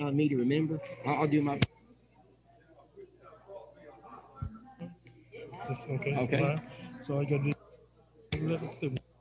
uh, me to remember. I'll, I'll do my. Okay. Okay. So I got to.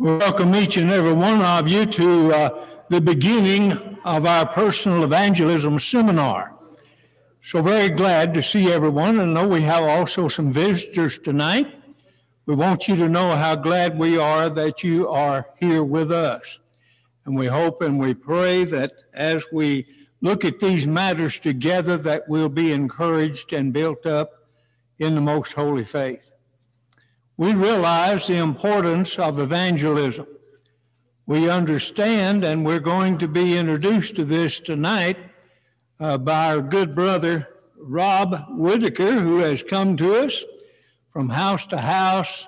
Welcome each and every one of you to uh, the beginning of our personal evangelism seminar. So very glad to see everyone and know we have also some visitors tonight. We want you to know how glad we are that you are here with us. And we hope and we pray that as we look at these matters together that we'll be encouraged and built up in the most holy faith. We realize the importance of evangelism. We understand, and we're going to be introduced to this tonight uh, by our good brother Rob Whitacre, who has come to us from house to house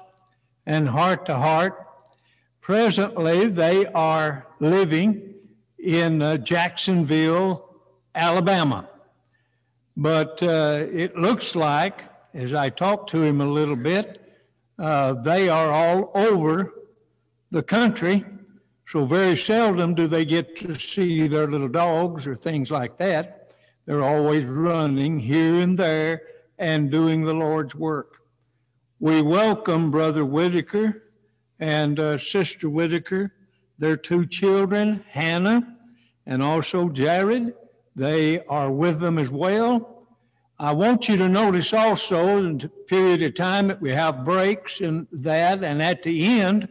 and heart to heart. Presently, they are living in uh, Jacksonville, Alabama. But uh, it looks like, as I talked to him a little bit, uh, they are all over the country. So very seldom do they get to see their little dogs or things like that. They're always running here and there and doing the Lord's work. We welcome Brother Whitacre and uh, Sister Whitacre, their two children, Hannah and also Jared. They are with them as well. I want you to notice also in the period of time that we have breaks in that, and at the end,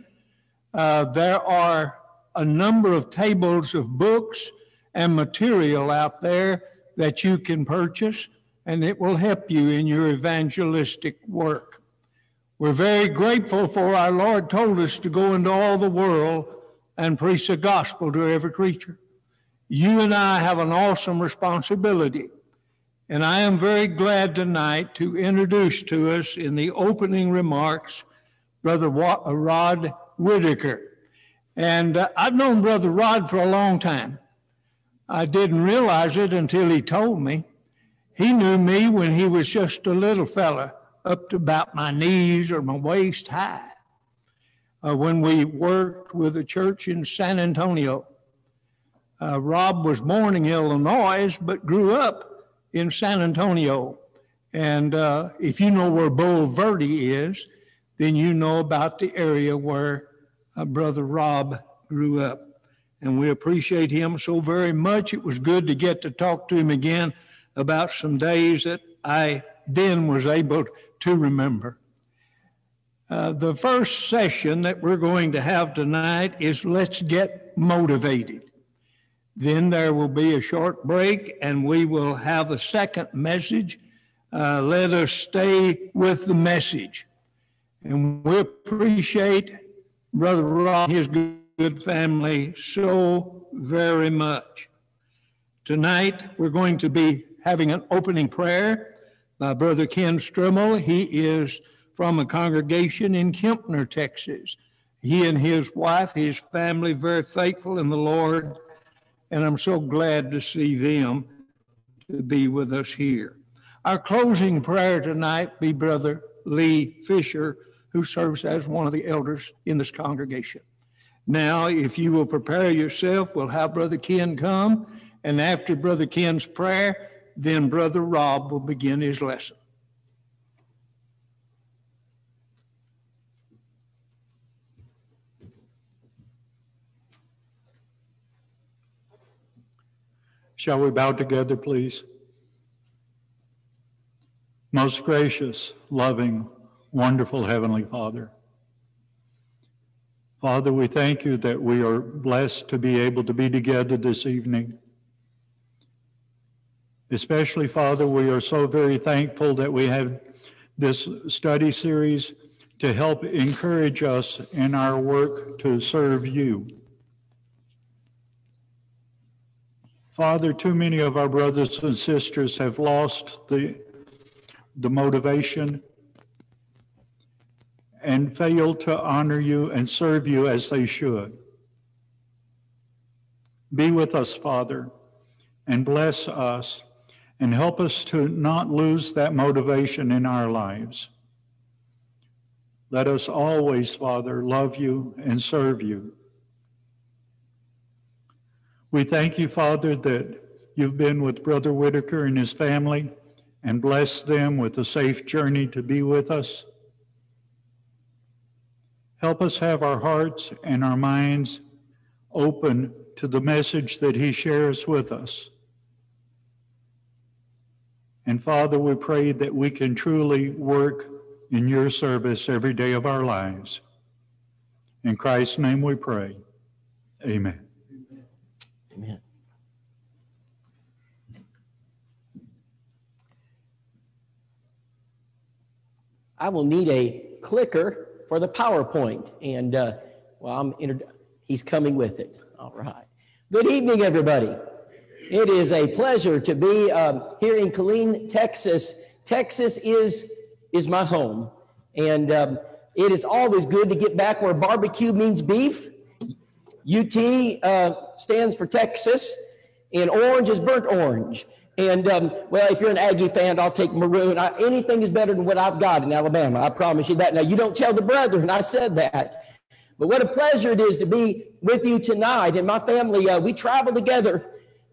uh, there are a number of tables of books and material out there that you can purchase, and it will help you in your evangelistic work. We're very grateful for our Lord told us to go into all the world and preach the gospel to every creature. You and I have an awesome responsibility and I am very glad tonight to introduce to us in the opening remarks Brother uh, Rod Whitacre. And uh, I've known Brother Rod for a long time. I didn't realize it until he told me. He knew me when he was just a little fella, up to about my knees or my waist high, uh, when we worked with a church in San Antonio. Uh, Rob was born in Illinois, but grew up in San Antonio. And uh, if you know where Bulverde is, then you know about the area where uh, Brother Rob grew up. And we appreciate him so very much. It was good to get to talk to him again about some days that I then was able to remember. Uh, the first session that we're going to have tonight is Let's Get Motivated. Then there will be a short break and we will have a second message. Uh, let us stay with the message. And we appreciate Brother Rob and his good, family so very much. Tonight, we're going to be having an opening prayer by Brother Ken Strummel. He is from a congregation in Kempner, Texas. He and his wife, his family, very faithful in the Lord and I'm so glad to see them to be with us here. Our closing prayer tonight be Brother Lee Fisher, who serves as one of the elders in this congregation. Now, if you will prepare yourself, we'll have Brother Ken come, and after Brother Ken's prayer, then Brother Rob will begin his lesson. Shall we bow together, please? Most gracious, loving, wonderful Heavenly Father. Father, we thank you that we are blessed to be able to be together this evening. Especially, Father, we are so very thankful that we have this study series to help encourage us in our work to serve you. Father, too many of our brothers and sisters have lost the, the motivation and failed to honor you and serve you as they should. Be with us, Father, and bless us and help us to not lose that motivation in our lives. Let us always, Father, love you and serve you. We thank you, Father, that you've been with Brother Whitacre and his family and blessed them with a safe journey to be with us. Help us have our hearts and our minds open to the message that he shares with us. And Father, we pray that we can truly work in your service every day of our lives. In Christ's name we pray. Amen. Amen. I will need a clicker for the PowerPoint, and uh, well, I'm inter- he's coming with it. All right. Good evening, everybody. It is a pleasure to be um, here in Killeen, Texas. Texas is is my home, and um, it is always good to get back where barbecue means beef. UT uh, stands for Texas, and orange is burnt orange. And um, well, if you're an Aggie fan, I'll take maroon. I, anything is better than what I've got in Alabama. I promise you that. Now, you don't tell the brethren I said that. But what a pleasure it is to be with you tonight. And my family, uh, we travel together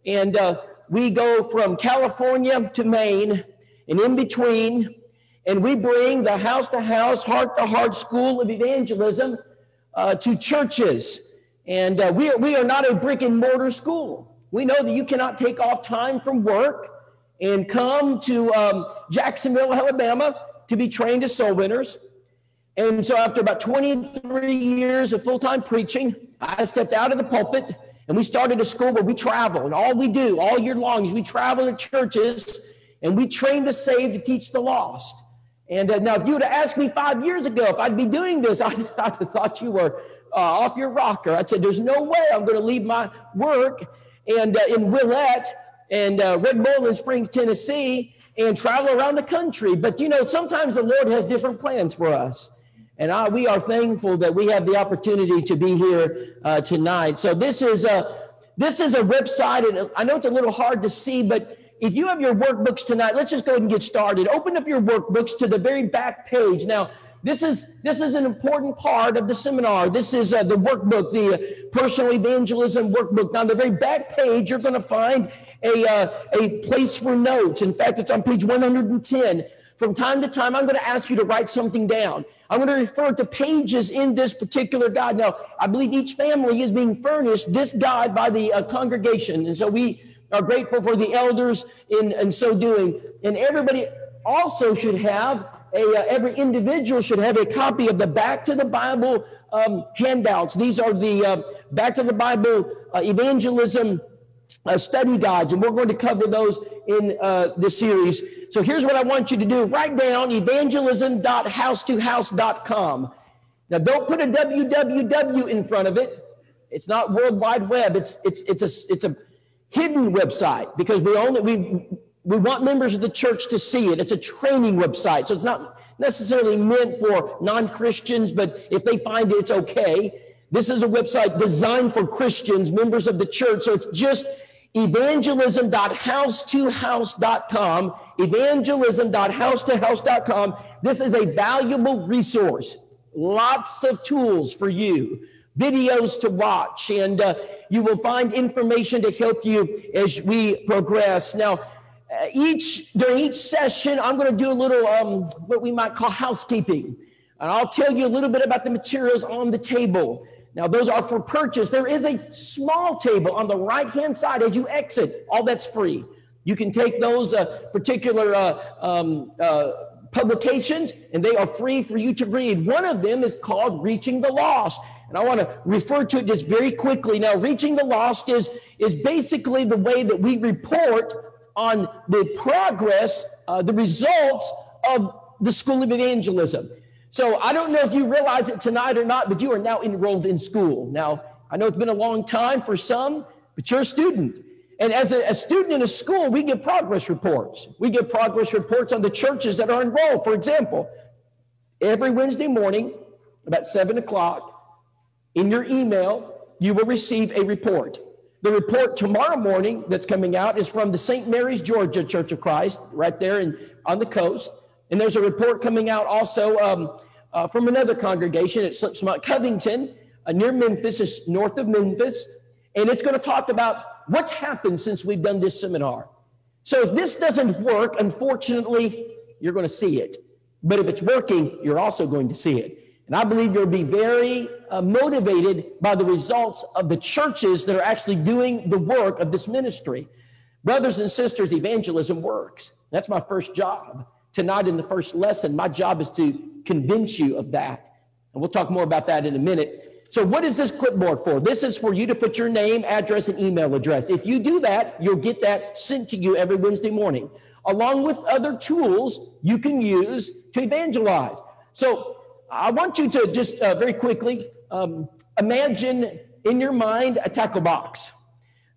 and uh, we go from California to Maine and in between. And we bring the house to house, heart to heart school of evangelism uh, to churches. And uh, we, are, we are not a brick and mortar school. We know that you cannot take off time from work and come to um, Jacksonville, Alabama to be trained as soul winners. And so, after about 23 years of full time preaching, I stepped out of the pulpit and we started a school where we travel. And all we do all year long is we travel to churches and we train the saved to teach the lost. And uh, now, if you would have asked me five years ago if I'd be doing this, I'd, I'd have thought you were uh, off your rocker. I'd said, There's no way I'm going to leave my work and uh, in Willette and uh, Red Boiling Springs, Tennessee, and travel around the country. But you know, sometimes the Lord has different plans for us. And I, we are thankful that we have the opportunity to be here uh, tonight. So this is a this is a website, and I know it's a little hard to see, but if you have your workbooks tonight, let's just go ahead and get started. Open up your workbooks to the very back page. Now, this is this is an important part of the seminar. This is uh, the workbook, the personal evangelism workbook. Now, on the very back page, you're going to find a uh, a place for notes. In fact, it's on page 110. From time to time, I'm going to ask you to write something down. I'm going to refer to pages in this particular guide. Now, I believe each family is being furnished this guide by the uh, congregation, and so we are grateful for the elders in, in so doing. And everybody also should have a, uh, every individual should have a copy of the Back to the Bible um, handouts. These are the uh, Back to the Bible uh, evangelism uh, study guides, and we're going to cover those in uh, this series. So here's what I want you to do write down evangelism.housetohouse.com. Now, don't put a www in front of it. It's not World Wide Web. It's, it's, it's, a, it's a hidden website because we only, we, we want members of the church to see it. It's a training website. So it's not necessarily meant for non Christians, but if they find it, it's okay. This is a website designed for Christians, members of the church. So it's just evangelism.housetohouse.com. Evangelism.housetohouse.com. This is a valuable resource. Lots of tools for you, videos to watch, and uh, you will find information to help you as we progress. Now, each during each session, I'm going to do a little um, what we might call housekeeping, and I'll tell you a little bit about the materials on the table. Now, those are for purchase. There is a small table on the right hand side as you exit. All that's free. You can take those uh, particular uh, um, uh, publications, and they are free for you to read. One of them is called Reaching the Lost. And I want to refer to it just very quickly. Now, Reaching the Lost is, is basically the way that we report on the progress, uh, the results of the School of Evangelism. So I don't know if you realize it tonight or not, but you are now enrolled in school. Now, I know it's been a long time for some, but you're a student. And as a, a, student in a school, we get progress reports. We get progress reports on the churches that are enrolled. For example, every Wednesday morning, about seven o'clock, in your email, you will receive a report. The report tomorrow morning that's coming out is from the St. Mary's, Georgia Church of Christ, right there in, on the coast. And there's a report coming out also um, uh, from another congregation It at Slipsmont Covington, uh, near Memphis, it's north of Memphis. And it's going to talk about what's happened since we've done this seminar. So if this doesn't work, unfortunately, you're going to see it. But if it's working, you're also going to see it. And I believe you'll be very uh, motivated by the results of the churches that are actually doing the work of this ministry. Brothers and sisters, evangelism works. That's my first job. Tonight, in the first lesson, my job is to convince you of that. And we'll talk more about that in a minute. So, what is this clipboard for? This is for you to put your name, address, and email address. If you do that, you'll get that sent to you every Wednesday morning, along with other tools you can use to evangelize. So, I want you to just uh, very quickly um, imagine in your mind a tackle box.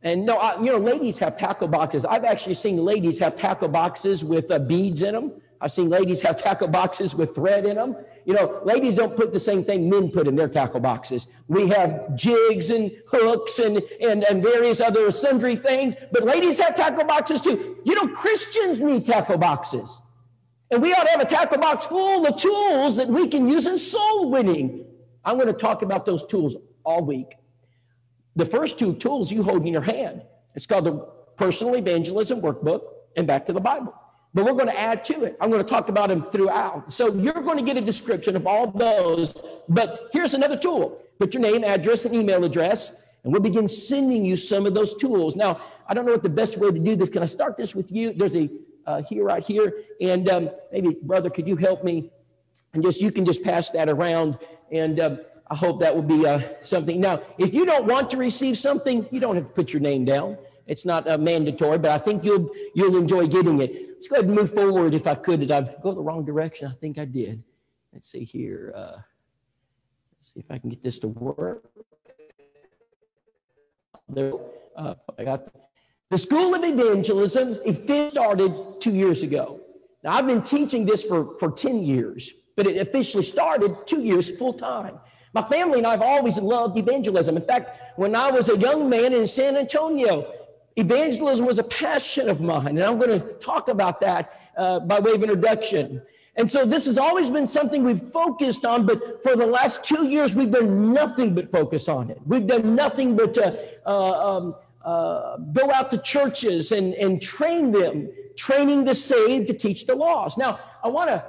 And no, I, you know, ladies have tackle boxes. I've actually seen ladies have tackle boxes with uh, beads in them. I've seen ladies have tackle boxes with thread in them. You know, ladies don't put the same thing men put in their tackle boxes. We have jigs and hooks and, and, and various other sundry things, but ladies have tackle boxes too. You know, Christians need tackle boxes. And we ought to have a tackle box full of tools that we can use in soul winning. I'm going to talk about those tools all week. The first two tools you hold in your hand. It's called the Personal Evangelism Workbook and Back to the Bible. But we're going to add to it. I'm going to talk about them throughout. So you're going to get a description of all those. But here's another tool. Put your name, address, and email address, and we'll begin sending you some of those tools. Now, I don't know what the best way to do this. Can I start this with you? There's a uh, here right here, and um, maybe brother, could you help me? And just you can just pass that around, and um, I hope that will be uh, something. Now, if you don't want to receive something, you don't have to put your name down. It's not uh, mandatory, but I think you'll you'll enjoy getting it. Let's go ahead and move forward. If I could, did I go the wrong direction? I think I did. Let's see here. Uh, let's see if I can get this to work. There, uh, I got the School of Evangelism. Started two years ago. Now I've been teaching this for for ten years, but it officially started two years full time. My family and I have always loved evangelism. In fact, when I was a young man in San Antonio, evangelism was a passion of mine. And I'm going to talk about that uh, by way of introduction. And so this has always been something we've focused on, but for the last two years, we've done nothing but focus on it. We've done nothing but to uh, um, uh, go out to churches and, and train them, training the saved to teach the lost. Now, I want to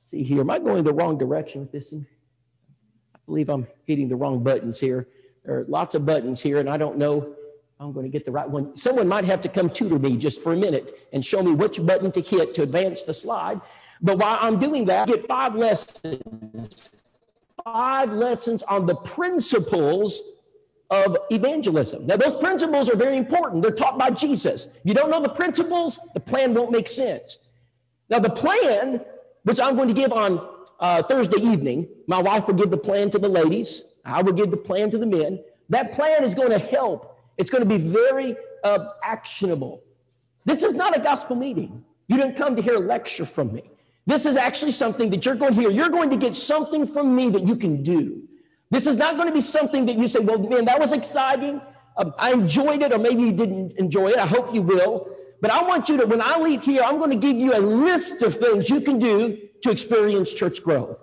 see here. Am I going the wrong direction with this? Thing? believe I'm hitting the wrong buttons here. There are lots of buttons here, and I don't know I'm going to get the right one. Someone might have to come tutor me just for a minute and show me which button to hit to advance the slide. But while I'm doing that, I get five lessons, five lessons on the principles of evangelism. Now, those principles are very important. They're taught by Jesus. If you don't know the principles, the plan won't make sense. Now, the plan, which I'm going to give on uh, Thursday evening, my wife will give the plan to the ladies. I will give the plan to the men. That plan is going to help. It's going to be very uh, actionable. This is not a gospel meeting. You didn't come to hear a lecture from me. This is actually something that you're going to hear. You're going to get something from me that you can do. This is not going to be something that you say, well, man, that was exciting. Um, I enjoyed it, or maybe you didn't enjoy it. I hope you will. But I want you to, when I leave here, I'm going to give you a list of things you can do to experience church growth.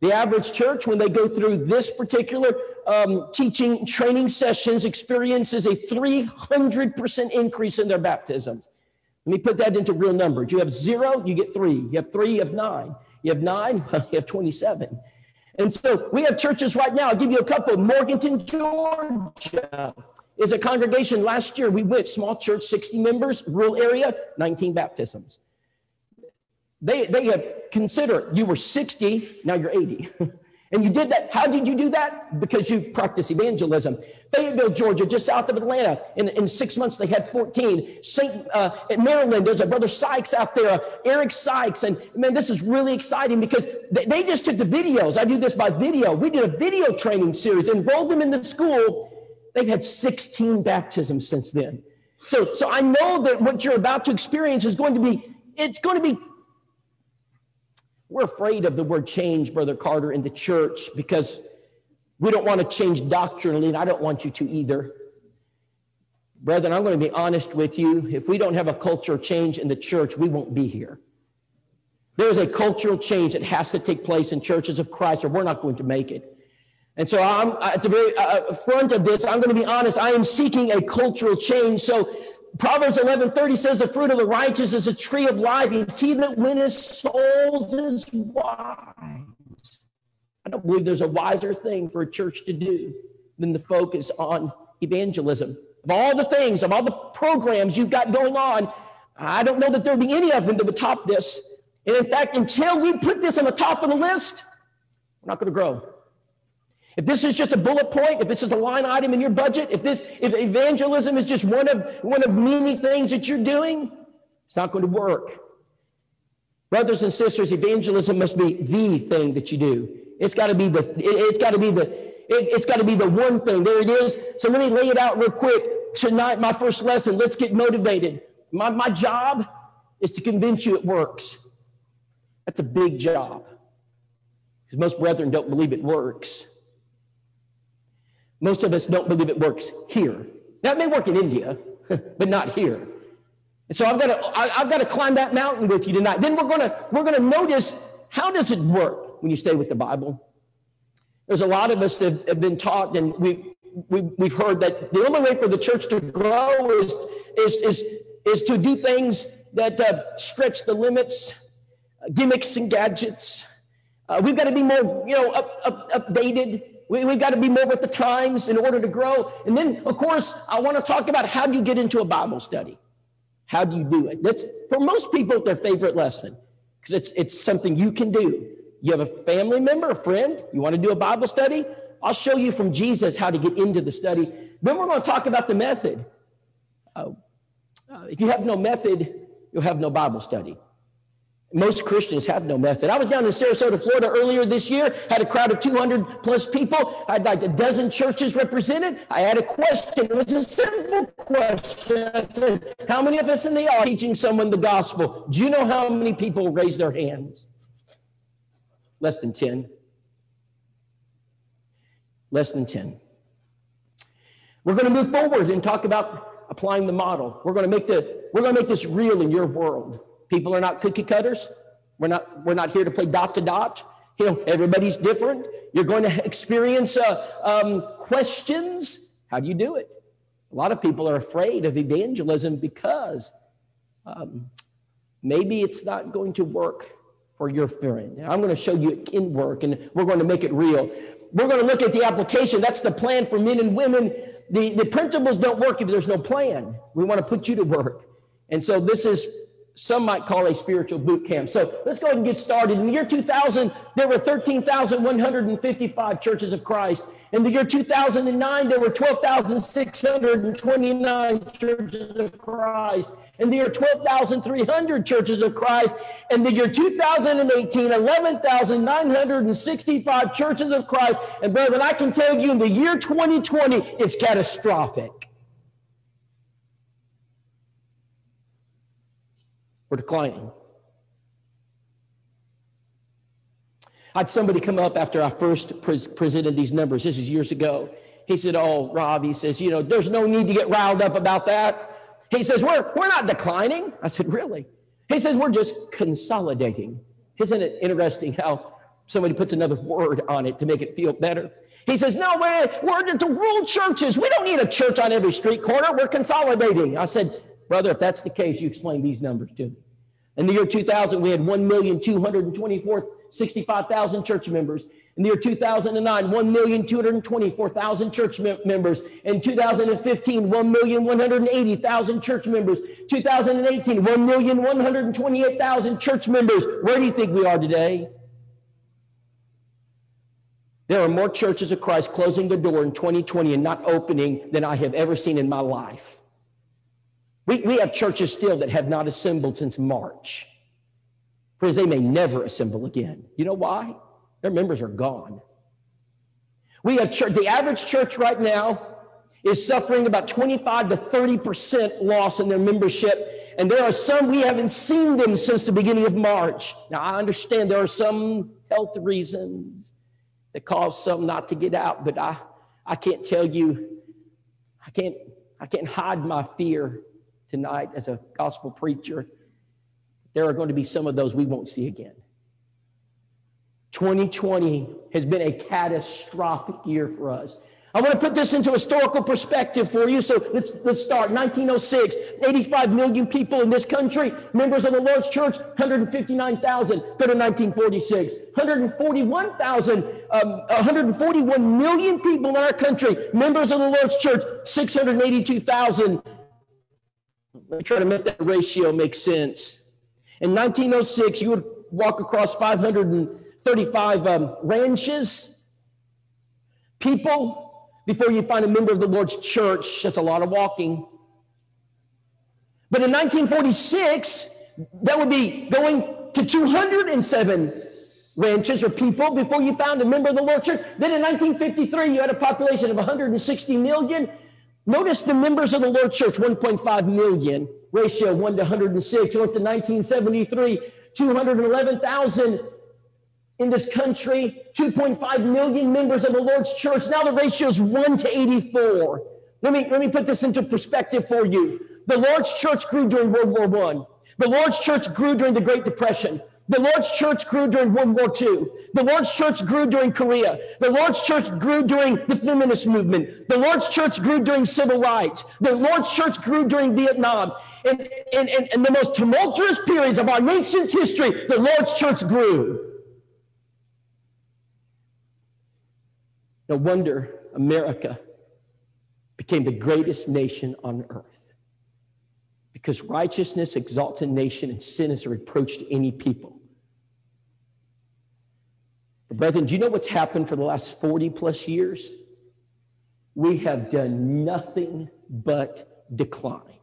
The average church, when they go through this particular um, teaching training sessions, experiences a 300% increase in their baptisms. Let me put that into real numbers. You have zero, you get three. You have three, you have nine. You have nine, you have 27. And so we have churches right now. I'll give you a couple. Morganton, Georgia is a congregation. Last year we went, small church, 60 members, rural area, 19 baptisms. They, they have consider you were 60, now you're 80. and you did that. How did you do that? Because you practice evangelism. Fayetteville, Georgia, just south of Atlanta, in, in six months they had 14. St. Uh, Maryland, there's a brother Sykes out there, Eric Sykes. And man, this is really exciting because they, they just took the videos. I do this by video. We did a video training series, enrolled them in the school. They've had 16 baptisms since then. So, so I know that what you're about to experience is going to be, it's going to be we're afraid of the word change, Brother Carter, in the church because we don't want to change doctrinally, and I don't want you to either. Brethren, I'm going to be honest with you. If we don't have a cultural change in the church, we won't be here. There is a cultural change that has to take place in churches of Christ, or we're not going to make it. And so I'm at the very uh, front of this. I'm going to be honest. I am seeking a cultural change. So Proverbs 11:30 says the fruit of the righteous is a tree of life, and he that winneth souls is wise. I don't believe there's a wiser thing for a church to do than to focus on evangelism. Of all the things, of all the programs you've got going on, I don't know that there'll be any of them that would top this. And in fact, until we put this on the top of the list, we're not going to grow. If this is just a bullet point, if this is a line item in your budget, if this, if evangelism is just one of one of many things that you're doing, it's not going to work. Brothers and sisters, evangelism must be the thing that you do. It's got to be the. It's got to be the. It, it's got to be the one thing. There it is. So let me lay it out real quick. Tonight, my first lesson. Let's get motivated. My my job is to convince you it works. That's a big job because most brethren don't believe it works. Most of us don't believe it works here. Now, it may work in India, but not here. And so I've got to, I, have got to climb that mountain with you tonight. Then we're to, we're to notice how does it work when you stay with the Bible? There's a lot of us that have been taught and we, we, we've heard that the only way for the church to grow is, is, is, is to do things that uh, stretch the limits, uh, gimmicks and gadgets. Uh, we've got to be more, you know, up, up, updated. We, have got to be more with the times in order to grow. And then, of course, I want to talk about how do you get into a Bible study? How do you do it? That's for most people their favorite lesson because it's it's something you can do. You have a family member, a friend, you want to do a Bible study? I'll show you from Jesus how to get into the study. Then we're going to talk about the method. Uh, uh, if you have no method, you'll have no Bible study. Most Christians have no method. I was down in Sarasota, Florida earlier this year, had a crowd of 200 plus people. I had like a dozen churches represented. I had a question. It was a simple question. I said, How many of us in the audience teaching someone the gospel? Do you know how many people raised their hands? Less than 10. Less than 10. We're going to move forward and talk about applying the model. We're going to make the we're going to make this real in your world. People are not cookie cutters. We're not, we're not here to play dot to dot. You know, everybody's different. You're going to experience uh, um, questions. How do you do it? A lot of people are afraid of evangelism because um, maybe it's not going to work for your friend. I'm going to show you it can work and we're going to make it real. We're going to look at the application. That's the plan for men and women. The, the principles don't work if there's no plan. We want to put you to work. And so this is some might call a spiritual boot camp. So let's go ahead and get started. In the year 2000, there were 13,155 churches of Christ. In the year 2009, there were 12,629 churches of Christ. In the year 12,300 churches of Christ. In the year 2018, 11,965 churches of Christ. And brethren, I can tell you in the year 2020, it's catastrophic. We're declining. I had somebody come up after I first pre- presented these numbers. This is years ago. He said, Oh, Rob, he says, you know, there's no need to get riled up about that. He says, We're, we're not declining. I said, Really? He says, We're just consolidating. Isn't it interesting how somebody puts another word on it to make it feel better? He says, No, we're, we're into rural churches. We don't need a church on every street corner. We're consolidating. I said, Brother, if that's the case, you explain these numbers to me. In the year 2000, we had 1,224,65,000 church members. In the year 2009, 1,224,000 church members. In 2015, 1,180,000 church members. 2018, 1,128,000 church members. Where do you think we are today? There are more churches of Christ closing the door in 2020 and not opening than I have ever seen in my life. We, we have churches still that have not assembled since March. Friends, they may never assemble again. You know why? Their members are gone. We have church, the average church right now is suffering about 25 to 30% loss in their membership. And there are some, we haven't seen them since the beginning of March. Now, I understand there are some health reasons that cause some not to get out, but I, I can't tell you, I can't, I can't hide my fear tonight as a gospel preacher, there are going to be some of those we won't see again. 2020 has been a catastrophic year for us. I want to put this into historical perspective for you. So let's, let's start. 1906, 85 million people in this country, members of the Lord's Church, 159,000. Go to 1946, 141,000, um, 141 million people in our country, members of the Lord's Church, 682,000. Let me try to make that ratio make sense. In 1906, you would walk across 535 um, ranches, people, before you find a member of the Lord's church. That's a lot of walking. But in 1946, that would be going to 207 ranches or people before you found a member of the Lord's church. Then in 1953, you had a population of 160 million. Notice the members of the Lord's church, 1.5 million, ratio 1 to 106. You went to 1973, 211,000 in this country, 2.5 million members of the Lord's church. Now the ratio is 1 to 84. Let me, let me put this into perspective for you. The Lord's church grew during World War I. The Lord's church grew during the Great Depression. The Lord's church grew during World War II. The Lord's church grew during Korea. The Lord's church grew during the feminist movement. The Lord's church grew during civil rights. The Lord's church grew during Vietnam. And in, in, in the most tumultuous periods of our nation's history, the Lord's church grew. No wonder America became the greatest nation on earth. Because righteousness exalts a nation and sin is a reproach to any people. But brethren, do you know what's happened for the last 40 plus years? We have done nothing but decline.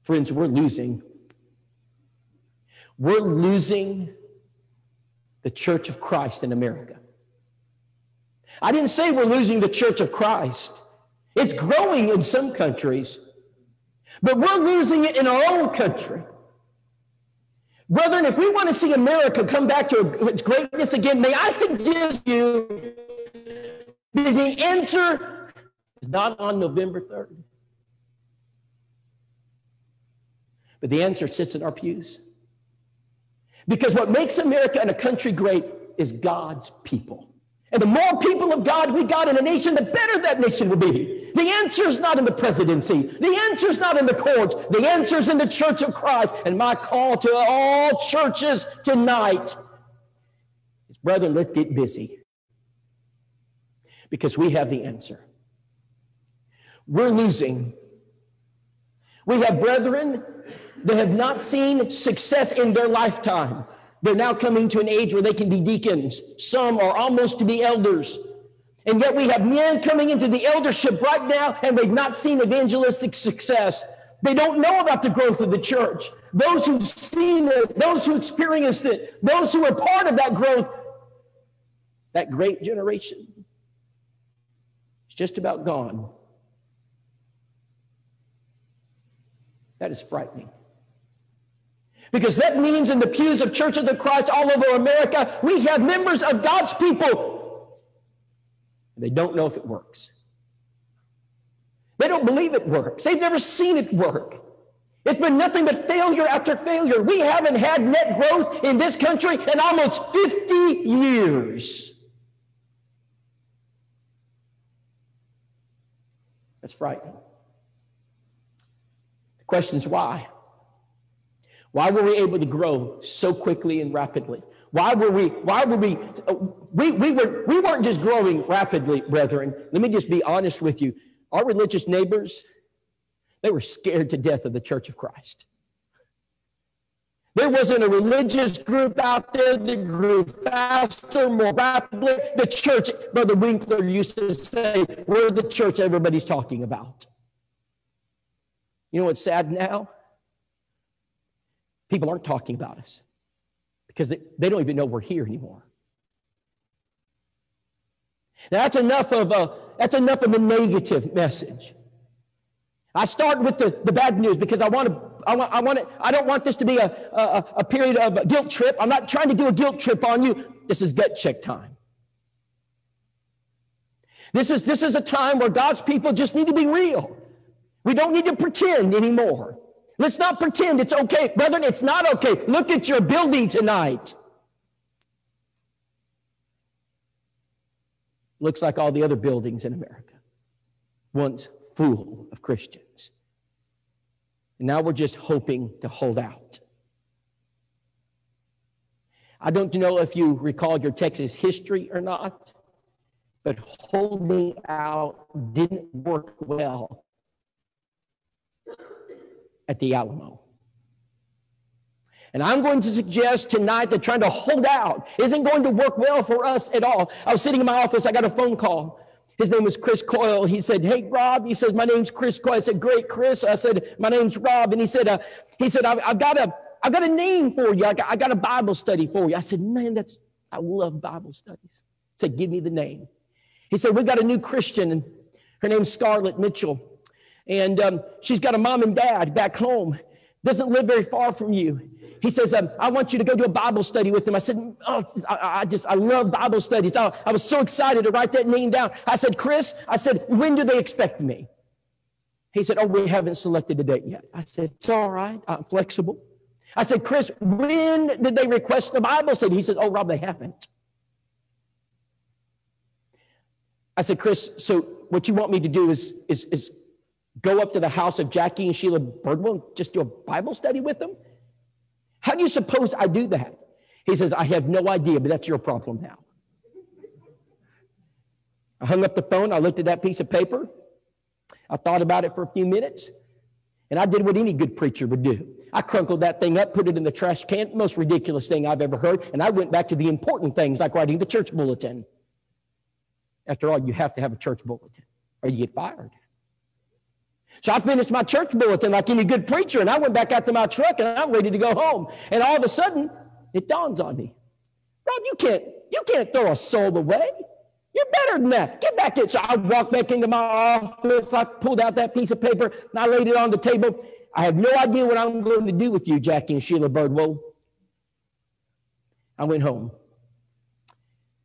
Friends, we're losing. We're losing the church of Christ in America. I didn't say we're losing the church of Christ. It's growing in some countries, but we're losing it in our own country. Brethren, if we want to see America come back to its greatness again, may I suggest you that the answer is not on November 3rd, but the answer sits in our pews. Because what makes America and a country great is God's people. And the more people of God we got in a nation, the better that nation will be. The answer is not in the presidency. The answer is not in the courts. The answer is in the church of Christ. And my call to all churches tonight is, brethren, let's get busy. Because we have the answer. We're losing. We have brethren that have not seen success in their lifetime. They're now coming to an age where they can be deacons. Some are almost to be elders. And yet we have men coming into the eldership right now and they've not seen evangelistic success. They don't know about the growth of the church. Those who've seen it, those who experienced it, those who are part of that growth, that great generation is just about gone. That is frightening. Because that means in the pews of churches of Christ all over America, we have members of God's people. They don't know if it works. They don't believe it works. They've never seen it work. It's been nothing but failure after failure. We haven't had net growth in this country in almost 50 years. That's frightening. The question is why? Why were we able to grow so quickly and rapidly? Why were we, why were we, we, we, were, we weren't just growing rapidly, brethren. Let me just be honest with you. Our religious neighbors, they were scared to death of the church of Christ. There wasn't a religious group out there that grew faster, more rapidly. The church, Brother Winkler used to say, we're the church everybody's talking about. You know what's sad now? People aren't talking about us because they, they don't even know we're here anymore. Now that's enough of a that's enough of a negative message. I start with the, the bad news because I want to I want I want it, I don't want this to be a, a, a period of a guilt trip. I'm not trying to do a guilt trip on you. This is gut check time. This is this is a time where God's people just need to be real. We don't need to pretend anymore. Let's not pretend it's okay. Brethren, it's not okay. Look at your building tonight. Looks like all the other buildings in America, once full of Christians. And now we're just hoping to hold out. I don't know if you recall your Texas history or not, but holding out didn't work well at the Alamo. And I'm going to suggest tonight that trying to hold out isn't going to work well for us at all. I was sitting in my office, I got a phone call. His name was Chris Coyle. He said, Hey, Rob. He says, My name's Chris Coyle. I said, Great, Chris. I said, My name's Rob. And he said, uh, he said, I've, I've, got a, I've got a name for you. I got, I got a Bible study for you. I said, Man, that's, I love Bible studies. He said, Give me the name. He said, We got a new Christian, and her name's Scarlett Mitchell. And um, she's got a mom and dad back home, doesn't live very far from you. He says, um, I want you to go do a Bible study with them. I said, oh, I, I, just, I love Bible studies. I, I was so excited to write that name down. I said, Chris, I said, when do they expect me? He said, Oh, we haven't selected a date yet. I said, It's all right. I'm flexible. I said, Chris, when did they request the Bible study? He said, Oh, Rob, they haven't. I said, Chris, so what you want me to do is, is, is go up to the house of Jackie and Sheila Birdwell and just do a Bible study with them? How do you suppose I do that? He says, I have no idea, but that's your problem now. I hung up the phone. I looked at that piece of paper. I thought about it for a few minutes, and I did what any good preacher would do. I crunkled that thing up, put it in the trash can, most ridiculous thing I've ever heard, and I went back to the important things like writing the church bulletin. After all, you have to have a church bulletin or you get fired. So I finished my church bulletin like any good preacher, and I went back out to my truck and I'm ready to go home. And all of a sudden, it dawns on me. Rob, you can't, you can't throw a soul away. You're better than that. Get back in. So I walked back into my office. I pulled out that piece of paper and I laid it on the table. I have no idea what I'm going to do with you, Jackie and Sheila Birdwell. I went home.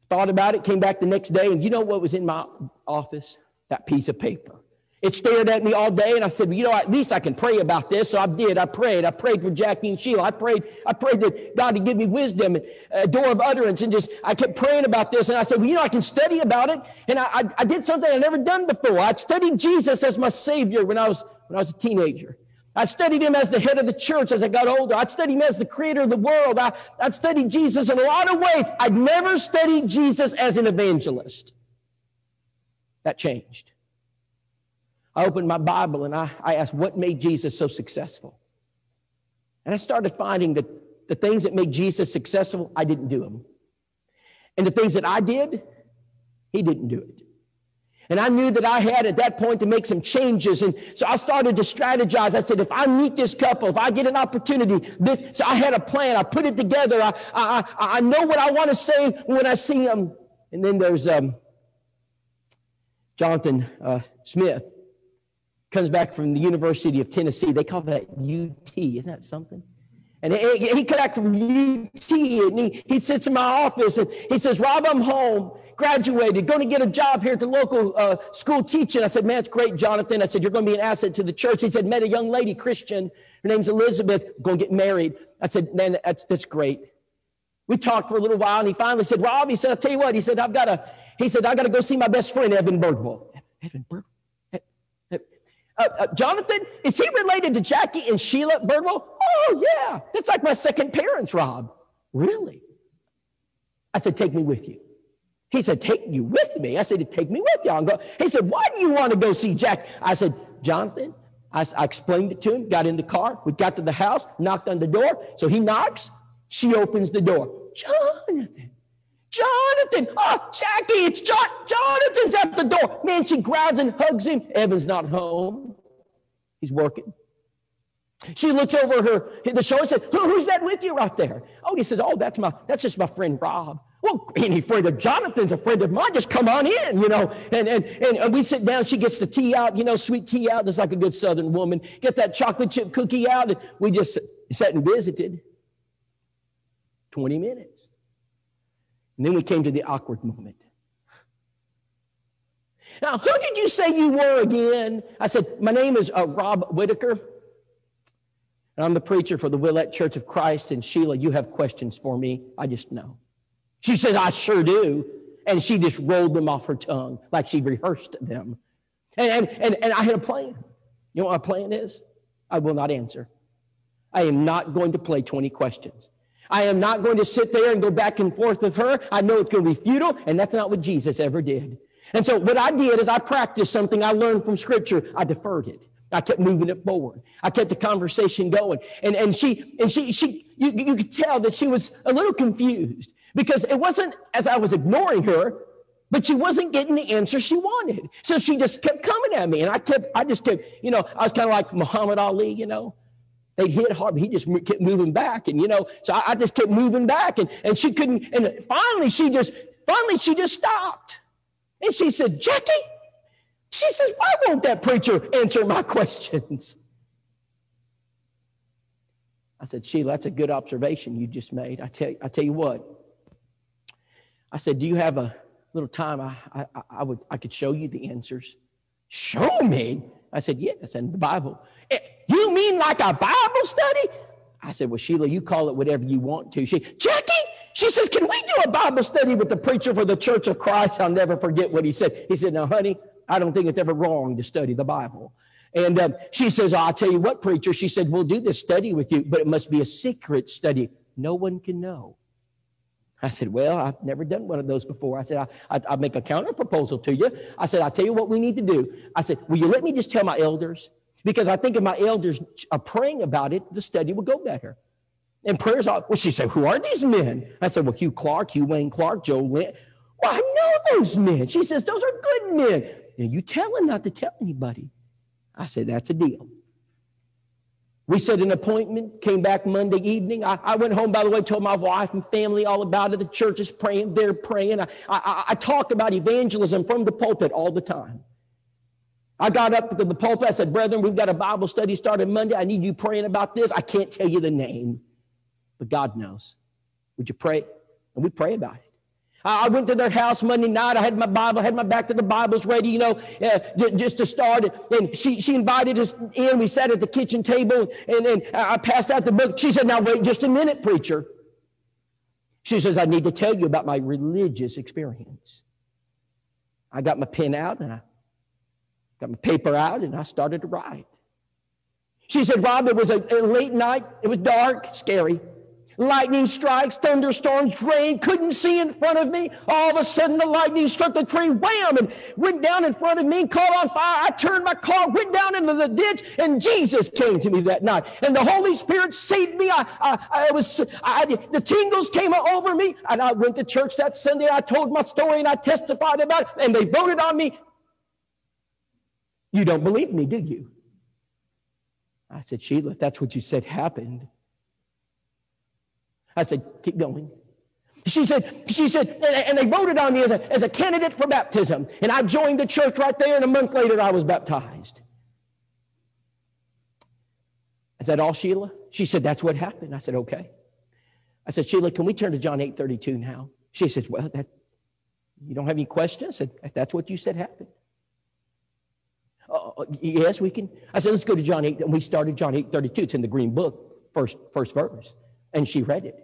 Thought about it, came back the next day, and you know what was in my office? That piece of paper. It stared at me all day, and I said, well, you know, at least I can pray about this. So I did. I prayed. I prayed for Jackie and Sheila. I prayed. I prayed that God would give me wisdom, and a door of utterance, and just I kept praying about this. And I said, well, you know, I can study about it. And I, I, I did something I'd never done before. I studied Jesus as my Savior when I was when I was a teenager. I studied him as the head of the church as I got older. I'd studied him as the creator of the world. I, I'd studied Jesus in a lot of ways. I'd never studied Jesus as an evangelist. That changed. I opened my Bible and I, I asked, what made Jesus so successful? And I started finding that the things that made Jesus successful, I didn't do them. And the things that I did, he didn't do it. And I knew that I had at that point to make some changes. And so I started to strategize. I said, if I meet this couple, if I get an opportunity, this, so I had a plan. I put it together. I, I, I know what I want to say when I see them. And then there's um, Jonathan uh, Smith comes back from the University of Tennessee. They call that UT. Isn't that something? And he, he back from UT and he, he sits in my office and he says, Rob, I'm home, graduated, going to get a job here at the local uh, school teaching. I said, man, it's great, Jonathan. I said, you're going to be an asset to the church. He said, met a young lady, Christian. Her name's Elizabeth, going to get married. I said, man, that's, that's great. We talked for a little while and he finally said, Rob, he said, I'll tell you what. He said, I've got to, he said, I've got to go see my best friend, Evan Birdwell. Evan Birdwell? Uh, uh, Jonathan, is he related to Jackie and Sheila Birdwell? Oh, yeah. That's like my second parents, Rob. Really? I said, Take me with you. He said, Take you with me. I said, Take me with you. i go. He said, Why do you want to go see Jack? I said, Jonathan, I, I explained it to him, got in the car. We got to the house, knocked on the door. So he knocks, she opens the door. Jonathan, Jonathan, oh, Jackie, it's John. Jonathan's at the door. Man, she grabs and hugs him. Evan's not home. He's working. She looks over her the shoulder and says, Who, Who's that with you right there? Oh, he says, Oh, that's my that's just my friend Rob. Well, any friend of Jonathan's a friend of mine. Just come on in, you know. And, and, and, and we sit down. She gets the tea out, you know, sweet tea out, just like a good Southern woman. Get that chocolate chip cookie out. And we just sat and visited 20 minutes. And then we came to the awkward moment. Now, who did you say you were again? I said, My name is uh, Rob Whitacre, and I'm the preacher for the Willette Church of Christ. And Sheila, you have questions for me. I just know. She said, I sure do. And she just rolled them off her tongue like she rehearsed them. And, and, and, and I had a plan. You know what my plan is? I will not answer. I am not going to play 20 questions. I am not going to sit there and go back and forth with her. I know it's going to be futile, and that's not what Jesus ever did. And so what I did is I practiced something I learned from scripture. I deferred it. I kept moving it forward. I kept the conversation going. And, and she, and she, she, you, you could tell that she was a little confused because it wasn't as I was ignoring her, but she wasn't getting the answer she wanted. So she just kept coming at me. And I kept, I just kept, you know, I was kind of like Muhammad Ali, you know. They'd hit hard, but he just kept moving back. And, you know, so I, I just kept moving back. And, and she couldn't, and finally she just, finally she just stopped. And she said, Jackie, she says, why won't that preacher answer my questions? I said, Sheila, that's a good observation you just made. I tell, I tell you what. I said, do you have a little time? I, I, I, would, I could show you the answers. Show me? I said, yes, in the Bible. Eh, Mean like a Bible study? I said, well, Sheila, you call it whatever you want to. She, Jackie, she says, can we do a Bible study with the preacher for the Church of Christ? I'll never forget what he said. He said, now, honey, I don't think it's ever wrong to study the Bible. And uh, she says, I'll tell you what, preacher. She said, we'll do this study with you, but it must be a secret study. No one can know. I said, Well, I've never done one of those before. I said, I, I, will make a counter proposal to you. I said, I'll tell you what we need to do. I said, Will you let me just tell my elders? Because I think if my elders are praying about it, the study will go better. And prayers are, well, she said, Who are these men? I said, Well, Hugh Clark, Hugh Wayne Clark, Joe Lynn. Well, I know those men. She says, Those are good men. And you tell them not to tell anybody. I said, That's a deal. We set an appointment, came back Monday evening. I, I, went home, by the way, told my wife and family all about it. The church is praying, they're praying. I, I, I talk about evangelism from the pulpit all the time. I got up to the pulpit. I said, Brethren, we've got a Bible study starting Monday. I need you praying about this. I can't tell you the name, but God knows. Would you pray? And we pray about it. I went to their house Monday night. I had my Bible, had my back to the Bibles ready, you know, uh, just to start. And she, she invited us in. We sat at the kitchen table and then I passed out the book. She said, Now wait just a minute, preacher. She says, I need to tell you about my religious experience. I got my pen out and I got my paper out and I started to write. She said, Rob, it was a, a late night. It was dark, scary. Lightning strikes, thunderstorms, rain, couldn't see in front of me. All of a sudden, the lightning struck the tree, wham, and went down in front of me caught on fire. I turned my car, went down into the ditch, and Jesus came to me that night. And the Holy Spirit saved me. I, I, I was, I, the tingles came over me, and I went to church that Sunday. I told my story and I testified about it, and they voted on me. You don't believe me, do you? I said, Sheila, if that's what you said happened, I said, keep going. She said, she said, and they voted on me as a, as a candidate for baptism. And I joined the church right there, and a month later I was baptized. Is that all, Sheila? She said, that's what happened. I said, okay. I said, Sheila, can we turn to John 8 32 now? She says, well, that, you don't have any questions? I said, that's what you said happened. Uh, yes, we can. I said, let's go to John 8. And we started John 8 32. It's in the green book, first, first verse. And she read it.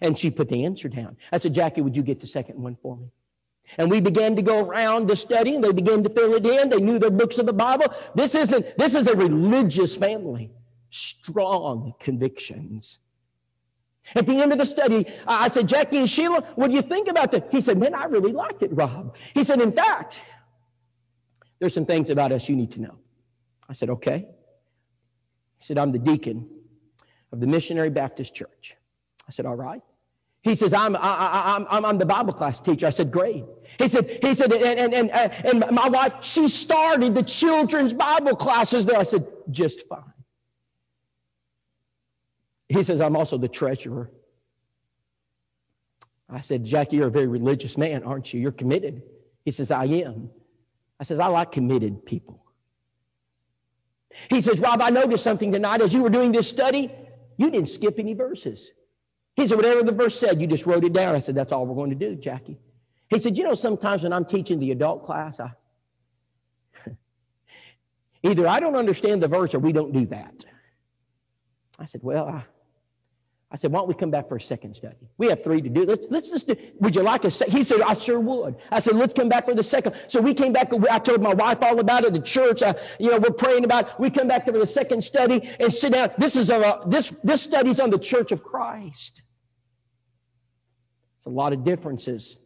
And she put the answer down. I said, Jackie, would you get the second one for me? And we began to go around to study, and they began to fill it in. They knew their books of the Bible. This isn't, this is a religious family. Strong convictions. At the end of the study, I said, Jackie and Sheila, what do you think about that? He said, Man, I really liked it, Rob. He said, In fact, there's some things about us you need to know. I said, Okay. He said, I'm the deacon of the Missionary Baptist Church. I said, all right. He says, I'm, I, am I'm, I'm the Bible class teacher. I said, great. He said, he said, and, and, and, uh, and my wife, she started the children's Bible classes there. I said, just fine. He says, I'm also the treasurer. I said, Jackie, you're a very religious man, aren't you? You're committed. He says, I am. I says, oh, I like committed people. He says, Rob, I noticed something tonight as you were doing this study. You didn't skip any verses. He said, whatever the verse said, you just wrote it down. I said, that's all we're going to do, Jackie. He said, you know, sometimes when I'm teaching the adult class, I either I don't understand the verse or we don't do that. I said, well, I, I said, why don't we come back for a second study? We have three to do. Let's, let's just do, would you like a second? He said, I sure would. I said, let's come back for the second. So we came back. I told my wife all about it. The church, uh, you know, we're praying about it. We come back for the second study and sit down. This is a, this, this study's on the church of Christ. It's a lot of differences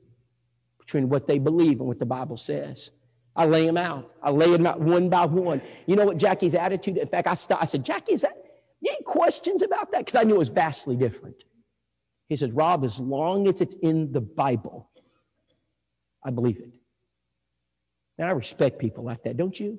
between what they believe and what the Bible says. I lay them out. I lay them out one by one. You know what Jackie's attitude? In fact, I, stopped, I said, Jackie, is that, any questions about that? Because I knew it was vastly different. He says, Rob, as long as it's in the Bible, I believe it. And I respect people like that, don't you?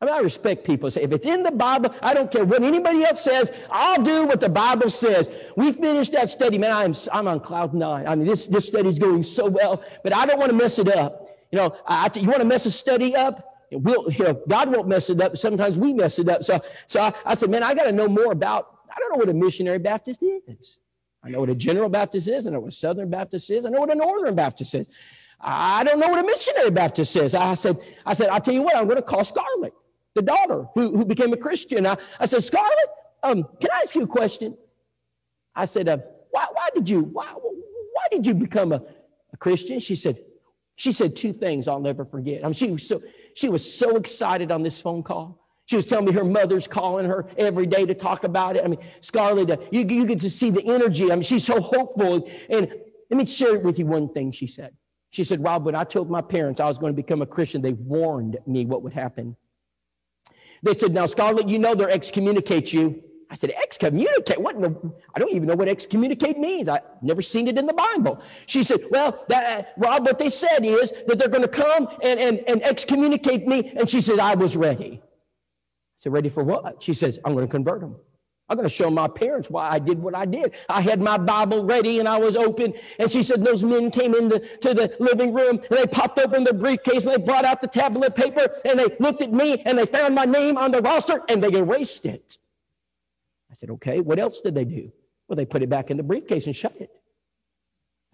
I mean, I respect people. Say, if it's in the Bible, I don't care what anybody else says. I'll do what the Bible says. We finished that study, man. I'm I'm on cloud nine. I mean, this this study's going so well, but I don't want to mess it up. You know, I, you want to mess a study up? We'll, you know, God won't mess it up. Sometimes we mess it up. So, so I, I said, man, I got to know more about. I don't know what a missionary Baptist is. I know what a general Baptist is. I know what a Southern Baptist is. I know what a Northern Baptist is. I don't know what a missionary Baptist is. I said, I said, I'll tell you what, I'm going to call Scarlett, the daughter who, who became a Christian. I, I said, Scarlett, um, can I ask you a question? I said, uh, why, why did you, why, why did you become a, a Christian? She said, she said two things I'll never forget. I mean, she was so, she was so excited on this phone call. She was telling me her mother's calling her every day to talk about it. I mean, Scarlett, uh, you, you get to see the energy. I mean, she's so hopeful. And let me share with you one thing she said. She said, Rob, when I told my parents I was going to become a Christian, they warned me what would happen. They said, Now, Scarlett, you know they'll excommunicate you. I said, excommunicate? What? The, I don't even know what excommunicate means. I've never seen it in the Bible. She said, well, that, uh, Rob, what they said is that they're going to come and, and, and excommunicate me. And she said, I was ready. I said, ready for what? She says, I'm going to convert them. I'm going to show my parents why I did what I did. I had my Bible ready and I was open. And she said, those men came into to the living room and they popped open the briefcase and they brought out the tablet paper and they looked at me and they found my name on the roster and they erased it. Said, okay, what else did they do? Well, they put it back in the briefcase and shut it.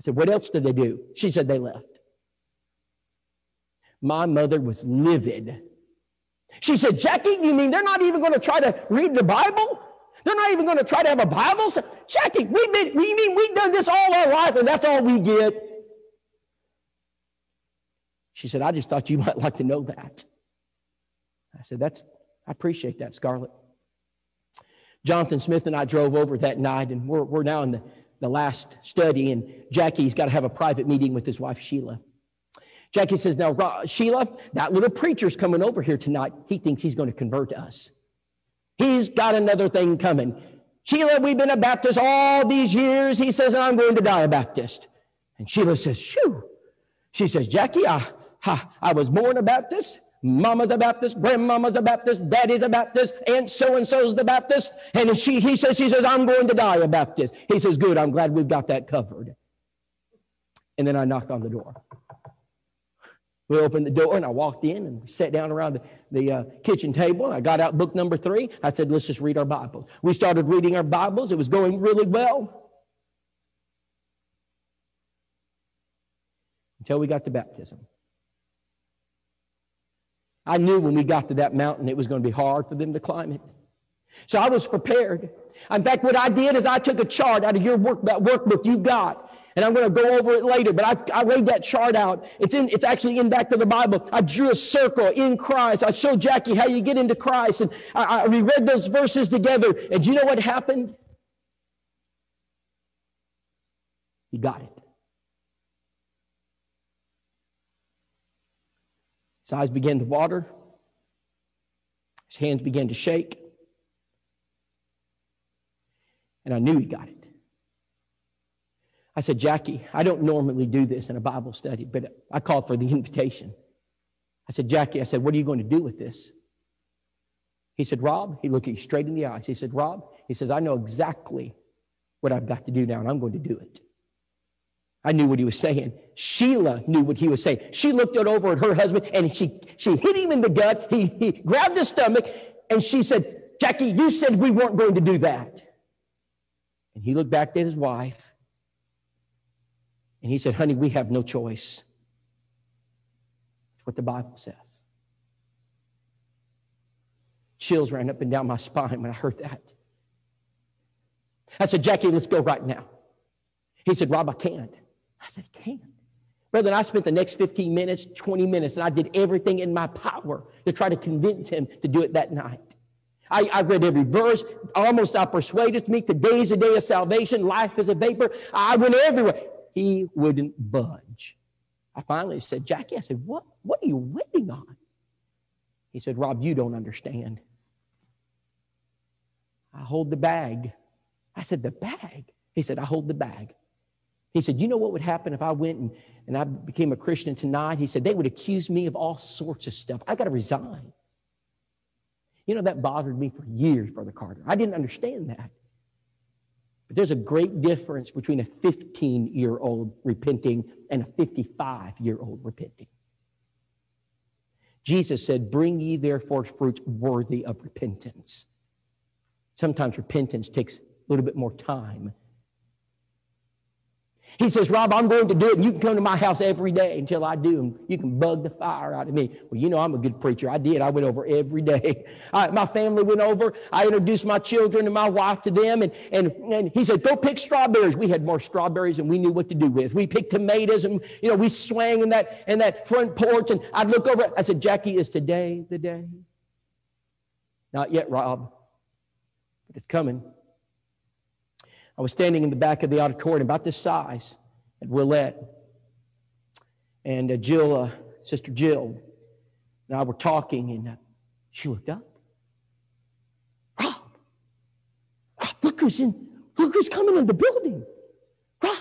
I said, what else did they do? She said, they left. My mother was livid. She said, Jackie, you mean they're not even going to try to read the Bible? They're not even going to try to have a Bible? Jackie, we've been, we mean we've done this all our life and that's all we get. She said, I just thought you might like to know that. I said, that's, I appreciate that, Scarlett. Jonathan Smith and I drove over that night, and we're, we're now in the, the last study, and Jackie's got to have a private meeting with his wife, Sheila. Jackie says, Now, Sheila, that little preacher's coming over here tonight. He thinks he's going to convert us. He's got another thing coming. Sheila, we've been a Baptist all these years. He says, I'm going to die a Baptist. And Sheila says, Shoo. She says, Jackie, I, I, I was born a Baptist. Mama's a Baptist, grandmama's a Baptist, daddy's a Baptist, aunt so and so's the Baptist. And she, he says, she says, I'm going to die a Baptist. He says, good, I'm glad we've got that covered. And then I knocked on the door. We opened the door and I walked in and sat down around the, the uh, kitchen table. I got out book number three. I said, let's just read our Bibles. We started reading our Bibles. It was going really well. Until we got to baptism. I knew when we got to that mountain it was going to be hard for them to climb it. So I was prepared. In fact, what I did is I took a chart out of your work, that workbook you've got, and I'm going to go over it later. But I, I laid that chart out. It's in. It's actually in back to the Bible. I drew a circle in Christ. I showed Jackie how you get into Christ, and I, I we read those verses together. And you know what happened? He got it. His eyes began to water. His hands began to shake. And I knew he got it. I said, Jackie, I don't normally do this in a Bible study, but I called for the invitation. I said, Jackie, I said, what are you going to do with this? He said, Rob, he looked me straight in the eyes. He said, Rob, he says, I know exactly what I've got to do now, and I'm going to do it. I knew what he was saying. Sheila knew what he was saying. She looked it over at her husband and she, she hit him in the gut. He, he grabbed his stomach and she said, Jackie, you said we weren't going to do that. And he looked back at his wife and he said, Honey, we have no choice. It's what the Bible says. Chills ran up and down my spine when I heard that. I said, Jackie, let's go right now. He said, Rob, I can't. I said, I can't. Brother, I spent the next 15 minutes, 20 minutes, and I did everything in my power to try to convince him to do it that night. I, I read every verse. Almost I persuaded me. Today is a day of salvation. Life is a vapor. I went everywhere. He wouldn't budge. I finally said, Jackie, I said, what, what are you waiting on? He said, Rob, you don't understand. I hold the bag. I said, the bag? He said, I hold the bag. He said, You know what would happen if I went and, and I became a Christian tonight? He said, They would accuse me of all sorts of stuff. I got to resign. You know, that bothered me for years, Brother Carter. I didn't understand that. But there's a great difference between a 15 year old repenting and a 55 year old repenting. Jesus said, Bring ye therefore fruits worthy of repentance. Sometimes repentance takes a little bit more time he says, Rob, I'm going to do it, and you can come to my house every day until I do, and you can bug the fire out of me. Well, you know I'm a good preacher. I did. I went over every day. I, my family went over. I introduced my children and my wife to them, and, and, and he said, go pick strawberries. We had more strawberries than we knew what to do with. We picked tomatoes, and you know we swang in that in that front porch, and I'd look over. I said, Jackie, is today the day? Not yet, Rob, but it's coming. I was standing in the back of the auditorium about this size at Willette. And uh, Jill, uh, Sister Jill, and I were talking, and uh, she looked up. Rob, Rob, look who's in, look who's coming in the building. Rob,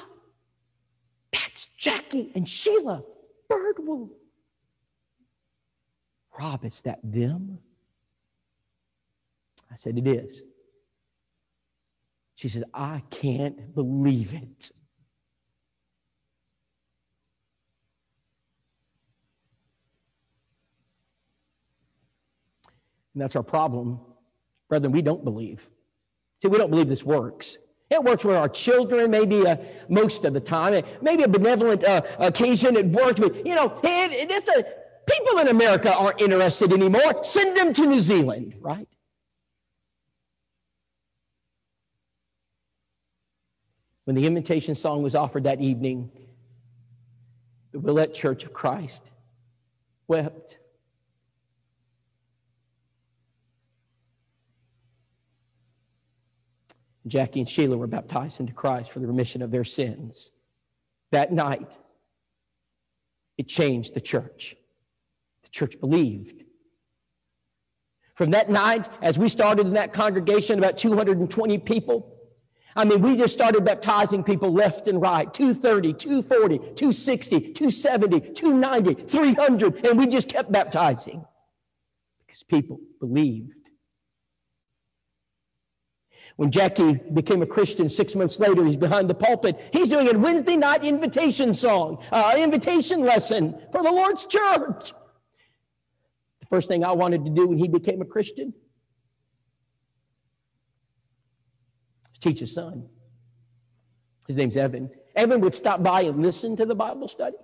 that's Jackie and Sheila Birdwell. Rob, it's that them? I said, it is. She says, I can't believe it. And that's our problem. Brethren, we don't believe. See, we don't believe this works. It works with our children, maybe uh, most of the time. Maybe a benevolent uh, occasion it works, but you know, it, it, it's a, people in America aren't interested anymore. Send them to New Zealand, right? When the invitation song was offered that evening, the Willette Church of Christ wept. Jackie and Sheila were baptized into Christ for the remission of their sins. That night, it changed the church. The church believed. From that night, as we started in that congregation, about 220 people, I mean, we just started baptizing people left and right 230, 240, 260, 270, 290, 300, and we just kept baptizing because people believed. When Jackie became a Christian six months later, he's behind the pulpit. He's doing a Wednesday night invitation song, uh, invitation lesson for the Lord's church. The first thing I wanted to do when he became a Christian teach his son. His name's Evan. Evan would stop by and listen to the Bible study.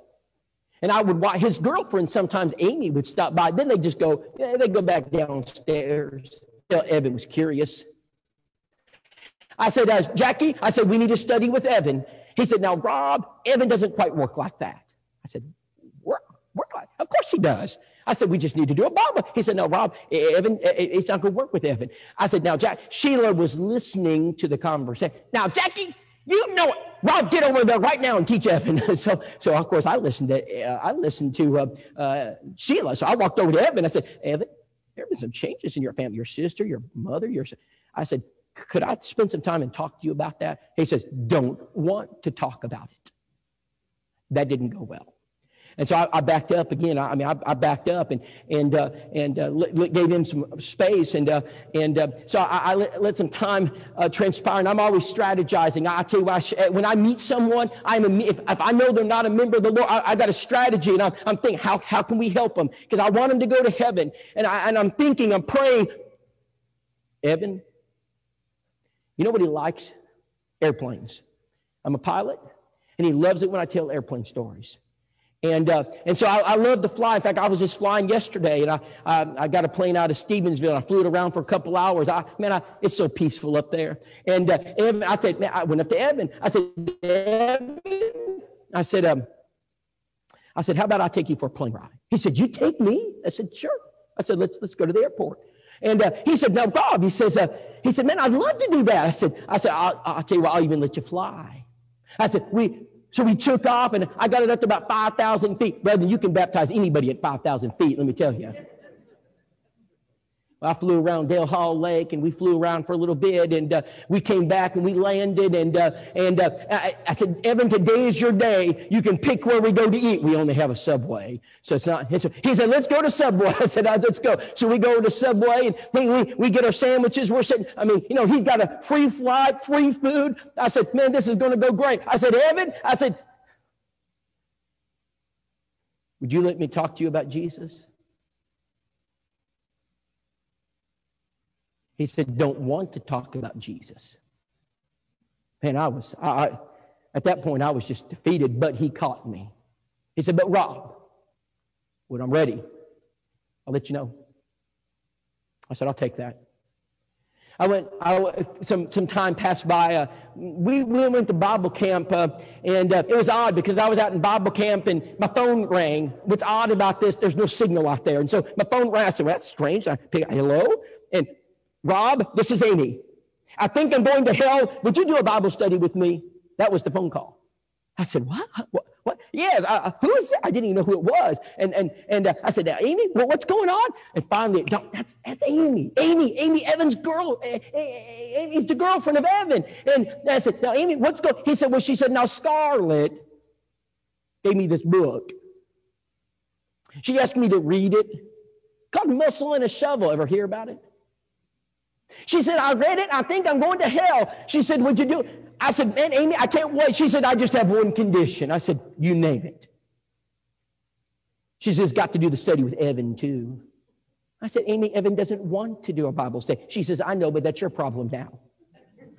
And I would watch his girlfriend sometimes, Amy, would stop by. Then they just go, yeah, they go back downstairs. Evan was curious. I said, uh, Jackie, I said, we need to study with Evan. He said, now, Rob, Evan doesn't quite work like that. I said, work, work like, of course he does. I said, we just need to do a Bible. He said, no, Rob, Evan, it's not going to work with Evan. I said, now, Jack, Sheila was listening to the conversation. Now, Jackie, you know it. Rob, get over there right now and teach Evan. so, so of course, I listened to, uh, I listened to uh, uh, Sheila. So I walked over to Evan. I said, Evan, there have been some changes in your family, your sister, your mother, your. I said, could I spend some time and talk to you about that? He says, don't want to talk about it. That didn't go well. And so I, I backed up again. I, I mean, I, I, backed up and and uh, and uh, gave him some space. And uh, and uh, so I, let, let, some time uh, transpire. And I'm always strategizing. I, tell you, what, when I meet someone, I'm a, if, if, I know they're not a member of the Lord, I, got a strategy, and I'm, I'm thinking, how how can we help them? Because I want them to go to heaven. And I and I'm thinking, I'm praying. Evan, you know what he likes? Airplanes. I'm a pilot, and he loves it when I tell airplane stories. And, uh, and so I, I love to fly. In fact, I was just flying yesterday and I, I, I got a plane out of Stevensville. I flew it around for a couple hours. I, man, I, it's so peaceful up there. And uh, Evan, I said, man, I went up to Evan. I said, Evan, I said, um, I said, how about I take you for a plane ride? He said, you take me? I said, sure. I said, let's, let's go to the airport. And uh, he said, no, Bob, he says, uh, he said, man, I'd love to do that. I said, I said, I'll, I'll tell you what, I'll even let you fly. I said, we, so we took off and I got it up to about 5,000 feet. Brother, you can baptize anybody at 5,000 feet, let me tell you. I flew around Dale Hollow Lake and we flew around for a little bit and uh, we came back and we landed and uh, and uh, I, I, said, Evan, today is your day. You can pick where we go to eat. We only have a Subway, so it's not. It's, he said, let's go to Subway. I said, uh, let's go. So we go to Subway and we, we, we get our sandwiches. We're sitting. I mean, you know, he's got a free flight, free food. I said, man, this is going to go great. I said, Evan, I said, would you let me talk to you about Jesus? He said, Don't want to talk about Jesus. Man, I was, I, at that point, I was just defeated, but he caught me. He said, But Rob, when I'm ready, I'll let you know. I said, I'll take that. I went, I, some, some time passed by. Uh, we, we went to Bible camp, uh, and uh, it was odd because I was out in Bible camp and my phone rang. What's odd about this, there's no signal out there. And so my phone rang. I said, well, that's strange. I pick, hello? Rob, this is Amy. I think I'm going to hell. Would you do a Bible study with me? That was the phone call. I said, what? What? what? Yes. Uh, who is that? I didn't even know who it was. And and and uh, I said, Amy, well, what's going on? And finally, that's that's Amy. Amy. Amy Evan's girl. Amy's the girlfriend of Evan. And I said, now, Amy, what's going? He said, well, she said, now Scarlett gave me this book. She asked me to read it. Called Muscle and a Shovel. Ever hear about it? She said, I read it. I think I'm going to hell. She said, What'd you do? I said, Man, Amy, I can't wait. She said, I just have one condition. I said, You name it. She says, Got to do the study with Evan too. I said, Amy, Evan doesn't want to do a Bible study. She says, I know, but that's your problem now.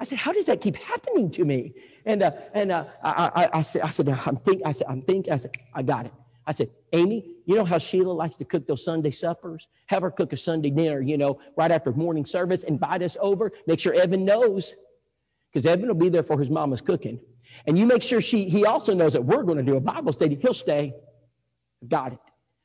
I said, How does that keep happening to me? And uh, and uh, I, I, I, said, I said, I'm think, I said, I'm think, I said, I got it. I said, Amy, you know how Sheila likes to cook those Sunday suppers? Have her cook a Sunday dinner, you know, right after morning service. Invite us over. Make sure Evan knows, because Evan will be there for his mama's cooking. And you make sure she, he also knows that we're going to do a Bible study. He'll stay. Got it.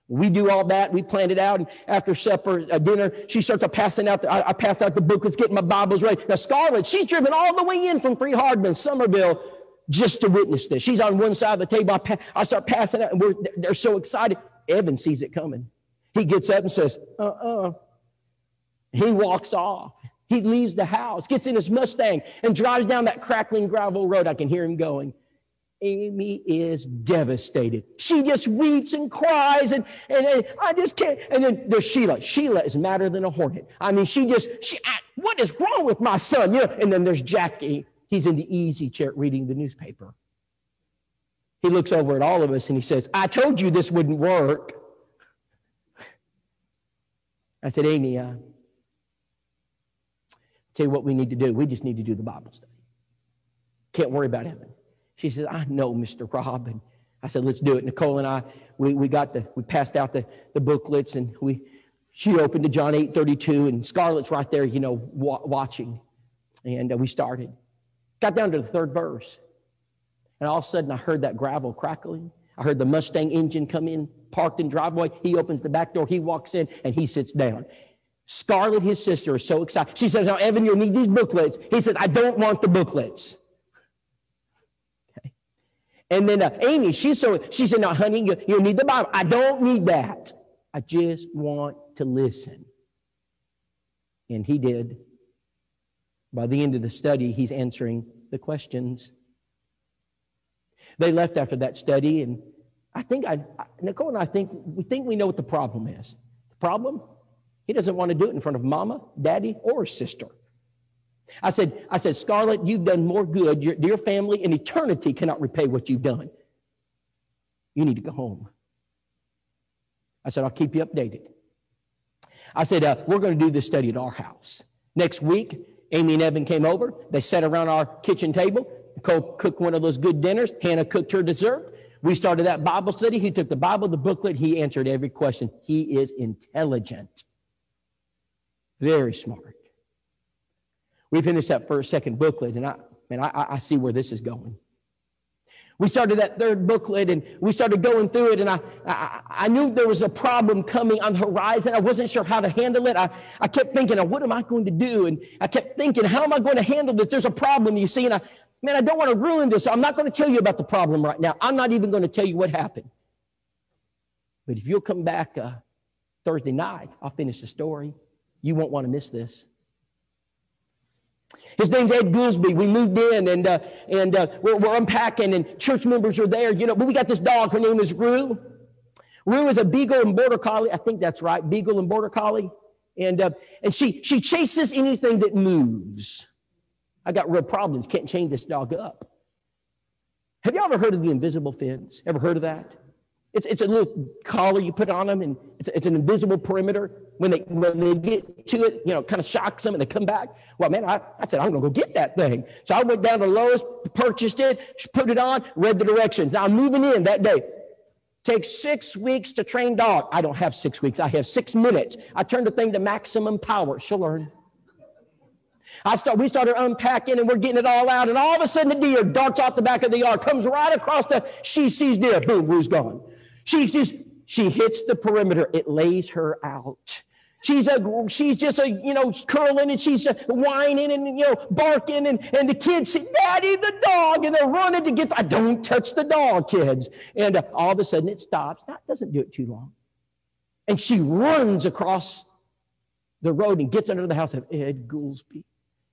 We do all that. We planned it out. And after supper, uh, dinner, she starts passing out. The, I, I passed out the booklets, getting my Bibles ready. Now, Scarlett, she's driven all the way in from Freed-Hardeman, Summerville, just to witness this. She's on one side of the table. I, pa- I start passing out, and we're, they're so excited. Evan sees it coming. He gets up and says, uh uh-uh. uh He walks off. He leaves the house, gets in his Mustang, and drives down that crackling gravel road. I can hear him going. Amy is devastated. She just weeps and cries, and, and, and, I just can't. And then there's Sheila. Sheila is madder than a hornet. I mean, she just, she, I, what is wrong with my son? You know, and then there's Jackie. He's in the easy chair reading the newspaper. He looks over at all of us and he says, I told you this wouldn't work. I said, Amy, uh, tell you what we need to do. We just need to do the Bible study. Can't worry about heaven. She says, I know, Mr. Rob. And I said, let's do it. Nicole and I, we, we got the, we passed out the, the booklets and we, she opened to John 8, 32 and Scarlett's right there, you know, wa- watching. And uh, we started. Got down to the third verse. And all of a sudden, I heard that gravel crackling. I heard the Mustang engine come in, parked in driveway. He opens the back door. He walks in and he sits down. Scarlett, his sister, is so excited. She says, Now, Evan, you'll need these booklets. He says, I don't want the booklets. Okay. And then uh, Amy, she's so, she said, Now, honey, you, you need the Bible. I don't need that. I just want to listen. And he did. By the end of the study, he's answering the questions. They left after that study, and I think I, Nicole and I think we think we know what the problem is. The problem? He doesn't want to do it in front of mama, daddy, or sister. I said, I said, Scarlett, you've done more good. Your dear family and eternity cannot repay what you've done. You need to go home. I said, I'll keep you updated. I said, uh, we're going to do this study at our house. Next week, Amy and Evan came over. They sat around our kitchen table. Nicole cooked one of those good dinners. Hannah cooked her dessert. We started that Bible study. He took the Bible, the booklet. He answered every question. He is intelligent, very smart. We finished that first, second booklet, and I, man, I, I see where this is going. We started that third booklet and we started going through it, and I, I, I knew there was a problem coming on the horizon. I wasn't sure how to handle it. I, I kept thinking, what am I going to do? And I kept thinking, how am I going to handle this? There's a problem, you see, and I, man, I don't want to ruin this. I'm not going to tell you about the problem right now. I'm not even going to tell you what happened. But if you'll come back uh, Thursday night, I'll finish the story. You won't want to miss this. His name's Ed Goolsby. We moved in and, uh, and uh, we're, we're, unpacking, and church members are there. You know, but we got this dog. Her name is Rue. Rue is a beagle and border collie. I think that's right. Beagle and border collie. And, uh, and she, she chases anything that moves. I got real problems. Can't chain this dog up. Have you ever heard of the invisible fence? Ever heard of that? It's, it's a little collar you put on them, and it's, it's an invisible perimeter. When they, when they get to it, you know, kind of shocks them and they come back. Well, man, I, I said, I'm to go get that thing. So I went down to Lowe's, purchased it, put it on, read the directions. Now I'm moving in that day. Takes six weeks to train dog. I don't have six weeks. I have six minutes. I turned the thing to maximum power. She'll learn. I start, we started unpacking and we're getting it all out. And all of a sudden, the deer darts off the back of the yard, comes right across the, she sees deer, boom, Rue's gone. She just, she hits the perimeter. It lays her out. She's a, she's just a, you know, curling and she's whining and, you know, barking and, and the kids say, Daddy, the dog. And they're running to get, I don't touch the dog, kids. And uh, all of a sudden it stops. That doesn't do it too long. And she runs across the road and gets under the house of Ed Goolsby.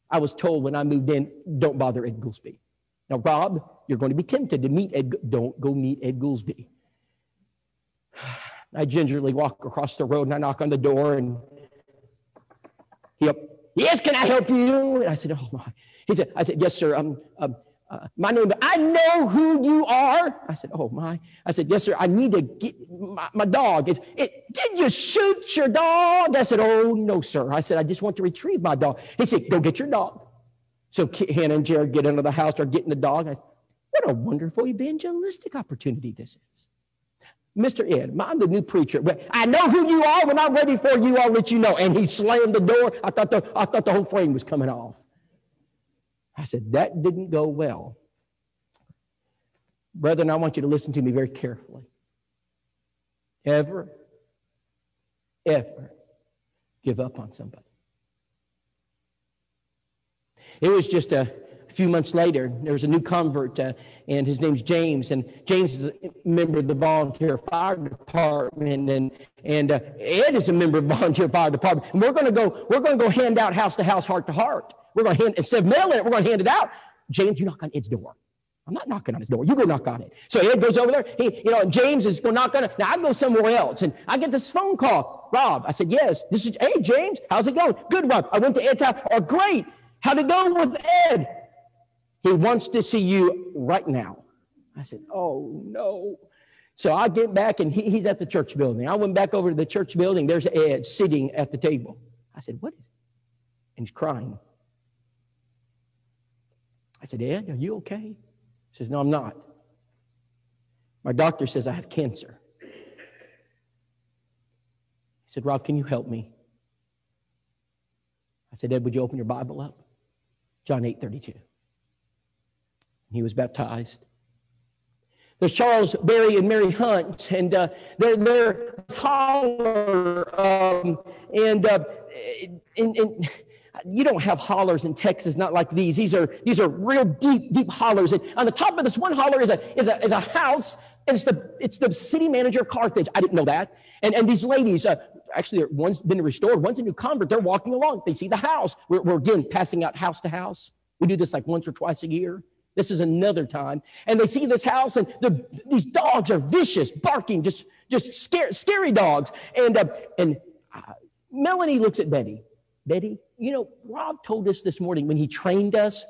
I was told when I moved in, don't bother Ed Goolsby. Now, Rob, you're going to be tempted to meet Ed. Don't go meet Ed Goolsby. I gingerly walk across the road and I knock on the door and he, yes, can I help you? And I said, oh my. He said, I said, yes, sir. Um, um, uh, my name, I know who you are. I said, oh my. I said, yes, sir. I need to get my, my dog. Is it, did you shoot your dog? I said, oh no, sir. I said, I just want to retrieve my dog. He said, go get your dog. So Hannah and Jared get into the house, are getting the dog. I, what a wonderful evangelistic opportunity this is. Mr. Ed, I'm the new preacher. I know who you are. When I'm ready for you, I'll let you know. And he slammed the door. I thought the, I thought the whole frame was coming off. I said, that didn't go well. Brethren, I want you to listen to me very carefully. Ever, ever give up on somebody. It was just a a few months later, there was a new convert, uh, and his name's James. And James is a member of the volunteer fire department, and and uh, Ed is a member of the volunteer fire department. And we're going to go. We're going to go hand out house to house, heart to heart. We're going to hand instead of mailing it, we're going to hand it out. James, you knock on Ed's door. I'm not knocking on his door. You go knock on it. So Ed goes over there. He, you know, James is going to knock on it. Now I go somewhere else, and I get this phone call. Rob, I said, yes. This is, hey James, how's it going? Good, Rob. I went to Ed's house. Oh, great. How'd it go with Ed? He wants to see you right now. I said, Oh, no. So I get back and he, he's at the church building. I went back over to the church building. There's Ed sitting at the table. I said, What is it? And he's crying. I said, Ed, are you okay? He says, No, I'm not. My doctor says I have cancer. He said, Rob, can you help me? I said, Ed, would you open your Bible up? John 8 32. He was baptized. There's Charles Berry and Mary Hunt, and uh, they're, they're holler, um, and, uh, and, and you don't have hollers in Texas, not like these. These are these are real deep, deep hollers. And on the top of this one holler is a is a is a house, and it's the it's the city manager of Carthage. I didn't know that. And and these ladies, uh, actually, one's been restored, one's a new convert. They're walking along. They see the house. We're, we're again passing out house to house. We do this like once or twice a year. This is another time. And they see this house, and the, these dogs are vicious, barking, just, just scary, scary dogs. And, uh, and uh, Melanie looks at Betty. Betty, you know, Rob told us this morning when he trained us,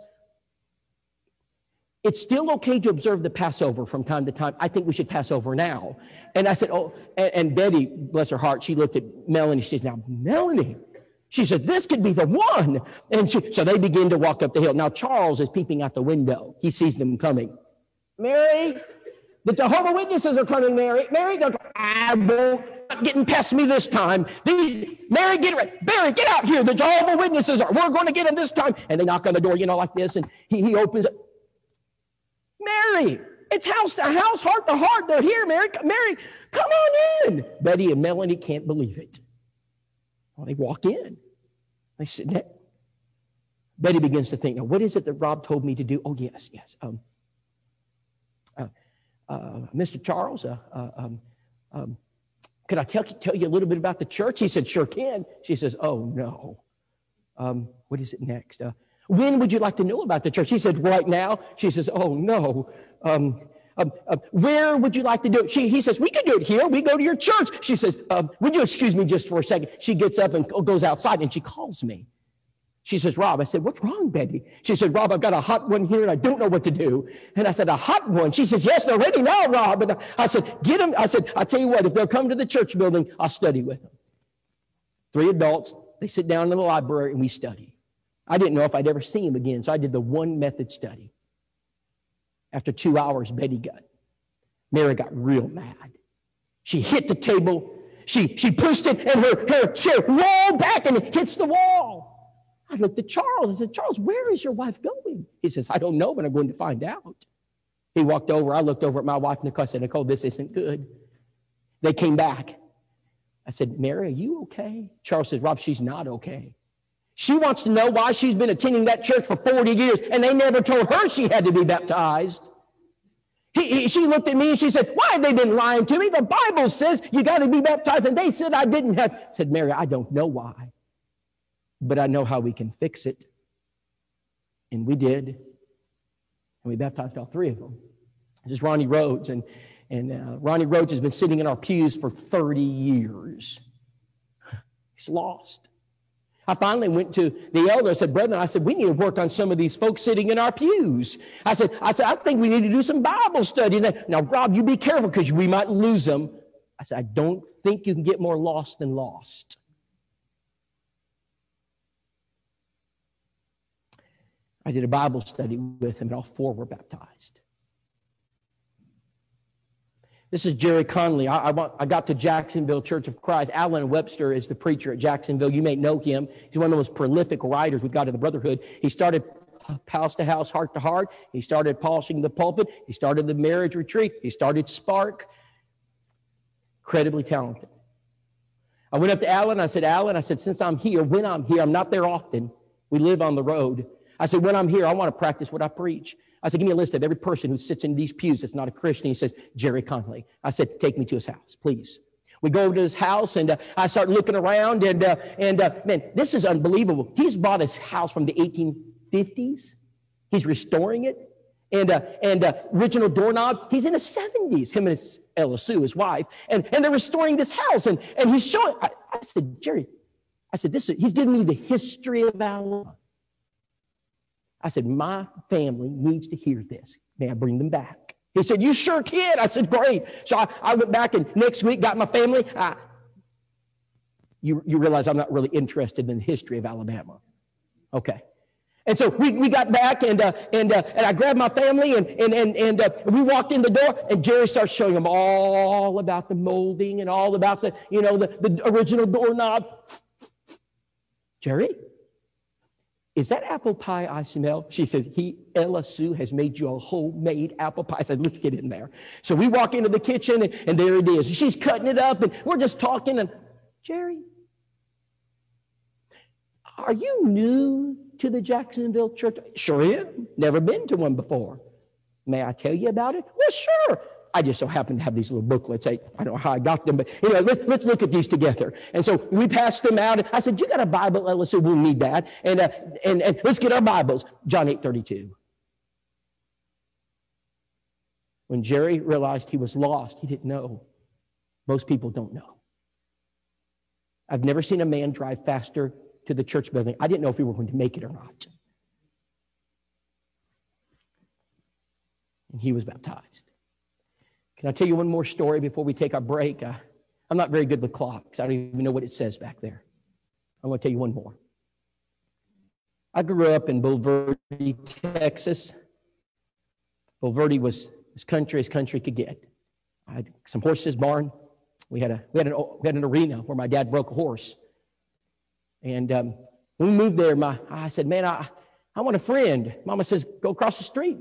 it's still okay to observe the Passover from time to time. I think we should pass over now. And I said, Oh, and, and Betty, bless her heart, she looked at Melanie. She says, Now, Melanie, she said, This could be the one. And she, so they begin to walk up the hill. Now, Charles is peeping out the window. He sees them coming. Mary, The Jehovah Witnesses are coming, Mary. Mary, they're I won't getting past me this time. These, Mary, get ready. Barry, get out here. The Jehovah Witnesses are. We're going to get him this time. And they knock on the door, you know, like this, and he, he opens it. Mary, it's house to house, heart to heart. They're here, Mary. Mary, come on in. Betty and Melanie can't believe it. Well, they walk in. They sit down. Betty begins to think, now, what is it that Rob told me to do? Oh, yes, yes. Um, uh, uh, Mr. Charles, uh, uh um, um, could I tell, tell you a little bit about the church? He said, Sure can. She says, Oh, no. Um, what is it next? Uh, when would you like to know about the church? He said, Right now. She says, Oh, no. Um, um, uh, where would you like to do it? She, he says, We could do it here. We go to your church. She says, um, Would you excuse me just for a second? She gets up and goes outside and she calls me. She says, Rob, I said, what's wrong, Betty? She said, Rob, I've got a hot one here and I don't know what to do. And I said, a hot one? She says, yes, they're ready now, Rob. And I said, get them. I said, I'll tell you what, if they'll come to the church building, I'll study with them. Three adults, they sit down in the library and we study. I didn't know if I'd ever see him again, so I did the one method study. After two hours, Betty got, Mary got real mad. She hit the table. She, she pushed it and her, her chair rolled back and it hits the wall. I looked at Charles. I said, Charles, where is your wife going? He says, I don't know, but I'm going to find out. He walked over. I looked over at my wife, Nicole. I said, Nicole, this isn't good. They came back. I said, Mary, are you okay? Charles says, Rob, she's not okay. She wants to know why she's been attending that church for 40 years and they never told her she had to be baptized. He, he, she looked at me and she said, Why have they been lying to me? The Bible says you got to be baptized. And they said I didn't have. I said, Mary, I don't know why but I know how we can fix it. And we did. And we baptized all three of them. This is Ronnie Rhodes. And, and uh, Ronnie Rhodes has been sitting in our pews for 30 years. He's lost. I finally went to the elder. I said, Brethren, I said, we need to work on some of these folks sitting in our pews. I said, I said, I think we need to do some Bible study. Now, Rob, you be careful because we might lose them. I said, I don't think you can get more lost than lost. I did a Bible study with them, and all four were baptized. This is Jerry Conley. I, I, I, got to Jacksonville Church of Christ. Alan Webster is the preacher at Jacksonville. You may know him. He's one of the most prolific writers we've got in the Brotherhood. He started house to house, heart to heart. He started polishing the pulpit. He started the marriage retreat. He started Spark. Incredibly talented. I went up to Alan. I said, Alan, I said, since I'm here, when I'm here, I'm not there often. We live on the road. I said, when I'm here, I want to practice what I preach. I said, give me a list of every person who sits in these pews that's not a Christian. He says, Jerry Conley. I said, take me to his house, please. We go over to his house and uh, I start looking around and, uh, and uh, man, this is unbelievable. He's bought his house from the 1850s. He's restoring it. And, uh, and uh, original doorknob, he's in his 70s, him and his Ella Sue, his wife. And, and they're restoring this house. And, and he's showing, I, I said, Jerry, I said, this is, he's giving me the history of Alabama. I said, My family needs to hear this. May I bring them back? He said, You sure can. I said, Great. So I, I went back and next week got my family. I, you, you realize I'm not really interested in the history of Alabama. Okay. And so we, we got back and, uh, and, uh, and I grabbed my family and, and, and, and uh, we walked in the door and Jerry starts showing them all about the molding and all about the, you know, the, the original doorknob. Jerry, is that apple pie I smell? She says, he, Ella Sue has made you a homemade apple pie. I said, let's get in there. So we walk into the kitchen and, and there it is. She's cutting it up and we're just talking and Jerry, are you new to the Jacksonville church? Sure am. Never been to one before. May I tell you about it? Well, sure. I just so happen to have these little booklets. I, I don't know how I got them, but anyway, let, let's look at these together. And so we passed them out. I said, you got a Bible? Said, we'll need that. And, uh, and, and let's get our Bibles. John 8, 32. When Jerry realized he was lost, he didn't know. Most people don't know. I've never seen a man drive faster to the church building. I didn't know if we were going to make it or not. And he was baptized. Can I tell you one more story before we take our break? Uh, I'm not very good with clocks. I don't even know what it says back there. I'm going to tell you one more. I grew up in Bulverde, Texas. Bulverde was as country as country could get. I had some horses barn. We had a we had an we had an arena where my dad broke a horse. And um, when we moved there, my I said, "Man, I I want a friend." Mama says, "Go across the street."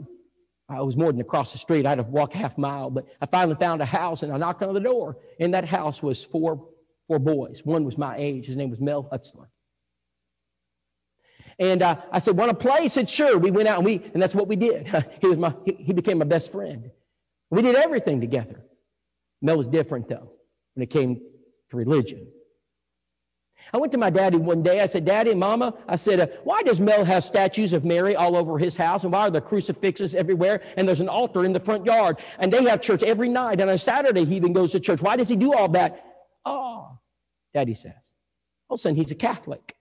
I was more than across the street. I had to walk a half mile, but I finally found a house and I knocked on the door. In that house was four four boys. One was my age. His name was Mel Hutzler. And uh, I said, "Want to play?" He said, "Sure." We went out and we and that's what we did. he was my he, he became my best friend. We did everything together. Mel was different though when it came to religion. I went to my daddy one day. I said, Daddy, Mama, I said, uh, why does Mel have statues of Mary all over his house? And why are there crucifixes everywhere? And there's an altar in the front yard. And they have church every night. And on Saturday, he even goes to church. Why does he do all that? Oh, Daddy says. All of a sudden, he's a Catholic.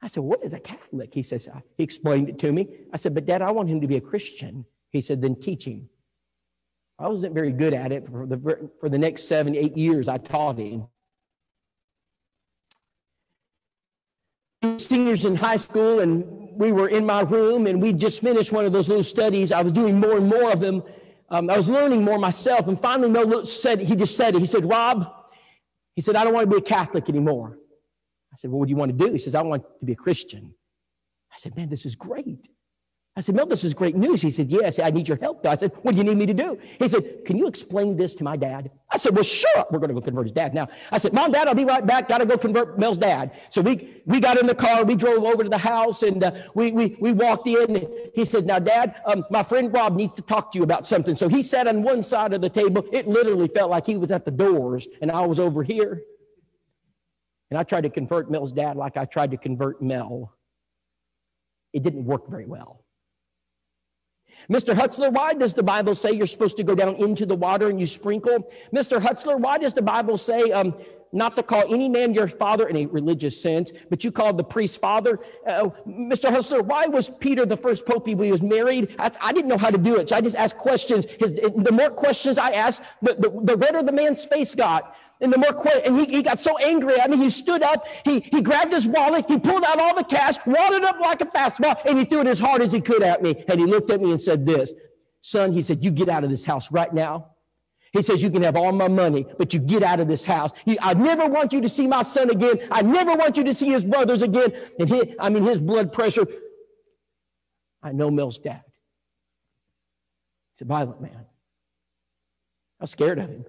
I said, What is a Catholic? He says, He explained it to me. I said, But Dad, I want him to be a Christian. He said, Then teach him. I wasn't very good at it. For the, for the next seven, eight years, I taught him. Seniors in high school, and we were in my room, and we just finished one of those little studies. I was doing more and more of them. Um, I was learning more myself, and finally, Mel said, he just said it. He said, Rob, he said, I don't want to be a Catholic anymore. I said, Well, what do you want to do? He says, I want to be a Christian. I said, Man, this is great. I said, Mel, this is great news. He said, Yes, I need your help. I said, What do you need me to do? He said, Can you explain this to my dad? I said, Well, sure. We're going to go convert his dad now. I said, Mom, Dad, I'll be right back. Got to go convert Mel's dad. So we, we got in the car. We drove over to the house and uh, we, we, we walked in. He said, Now, Dad, um, my friend Rob needs to talk to you about something. So he sat on one side of the table. It literally felt like he was at the doors and I was over here. And I tried to convert Mel's dad like I tried to convert Mel. It didn't work very well. Mr. Hutzler, why does the Bible say you're supposed to go down into the water and you sprinkle? Mr. Hutzler, why does the Bible say um, not to call any man your father in a religious sense, but you called the priest father? Uh, Mr. Hutzler, why was Peter the first pope when he was married? I, I, didn't know how to do it, so I just asked questions. His, the more questions I asked, the, the, the redder the man's face got. And the more que- and he, he got so angry at me, he stood up, he, he grabbed his wallet, he pulled out all the cash, wadded up like a fastball, and he threw it as hard as he could at me. And he looked at me and said this, son, he said, you get out of this house right now. He says, you can have all my money, but you get out of this house. He, I never want you to see my son again. I never want you to see his brothers again. And he, I mean, his blood pressure. I know Mel's dad. He's a violent man. I was scared of him.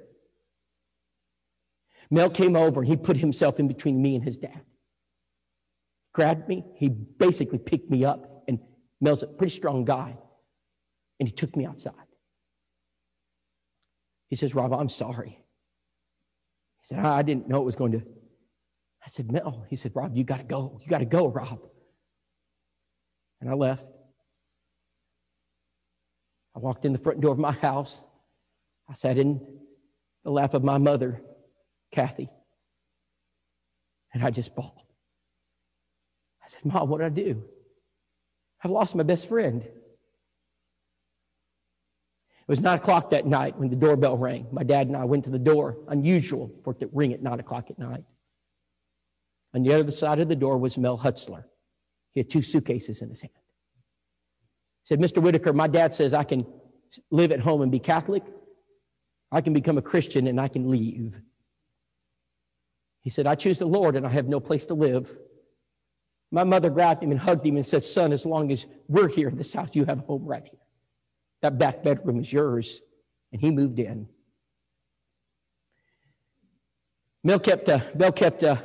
Mel came over and he put himself in between me and his dad. Grabbed me. He basically picked me up. And Mel's a pretty strong guy. And he took me outside. He says, Rob, I'm sorry. He said, I didn't know it was going to. I said, Mel. He said, Rob, you got to go. You got to go, Rob. And I left. I walked in the front door of my house. I sat in the lap of my mother Kathy. And I just bawled. I said, Mom, what did I do? I've lost my best friend. It was nine o'clock that night when the doorbell rang. My dad and I went to the door. Unusual for it to ring at nine o'clock at night. On the other side of the door was Mel Hutzler. He had two suitcases in his hand. He said, Mr. Whitacre, my dad says I can live at home and be Catholic. I can become a Christian and I can leave. He said, I choose the Lord and I have no place to live. My mother grabbed him and hugged him and said, Son, as long as we're here in this house, you have a home right here. That back bedroom is yours. And he moved in. Mel kept, uh, Mel kept, uh,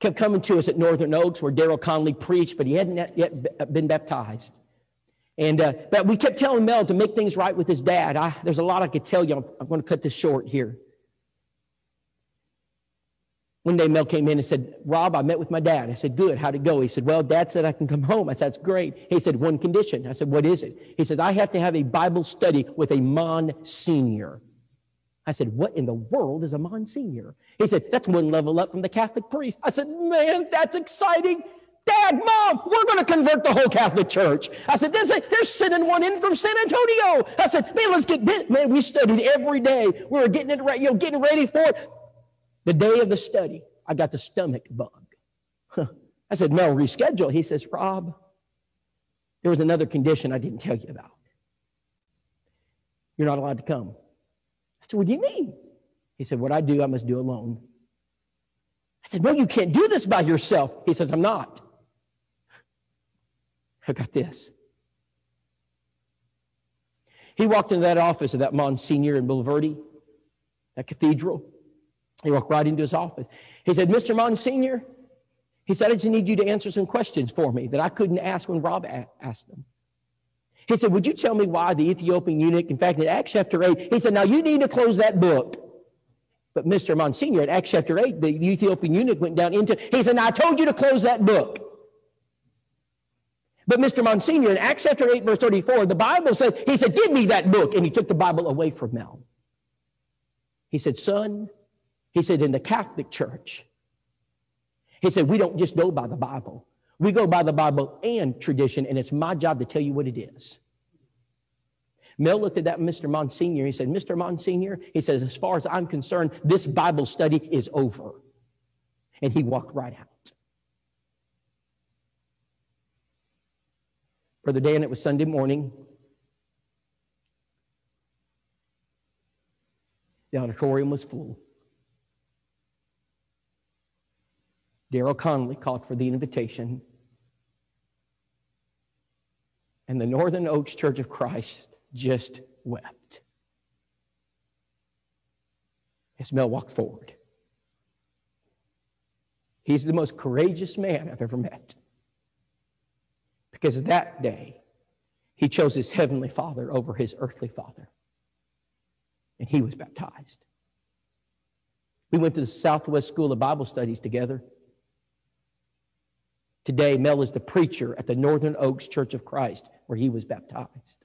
kept coming to us at Northern Oaks where Daryl Conley preached, but he hadn't yet been baptized. And uh, but we kept telling Mel to make things right with his dad. I, there's a lot I could tell you. I'm, I'm going to cut this short here. One day Mel came in and said, Rob, I met with my dad. I said, good, how'd it go? He said, well, dad said I can come home. I said, that's great. He said, one condition. I said, what is it? He said, I have to have a Bible study with a Monsignor. I said, what in the world is a Monsignor? He said, that's one level up from the Catholic priest. I said, man, that's exciting. Dad, Mom, we're going to convert the whole Catholic Church. I said, a, they're sending one in from San Antonio. I said, man, let's get this. Man, we studied every day. We were getting it right, you know, getting ready for it. The day of the study, I got the stomach bug. I said, Mel, reschedule. He says, Rob, there was another condition I didn't tell you about. You're not allowed to come. I said, What do you mean? He said, What I do, I must do alone. I said, No, you can't do this by yourself. He says, I'm not. I got this. He walked into that office of that Monsignor in Bulverde, that cathedral. He walked right into his office. He said, Mr. Monsignor, he said, I just need you to answer some questions for me that I couldn't ask when Rob asked them. He said, Would you tell me why the Ethiopian eunuch, in fact, in Acts chapter 8, he said, Now you need to close that book. But Mr. Monsignor, at Acts chapter 8, the Ethiopian eunuch went down into, he said, Now I told you to close that book. But Mr. Monsignor, in Acts chapter 8, verse 34, the Bible says, he said, Give me that book. And he took the Bible away from Mel. He said, Son, he said, in the Catholic Church, he said, we don't just go by the Bible. We go by the Bible and tradition, and it's my job to tell you what it is. Mel looked at that Mr. Monsignor. He said, Mr. Monsignor, he says, as far as I'm concerned, this Bible study is over. And he walked right out. Brother Dan, it was Sunday morning. The auditorium was full. Daryl Connolly called for the invitation. And the Northern Oaks Church of Christ just wept. As Mel walked forward. He's the most courageous man I've ever met. Because that day, he chose his heavenly father over his earthly father. And he was baptized. We went to the Southwest School of Bible Studies together. Today, Mel is the preacher at the Northern Oaks Church of Christ, where he was baptized.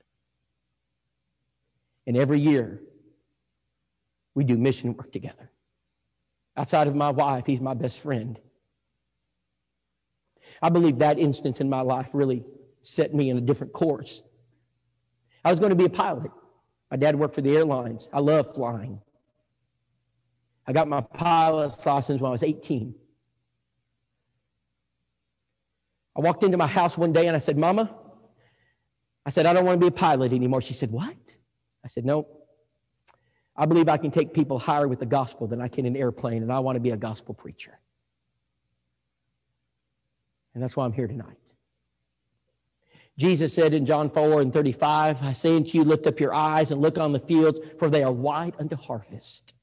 And every year, we do mission work together. Outside of my wife, he's my best friend. I believe that instance in my life really set me in a different course. I was going to be a pilot. My dad worked for the airlines. I love flying. I got my pilot's license when I was 18. I walked into my house one day and I said, Mama, I said, I don't want to be a pilot anymore. She said, What? I said, No. I believe I can take people higher with the gospel than I can in an airplane, and I want to be a gospel preacher. And that's why I'm here tonight. Jesus said in John 4 and 35, I say unto you, lift up your eyes and look on the fields, for they are white unto harvest.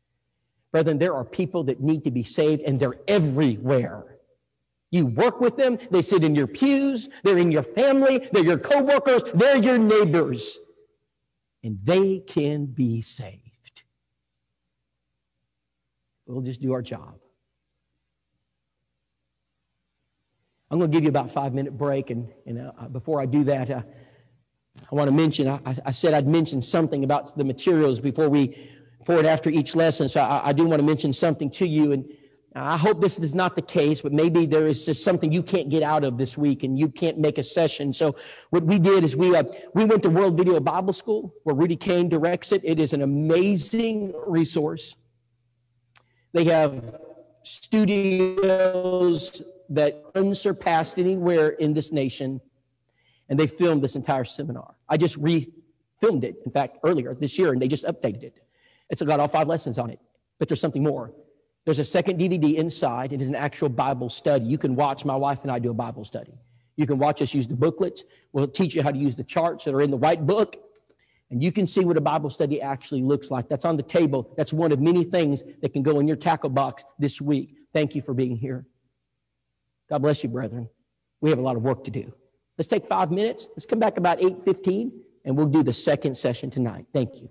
Brethren, there are people that need to be saved, and they're everywhere. You work with them, they sit in your pews, they're in your family, they're your coworkers, they're your neighbors, and they can be saved. We'll just do our job. I'm going to give you about five minute break, and, and uh, before I do that, uh, I want to mention, I, I, said I'd mention something about the materials before we, forward after each lesson, so I, I do want to mention something to you, and I hope this is not the case, but maybe there is just something you can't get out of this week and you can't make a session. So what we did is we uh, we went to World Video Bible School where Rudy Kane directs it. It is an amazing resource. They have studios that unsurpassed anywhere in this nation, and they filmed this entire seminar. I just re-filmed it, in fact, earlier this year, and they just updated it. It's got all five lessons on it, but there's something more. There's a second DVD inside. It is an actual Bible study. You can watch my wife and I do a Bible study. You can watch us use the booklets. We'll teach you how to use the charts that are in the white book. And you can see what a Bible study actually looks like. That's on the table. That's one of many things that can go in your tackle box this week. Thank you for being here. God bless you, brethren. We have a lot of work to do. Let's take five minutes. Let's come back about 8.15, and we'll do the second session tonight. Thank you.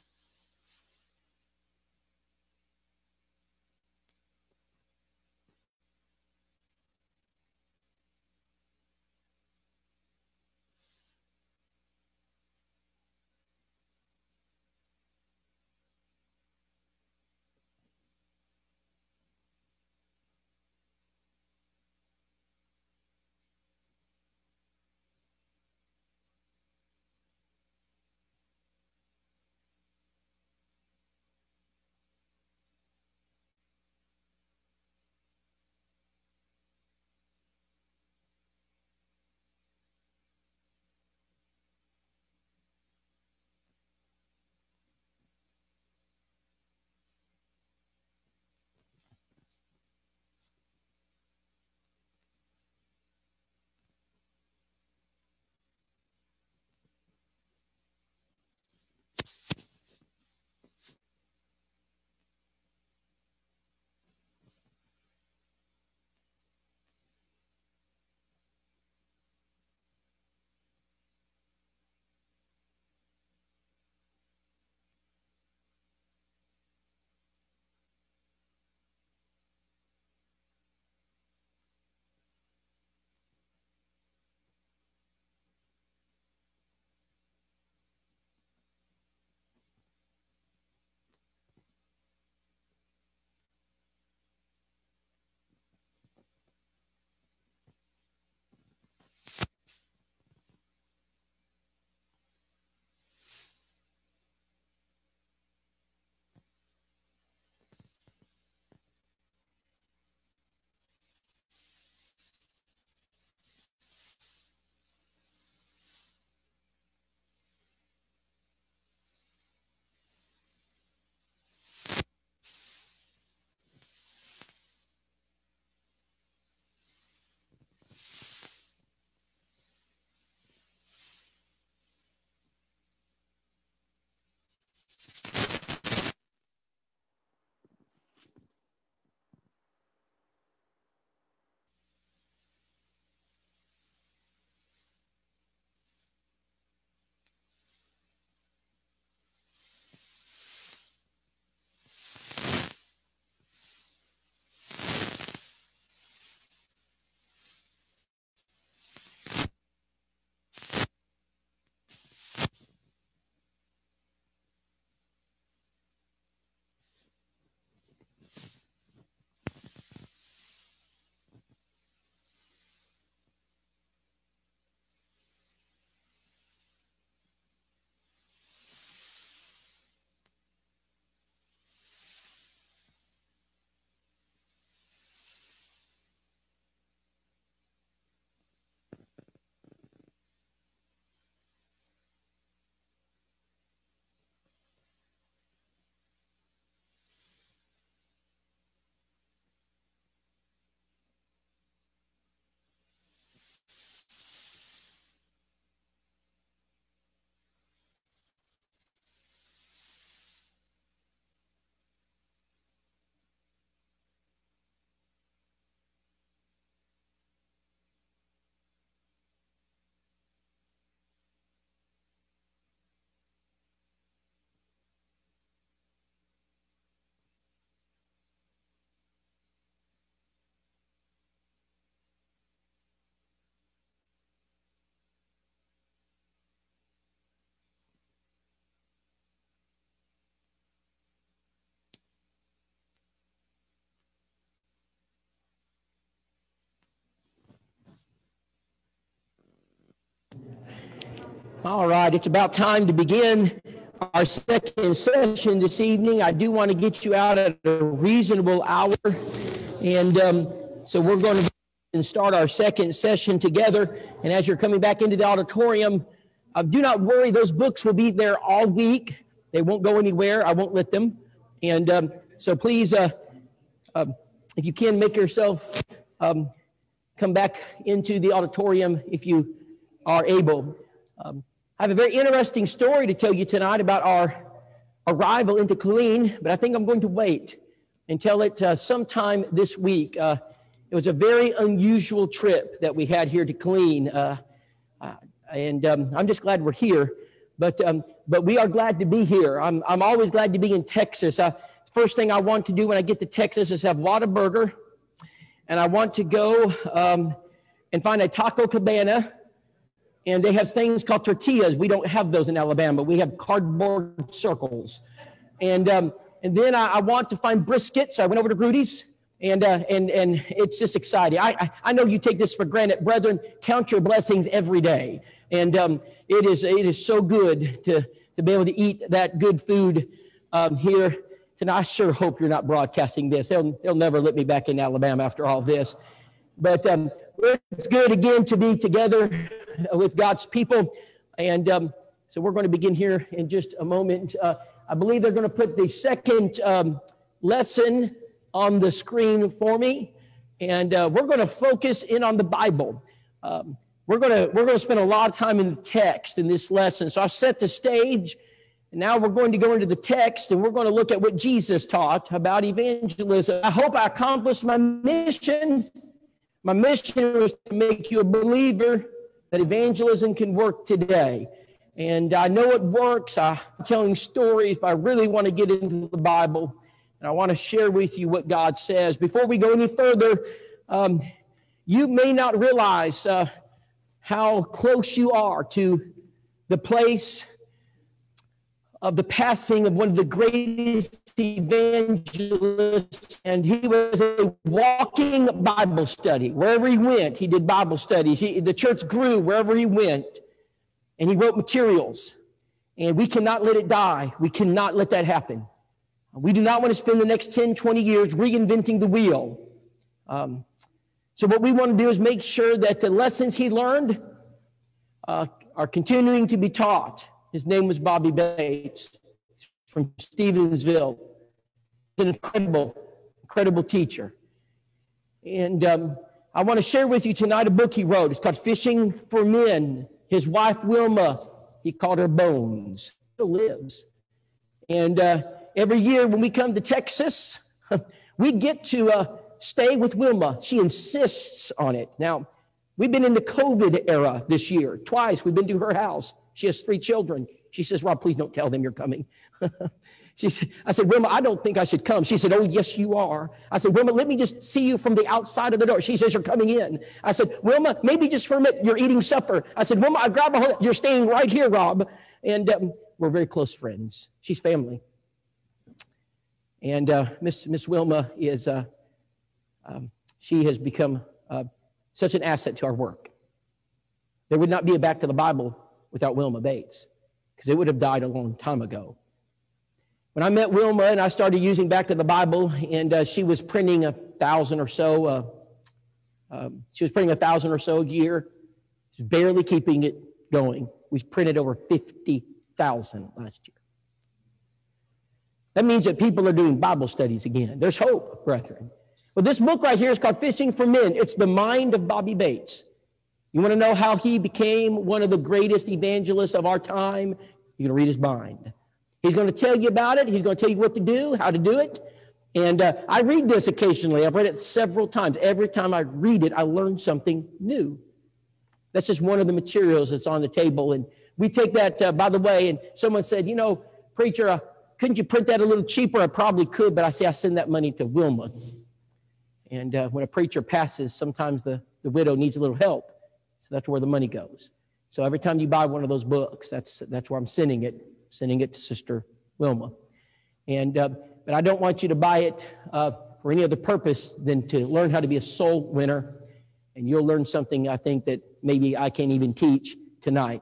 All right, it's about time to begin our second session this evening. I do want to get you out at a reasonable hour. And um, so we're going to start our second session together. And as you're coming back into the auditorium, uh, do not worry, those books will be there all week. They won't go anywhere. I won't let them. And um, so please, uh, um, if you can, make yourself um, come back into the auditorium if you are able. Um, I have a very interesting story to tell you tonight about our arrival into Killeen, but I think I'm going to wait and tell it uh, sometime this week. Uh, it was a very unusual trip that we had here to Killeen, uh, uh, and um, I'm just glad we're here. but um, but we are glad to be here. I'm I'm always glad to be in Texas. Uh, first thing I want to do when I get to Texas is have Whataburger, and I want to go um, and find a taco cabana. And they have things called tortillas. We don't have those in Alabama. We have cardboard circles. And um, and then I, I want to find brisket. So I went over to Rudy's and uh, and and it's just exciting. I, I, I know you take this for granted, brethren. Count your blessings every day, and um, it is it is so good to to be able to eat that good food um, here. And I sure hope you're not broadcasting this. They'll they'll never let me back in Alabama after all this. But um, it's good again to be together with God's people, and um, so we're going to begin here in just a moment. Uh, I believe they're going to put the second um, lesson on the screen for me, and uh, we're going to focus in on the Bible. Um, we're going to we're going to spend a lot of time in the text in this lesson. So I set the stage, and now we're going to go into the text, and we're going to look at what Jesus taught about evangelism. I hope I accomplished my mission. My mission was to make you a believer that evangelism can work today. And I know it works. I'm telling stories, but I really want to get into the Bible. And I want to share with you what God says. Before we go any further, um, you may not realize uh, how close you are to the place of the passing of one of the greatest evangelists, and he was a walking Bible study. Wherever he went, he did Bible studies. He, the church grew wherever he went, and he wrote materials. And we cannot let it die. We cannot let that happen. We do not want to spend the next 10, 20 years reinventing the wheel. Um, so, what we want to do is make sure that the lessons he learned uh, are continuing to be taught. His name was Bobby Bates from Stephenville. He's an incredible, incredible teacher. And um, I want to share with you tonight a book he wrote. It's called Fishing for Men. His wife, Wilma, he called her Bones, still lives. And uh, every year when we come to Texas, we get to uh, stay with Wilma. She insists on it. Now, we've been in the COVID era this year. Twice we've been to her house. She has three children. She says, Rob, please don't tell them you're coming. she said, I said, Wilma, I don't think I should come. She said, Oh, yes, you are. I said, Wilma, let me just see you from the outside of the door. She says, You're coming in. I said, Wilma, maybe just for a minute, you're eating supper. I said, Wilma, I grab a hold. You're staying right here, Rob. And um, we're very close friends. She's family. And uh, Miss Miss Wilma is uh, um, she has become uh, such an asset to our work. There would not be a Back to the Bible without Wilma Bates, because it would have died a long time ago. When I met Wilma and I started using Back to the Bible, and uh, she was printing a thousand or so, uh, um, she was printing a thousand or so a year, She's barely keeping it going. We printed over 50,000 last year. That means that people are doing Bible studies again. There's hope, brethren. Well, this book right here is called Fishing for Men. It's the mind of Bobby Bates. You want to know how he became one of the greatest evangelists of our time? You're going to read his mind. He's going to tell you about it. He's going to tell you what to do, how to do it. And uh, I read this occasionally. I've read it several times. Every time I read it, I learn something new. That's just one of the materials that's on the table. And we take that, uh, by the way, and someone said, you know, preacher, uh, couldn't you print that a little cheaper? I probably could, but I say I send that money to Wilma. And uh, when a preacher passes, sometimes the, the widow needs a little help. That's where the money goes. So every time you buy one of those books, that's, that's where I'm sending it, sending it to Sister Wilma. And, uh, but I don't want you to buy it uh, for any other purpose than to learn how to be a soul winner. And you'll learn something I think that maybe I can't even teach tonight.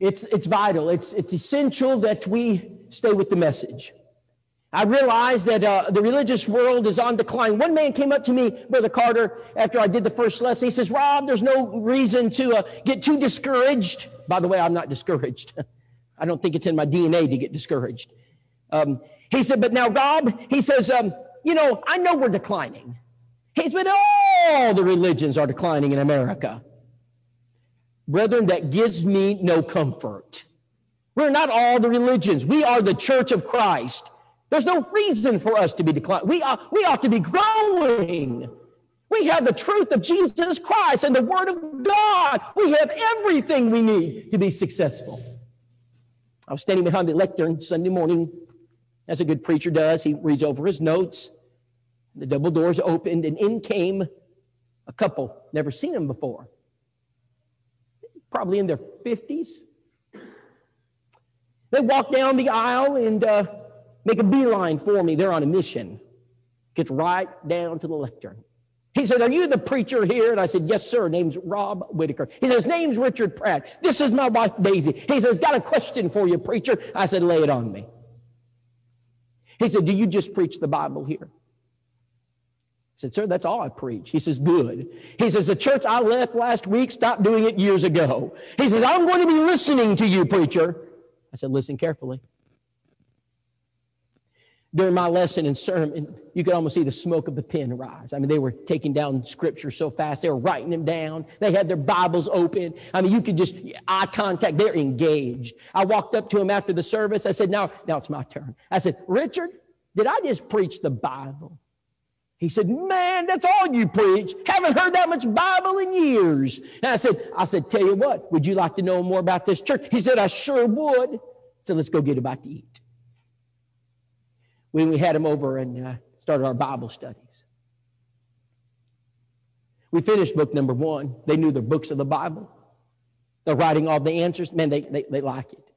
It's, it's vital. It's, it's essential that we stay with the message. I realize that uh, the religious world is on decline. One man came up to me, Brother Carter, after I did the first lesson. He says, Rob, there's no reason to uh, get too discouraged. By the way, I'm not discouraged. I don't think it's in my DNA to get discouraged. Um, he said, but now, Rob, he says, um, you know, I know we're declining. He said, all the religions are declining in America. Brethren, that gives me no comfort. We're not all the religions. We are the church of Christ. There's no reason for us to be declining. We, are, we ought to be growing. We have the truth of Jesus Christ and the Word of God. We have everything we need to be successful. I was standing behind the lectern Sunday morning, as a good preacher does. He reads over his notes. The double doors opened, and in came a couple, never seen them before, probably in their 50s. They walked down the aisle and uh, make a beeline for me. They're on a mission. Gets right down to the lectern. He said, Are you the preacher here? And I said, Yes, sir. Name's Rob Whitacre. He says, Name's Richard Pratt. This is my wife, Daisy. He says, Got a question for you, preacher. I said, Lay it on me. He said, Do you just preach the Bible here? I said, Sir, that's all I preach. He says, Good. He says, The church I left last week stopped doing it years ago. He says, I'm going to be listening to you, preacher. I said, Listen carefully during my lesson and sermon, you could almost see the smoke of the pen rise. I mean, they were taking down scripture so fast, they were writing them down. They had their Bibles open. I mean, you could just eye contact, they're engaged. I walked up to him after the service. I said, Now, now it's my turn. I said, Richard, did I just preach the Bible? He said, Man, that's all you preach. Haven't heard that much Bible in years. And I said, I said, Tell you what, would you like to know more about this church? He said, I sure would. So let's go get about to eat when we had them over and uh, started our Bible studies. We finished book number one. They knew the books of the Bible. They're writing all the answers. Man, they, they, they like it.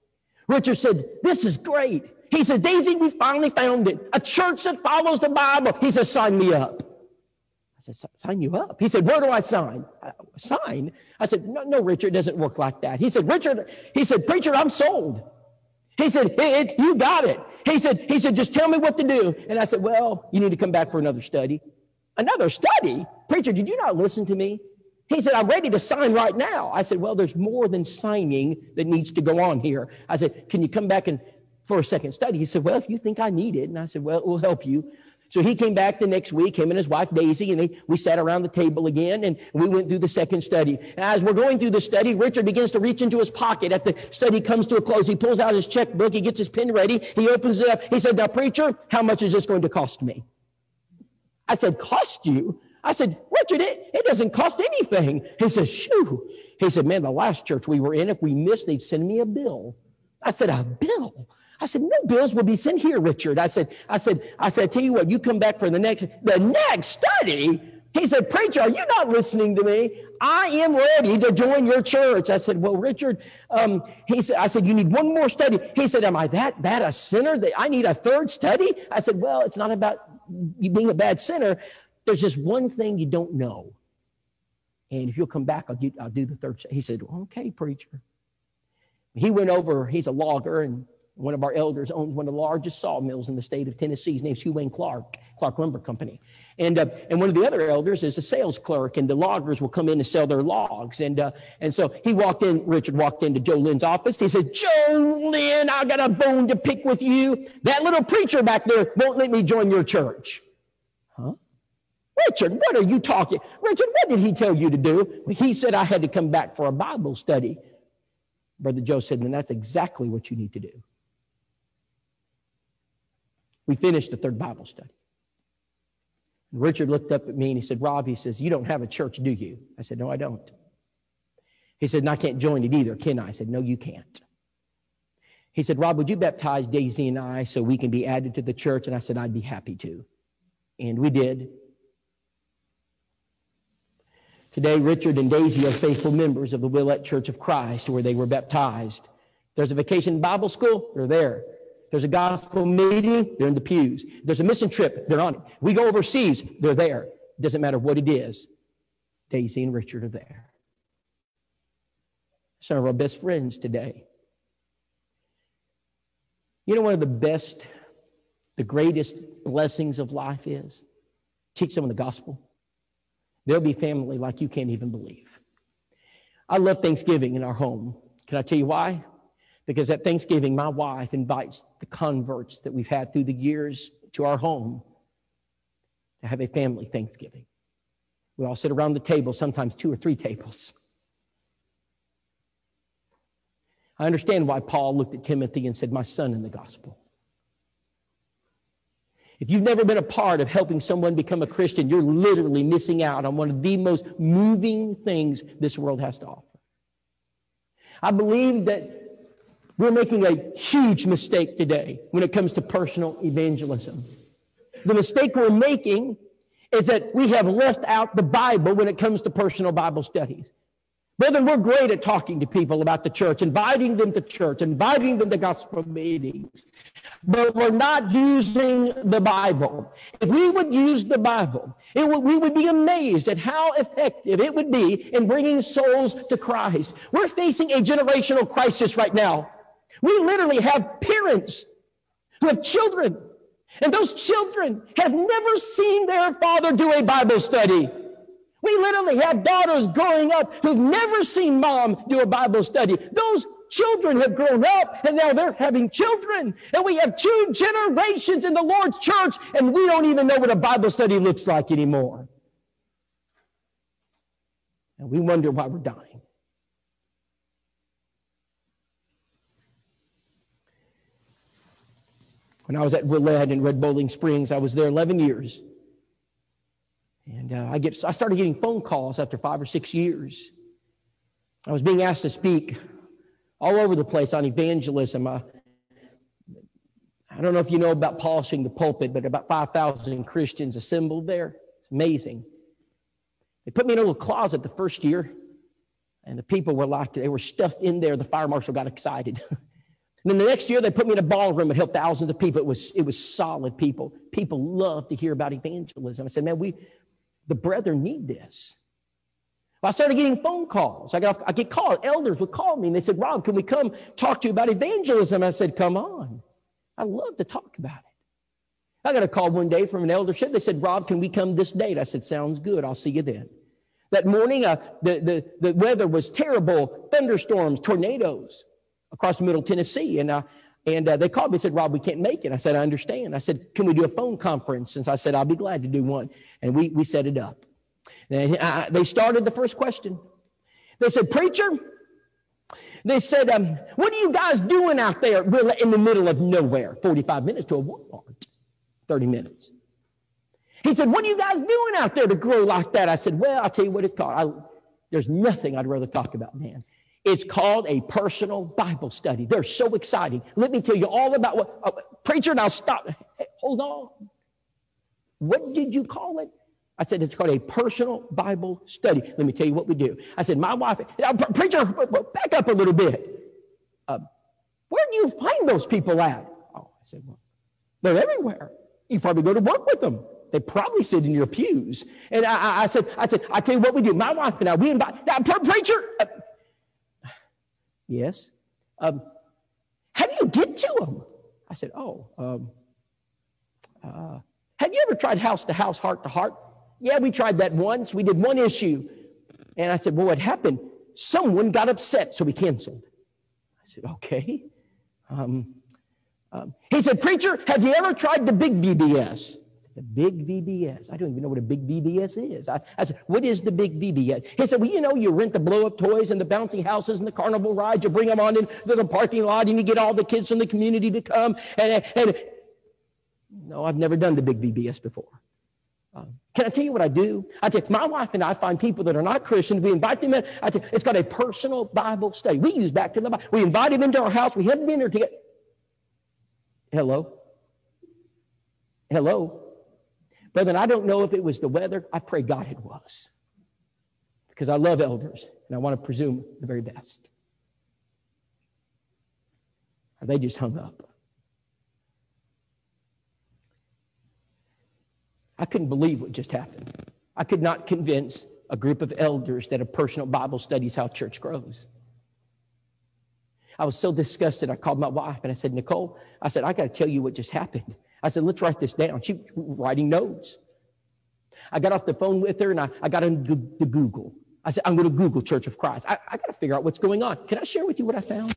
Richard said, This is great. He said, Daisy, we finally found it. A church that follows the Bible. He says, Sign me up. I said, Sign you up? He said, Where do I sign? I, sign? I said, No, no, Richard, it doesn't work like that. He said, Richard, he said, Preacher, I'm sold. He said, it, it, You got it. He said, he said, just tell me what to do. And I said, well, you need to come back for another study. Another study? Preacher, did you not listen to me? He said, I'm ready to sign right now. I said, well, there's more than signing that needs to go on here. I said, can you come back and for a second study? He said, well, if you think I need it. And I said, well, it will help you. So he came back the next week, him and his wife Daisy, and they, we sat around the table again and we went through the second study. And as we're going through the study, Richard begins to reach into his pocket. At the study comes to a close, he pulls out his checkbook, he gets his pen ready, he opens it up. He said, Now, preacher, how much is this going to cost me? I said, Cost you? I said, Richard, it, it doesn't cost anything. He said, Shoo. He said, Man, the last church we were in, if we missed, they'd send me a bill. I said, A bill? I said, no bills will be sent here, Richard. I said, I said, I said, tell you what, you come back for the next, the next study. He said, preacher, are you not listening to me? I am ready to join your church. I said, well, Richard, um, he said, I said, you need one more study. He said, am I that bad a sinner that I need a third study? I said, well, it's not about you being a bad sinner. There's just one thing you don't know. And if you'll come back, I'll do, I'll do the third. He said, okay, preacher. He went over, he's a logger, and one of our elders owns one of the largest sawmills in the state of Tennessee. His name's Hugh Wayne Clark, Clark Lumber Company. And, uh, and one of the other elders is a sales clerk, and the loggers will come in and sell their logs. And, uh, and so he walked in, Richard walked into Joe Lynn's office. He said, Joe Lynn, I got a bone to pick with you. That little preacher back there won't let me join your church. Huh? Richard, what are you talking? Richard, what did he tell you to do? Well, he said I had to come back for a Bible study. Brother Joe said, then that's exactly what you need to do. We finished the third Bible study. Richard looked up at me and he said, Rob, he says, You don't have a church, do you? I said, No, I don't. He said, And I can't join it either, can I? I said, No, you can't. He said, Rob, would you baptize Daisy and I so we can be added to the church? And I said, I'd be happy to. And we did. Today, Richard and Daisy are faithful members of the Willette Church of Christ where they were baptized. There's a vacation Bible school, they're there. There's a gospel meeting, they're in the pews. There's a mission trip, they're on it. We go overseas, they're there. It doesn't matter what it is. Daisy and Richard are there. Some of our best friends today. You know, one of the best, the greatest blessings of life is teach someone the gospel. There'll be family like you can't even believe. I love Thanksgiving in our home. Can I tell you why? Because at Thanksgiving, my wife invites the converts that we've had through the years to our home to have a family Thanksgiving. We all sit around the table, sometimes two or three tables. I understand why Paul looked at Timothy and said, My son in the gospel. If you've never been a part of helping someone become a Christian, you're literally missing out on one of the most moving things this world has to offer. I believe that we're making a huge mistake today when it comes to personal evangelism. The mistake we're making is that we have left out the Bible when it comes to personal Bible studies. Brethren, we're great at talking to people about the church, inviting them to church, inviting them to gospel meetings, but we're not using the Bible. If we would use the Bible, would, we would be amazed at how effective it would be in bringing souls to Christ. We're facing a generational crisis right now. We literally have parents who have children, and those children have never seen their father do a Bible study. We literally have daughters growing up who've never seen mom do a Bible study. Those children have grown up and now they're having children. And we have two generations in the Lord's church and we don't even know what a Bible study looks like anymore. And we wonder why we're dying. When I was at Willette in Red Boiling Springs, I was there 11 years. And uh, I, get, I started getting phone calls after five or six years. I was being asked to speak all over the place on evangelism. I, I don't know if you know about polishing the pulpit, but about 5,000 Christians assembled there. It's amazing. They put me in a little closet the first year, and the people were like, they were stuffed in there. The fire marshal got excited. And then the next year, they put me in a ballroom and helped thousands of people. It was, it was solid people. People love to hear about evangelism. I said, man, we, the brethren need this. Well, I started getting phone calls. I got I get called. Elders would call me and they said, Rob, can we come talk to you about evangelism? I said, come on. I love to talk about it. I got a call one day from an eldership. They said, Rob, can we come this date? I said, sounds good. I'll see you then. That morning, uh, the, the, the weather was terrible thunderstorms, tornadoes across the middle Tennessee. And, uh, and uh, they called me and said, Rob, we can't make it. I said, I understand. I said, can we do a phone conference? And I said, I'll be glad to do one. And we, we set it up. And I, they started the first question. They said, Preacher, they said, um, What are you guys doing out there in the middle of nowhere? 45 minutes to a Walmart, 30 minutes. He said, What are you guys doing out there to grow like that? I said, Well, I'll tell you what it's called. I, there's nothing I'd rather talk about, man. It's called a personal Bible study. They're so exciting. Let me tell you all about what, uh, preacher, now stop. Hey, hold on. What did you call it? I said, it's called a personal Bible study. Let me tell you what we do. I said, my wife, preacher, back up a little bit. Uh, where do you find those people at? Oh, I said, well, they're everywhere. You probably go to work with them. They probably sit in your pews. And I, I, said, I said, I tell you what we do. My wife and I, we invite, now, preacher, uh, Yes. Um, how do you get to them? I said, Oh, um, uh, have you ever tried house to house, heart to heart? Yeah, we tried that once. We did one issue. And I said, Well, what happened? Someone got upset, so we canceled. I said, Okay. Um, um, he said, Preacher, have you ever tried the big VBS? The big VBS. I don't even know what a big VBS is. I, I, said, What is the big VBS? He said, Well, you know, you rent the blow up toys and the bouncy houses and the carnival rides. You bring them on into the parking lot and you get all the kids from the community to come. And, and no, I've never done the big VBS before. Um, can I tell you what I do? I tell my wife and I find people that are not Christians. We invite them in. I tell it's got a personal Bible study. We use back to the Bible. We invite them into our house. We have dinner together. Hello? Hello? Brethren, I don't know if it was the weather. I pray God it was. Because I love elders and I want to presume the very best. Or they just hung up. I couldn't believe what just happened. I could not convince a group of elders that a personal Bible study is how church grows. I was so disgusted. I called my wife and I said, Nicole, I said, I got to tell you what just happened. I said, let's write this down. She was writing notes. I got off the phone with her and I, I got into the Google. I said, I'm going to Google Church of Christ. I, I got to figure out what's going on. Can I share with you what I found?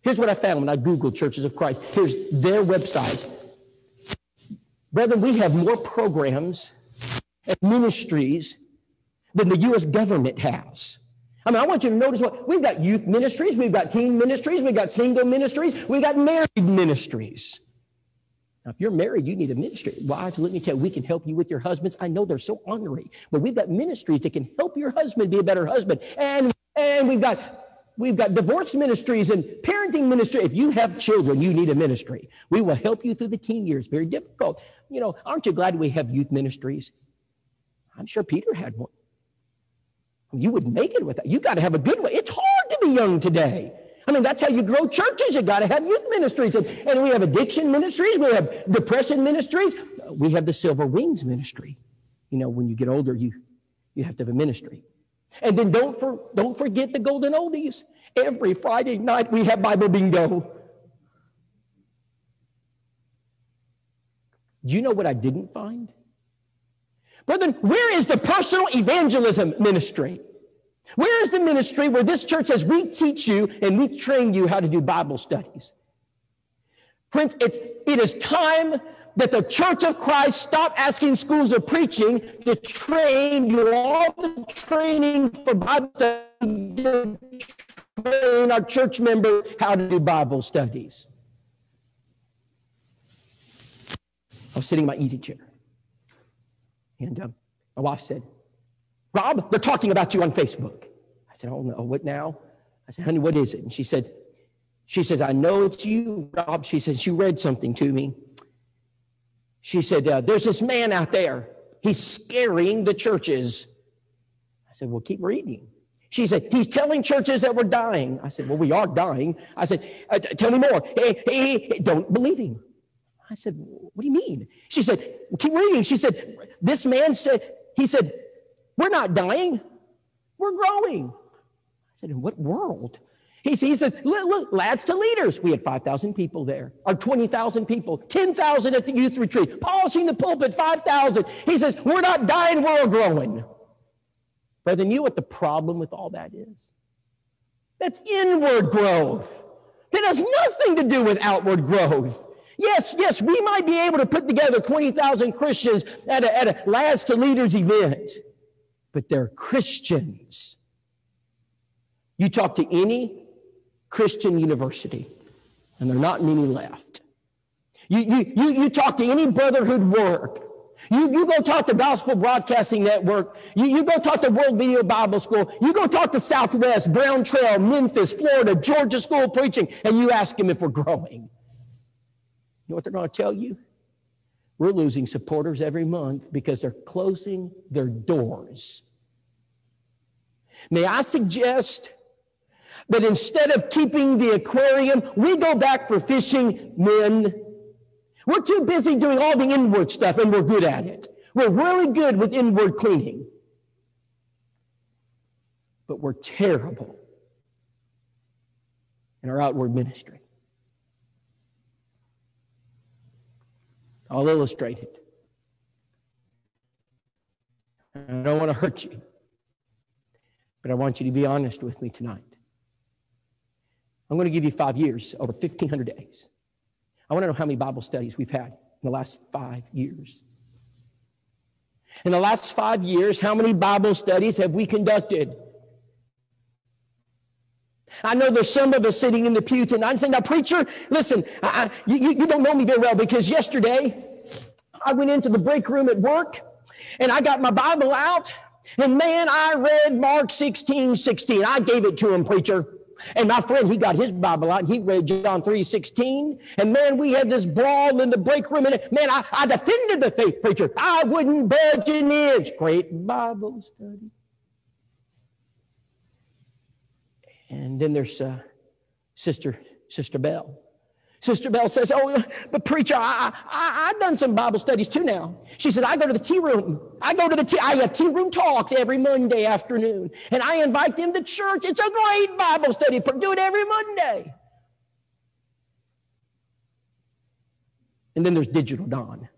Here's what I found when I Googled Churches of Christ. Here's their website. Brethren, we have more programs and ministries than the U.S. government has. I mean, I want you to notice what we've got youth ministries, we've got teen ministries, we've got single ministries, we've got married ministries. Now, if you're married, you need a ministry. Wives, let me tell you, we can help you with your husbands. I know they're so ornery, but we've got ministries that can help your husband be a better husband. And, and we've got We've got divorce ministries and parenting ministry. If you have children, you need a ministry. We will help you through the teen years. Very difficult. You know, aren't you glad we have youth ministries? I'm sure Peter had one. You wouldn't make it without. You got to have a good one. It's hard to be young today. I mean, that's how you grow churches. You got to have youth ministries. And, and we have addiction ministries. We have depression ministries. We have the Silver Wings ministry. You know, when you get older, you, you have to have a ministry. And then don't, for, don't forget the golden oldies. Every Friday night we have Bible bingo. Do you know what I didn't find? Brethren, where is the personal evangelism ministry? Where is the ministry where this church says we teach you and we train you how to do Bible studies? Friends, it, it is time that the Church of Christ stop asking schools of preaching to train you all the training for Bible study, train our church members how to do Bible studies. I was sitting in my easy chair, and um, my wife said, Rob, they're talking about you on Facebook. I said, Oh no, what now? I said, honey, what is it? And she said, she says, I know it's you, Rob. She says, you read something to me. She said, uh, There's this man out there. He's scaring the churches. I said, Well, keep reading. She said, He's telling churches that we're dying. I said, Well, we are dying. I said, uh, Tell me more. Hey, hey, hey, don't believe him. I said, What do you mean? She said, Keep reading. She said, This man said, He said, We're not dying, we're growing. I said, In what world? He, says, lads to leaders. We had 5,000 people there, or 20,000 people, 10,000 at the youth retreat, polishing the pulpit, 5,000. He says, we're not dying, we're growing. Brethren, you know what the problem with all that is? That's inward growth. That has nothing to do with outward growth. Yes, yes, we might be able to put together 20,000 Christians at a, at a lads to leaders event, but they're Christians. You talk to any Christian university, and there are not many left. You, you, you, you talk to any brotherhood work. You, you go talk to Gospel Broadcasting Network. You, you go talk to World Video Bible School. You go talk to Southwest, Brown Trail, Memphis, Florida, Georgia School Preaching, and you ask them if we're growing. You know what they're going to tell you? We're losing supporters every month because they're closing their doors. May I suggest that instead of keeping the aquarium, we go back for fishing men. We're too busy doing all the inward stuff and we're good at it. We're really good with inward cleaning. But we're terrible in our outward ministry. I'll illustrate it. I don't want to hurt you, but I want you to be honest with me tonight. I'm going to give you five years, over 1,500 days. I want to know how many Bible studies we've had in the last five years. In the last five years, how many Bible studies have we conducted? I know there's some of us sitting in the pew tonight saying, now, preacher, listen, I, I, you, you don't know me very well because yesterday I went into the break room at work and I got my Bible out and man, I read Mark 16, 16. I gave it to him, preacher. And my friend, he got his Bible out and he read John 3 16. And man, we had this brawl in the break room. And man, I, I defended the faith preacher. I wouldn't budge an inch. Great Bible study. And then there's uh, Sister, Sister Bell. Sister Bell says, Oh, but preacher, I, I, I've done some Bible studies too now. She said, I go to the tea room. I go to the tea, I have tea room talks every Monday afternoon. And I invite them to church. It's a great Bible study. Do it every Monday. And then there's Digital Dawn.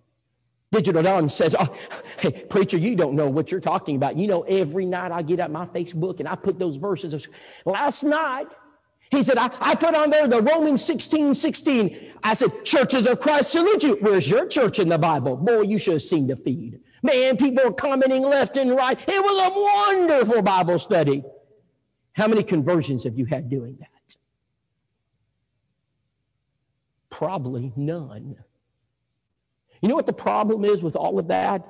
Digital Dawn says, oh, hey, preacher, you don't know what you're talking about. You know, every night I get out my Facebook and I put those verses. Of, Last night, he said, I, I put on there the Romans 16, 16. I said, churches of Christ salute you. Where's your church in the Bible? Boy, you should have seen the feed. Man, people are commenting left and right. It was a wonderful Bible study. How many conversions have you had doing that? Probably none. You know what the problem is with all of that?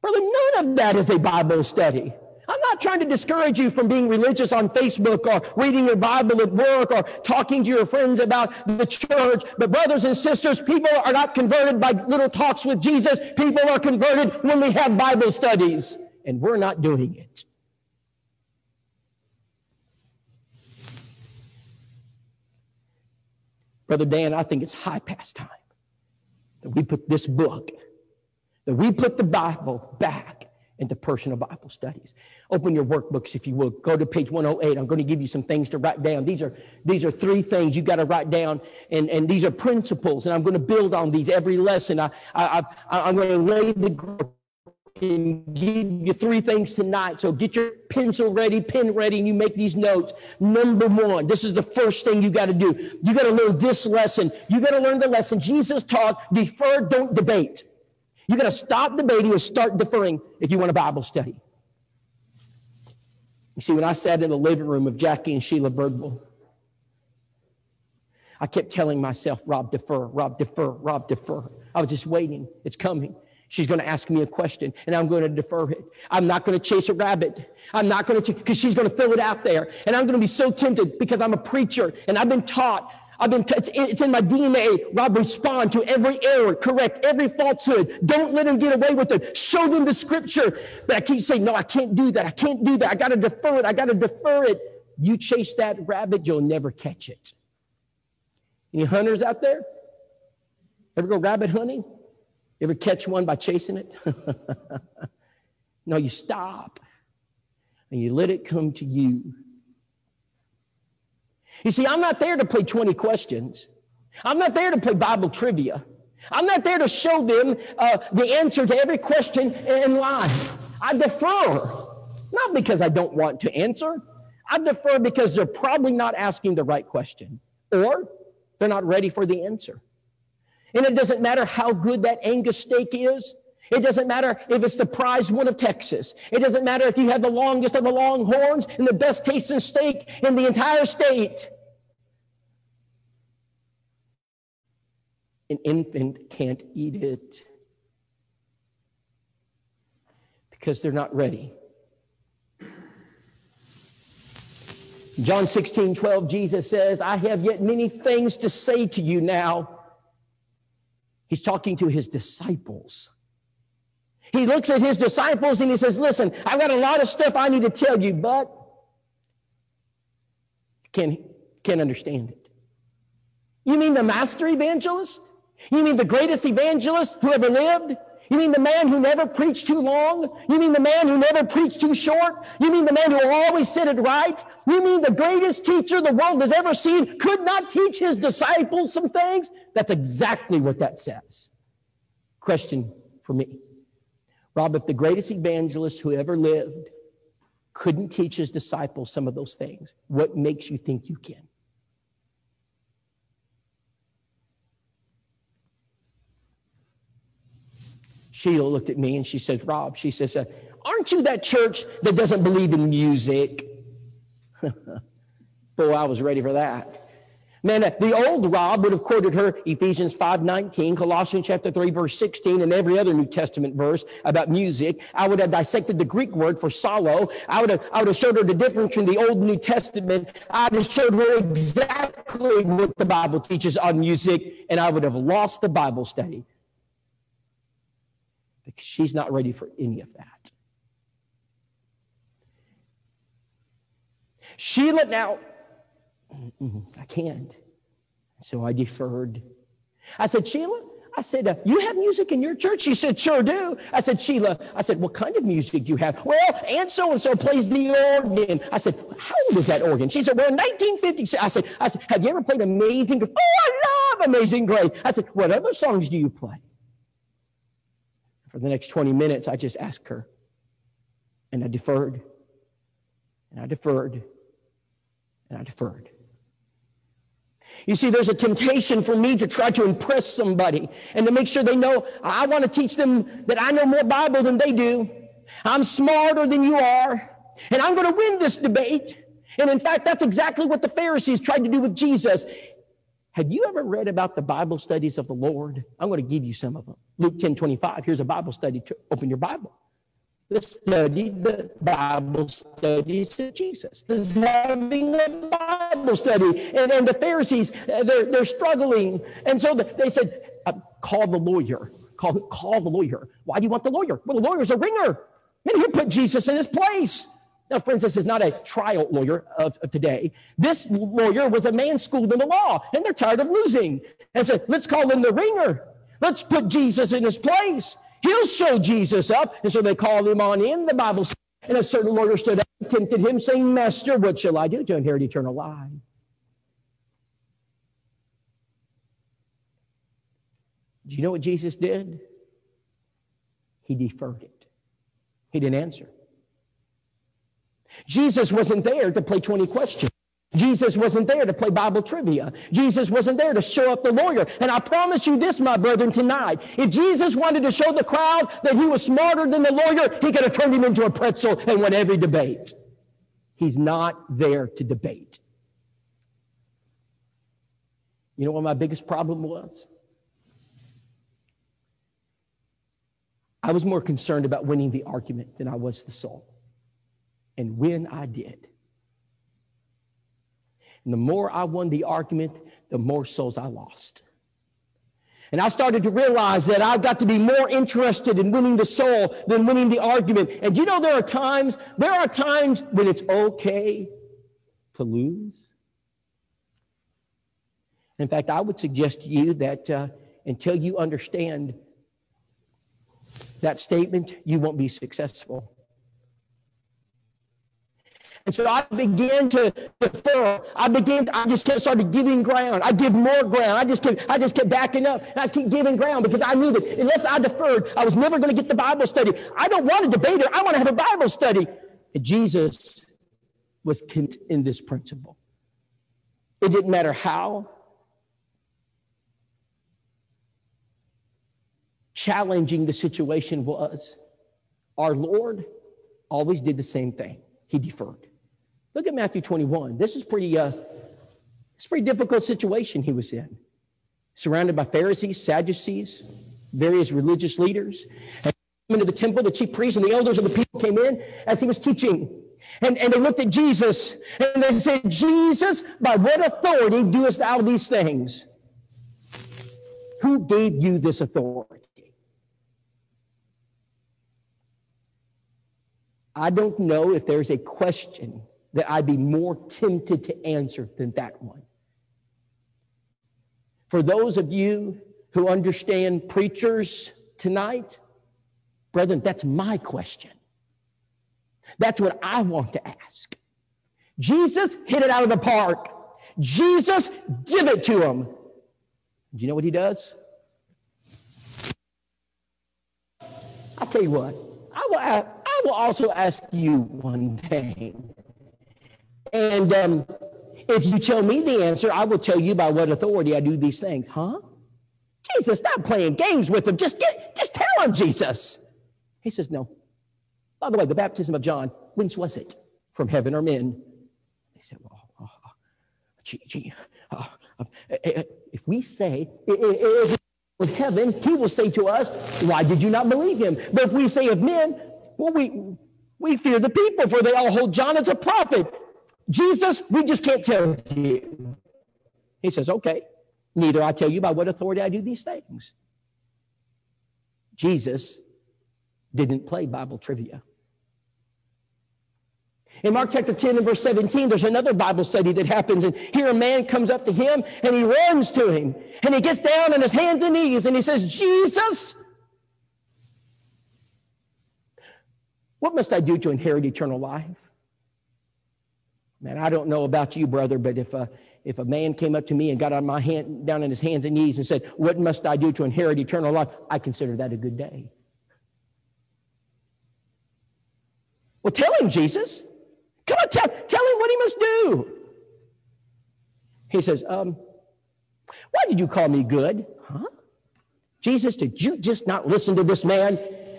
Brother, none of that is a Bible study. I'm not trying to discourage you from being religious on Facebook or reading your Bible at work or talking to your friends about the church. But brothers and sisters, people are not converted by little talks with Jesus. People are converted when we have Bible studies, and we're not doing it. Brother Dan, I think it's high past time that we put this book, that we put the Bible back into personal Bible studies. Open your workbooks if you will. Go to page 108. I'm going to give you some things to write down. These are these are three things you got to write down, and, and these are principles, and I'm going to build on these every lesson. I, I, I, I'm going to lay the and give you three things tonight. So get your pencil ready, pen ready, and you make these notes. Number one, this is the first thing you got to do. You got to learn this lesson. You got to learn the lesson Jesus taught defer, don't debate. You got to stop debating and start deferring if you want a Bible study. You see, when I sat in the living room of Jackie and Sheila Birdwell, I kept telling myself, Rob, defer, Rob, defer, Rob, defer. I was just waiting. It's coming. She's going to ask me a question and I'm going to defer it. I'm not going to chase a rabbit. I'm not going to, because she's going to fill it out there. And I'm going to be so tempted because I'm a preacher and I've been taught I've been, t- it's in my DNA. Rob, respond to every error, correct every falsehood. Don't let them get away with it. Show them the scripture. But I keep saying, no, I can't do that. I can't do that. I got to defer it. I got to defer it. You chase that rabbit, you'll never catch it. Any hunters out there? Ever go rabbit hunting? Ever catch one by chasing it? no, you stop and you let it come to you. You see, I'm not there to play 20 questions. I'm not there to play Bible trivia. I'm not there to show them uh, the answer to every question in life. I defer, not because I don't want to answer. I defer because they're probably not asking the right question or they're not ready for the answer. And it doesn't matter how good that Angus steak is. It doesn't matter if it's the prize one of Texas. It doesn't matter if you have the longest of the longhorns and the best tasting steak in the entire state. An infant can't eat it because they're not ready. John 16, 12, Jesus says, I have yet many things to say to you now. He's talking to his disciples. He looks at his disciples and he says, Listen, I've got a lot of stuff I need to tell you, but can't, can't understand it. You mean the master evangelist? You mean the greatest evangelist who ever lived? You mean the man who never preached too long? You mean the man who never preached too short? You mean the man who always said it right? You mean the greatest teacher the world has ever seen could not teach his disciples some things? That's exactly what that says. Question for me. Rob, if the greatest evangelist who ever lived couldn't teach his disciples some of those things, what makes you think you can? Sheila looked at me and she says, Rob, she says, uh, aren't you that church that doesn't believe in music? Boy, I was ready for that. Man, uh, the old Rob would have quoted her Ephesians 5.19, Colossians chapter 3, verse 16, and every other New Testament verse about music. I would have dissected the Greek word for psallo. I would have, I would have showed her the difference between the Old and New Testament. I would have showed her exactly what the Bible teaches on music, and I would have lost the Bible study because she's not ready for any of that. Sheila, now, I can't. So I deferred. I said, Sheila, I said, uh, you have music in your church? She said, sure do. I said, Sheila, I said, what kind of music do you have? Well, and so-and-so plays the organ. I said, how old is that organ? She said, well, 1956. I said, I said, have you ever played Amazing Grace? Oh, I love Amazing Grace. I said, what other songs do you play? For the next 20 minutes, I just asked her. And I deferred. And I deferred. And I deferred. You see, there's a temptation for me to try to impress somebody and to make sure they know I want to teach them that I know more Bible than they do. I'm smarter than you are. And I'm going to win this debate. And in fact, that's exactly what the Pharisees tried to do with Jesus. Have you ever read about the Bible studies of the Lord? I'm going to give you some of them. Luke 10 25. Here's a Bible study. To open your Bible. Let's study the Bible studies of Jesus. This is having a Bible study. And, and the Pharisees, uh, they're, they're struggling. And so they said, uh, call the lawyer. Call, call the lawyer. Why do you want the lawyer? Well, the lawyer's a ringer. And he put Jesus in his place. Now, friends, this is not a trial lawyer of, of, today. This lawyer was a man schooled in the law, and they're tired of losing. And said, let's call him the ringer. Let's put Jesus in his place. He'll show Jesus up. And so they called him on in. The Bible says, and a certain lawyer stood up and tempted him, saying, Master, what shall I do to inherit eternal life? Do you know what Jesus did? He deferred it. He didn't answer. Jesus wasn't there to play 20 questions. Jesus wasn't there to play Bible trivia. Jesus wasn't there to show up the lawyer. And I promise you this, my brethren, tonight. If Jesus wanted to show the crowd that he was smarter than the lawyer, he could have turned him into a pretzel and won every debate. He's not there to debate. You know what my biggest problem was? I was more concerned about winning the argument than I was the soul. And when I did, and the more I won the argument, the more souls I lost. And I started to realize that I've got to be more interested in winning the soul than winning the argument. And you know, there are times, there are times when it's okay to lose. In fact, I would suggest to you that uh, until you understand that statement, you won't be successful. And so I began to defer. I began, I just kept started giving ground. I give more ground. I just kept, I just kept backing up. And I keep giving ground because I knew that unless I deferred, I was never going to get the Bible study. I don't want a debater. I want to have a Bible study. And Jesus was in this principle. It didn't matter how challenging the situation was. Our Lord always did the same thing. He deferred. Look at Matthew 21. This is pretty, uh, it's pretty difficult situation he was in. Surrounded by Pharisees, Sadducees, various religious leaders. And into the temple, the chief priests and the elders of the people came in as he was teaching. And, and they looked at Jesus and they said, Jesus, by what authority doest thou these things? Who gave you this authority? I don't know if there's a question that I'd be more tempted to answer than that one. For those of you who understand preachers tonight, brethren, that's my question. That's what I want to ask. Jesus hit it out of the park. Jesus, give it to him. Do you know what he does? I'll tell you what, I will, I will also ask you one thing. And um, if you tell me the answer, I will tell you by what authority I do these things. Huh? Jesus, stop playing games with them. Just get, just tell him, Jesus. He says, no. By the way, the baptism of John, whence was it? From heaven or men? They said, well, uh, uh, gee, gee, uh if we say, if with heaven, he will say to us, why did you not believe him? But if we say of men, well, we, we fear the people, for they all hold John as a prophet. Jesus, we just can't tell you. He says, okay, neither I tell you by what authority I do these things. Jesus didn't play Bible trivia. In Mark chapter 10 and verse 17, there's another Bible study that happens. And here a man comes up to him and he runs to him. And he gets down on his hands and knees and he says, Jesus, what must I do to inherit eternal life? Man, I don't know about you, brother, but if a, if a man came up to me and got on my hand, down on his hands and knees and said, What must I do to inherit eternal life? I consider that a good day. Well, tell him, Jesus. Come on, tell, tell him what he must do. He says, um, Why did you call me good? Huh? Jesus, did you just not listen to this man?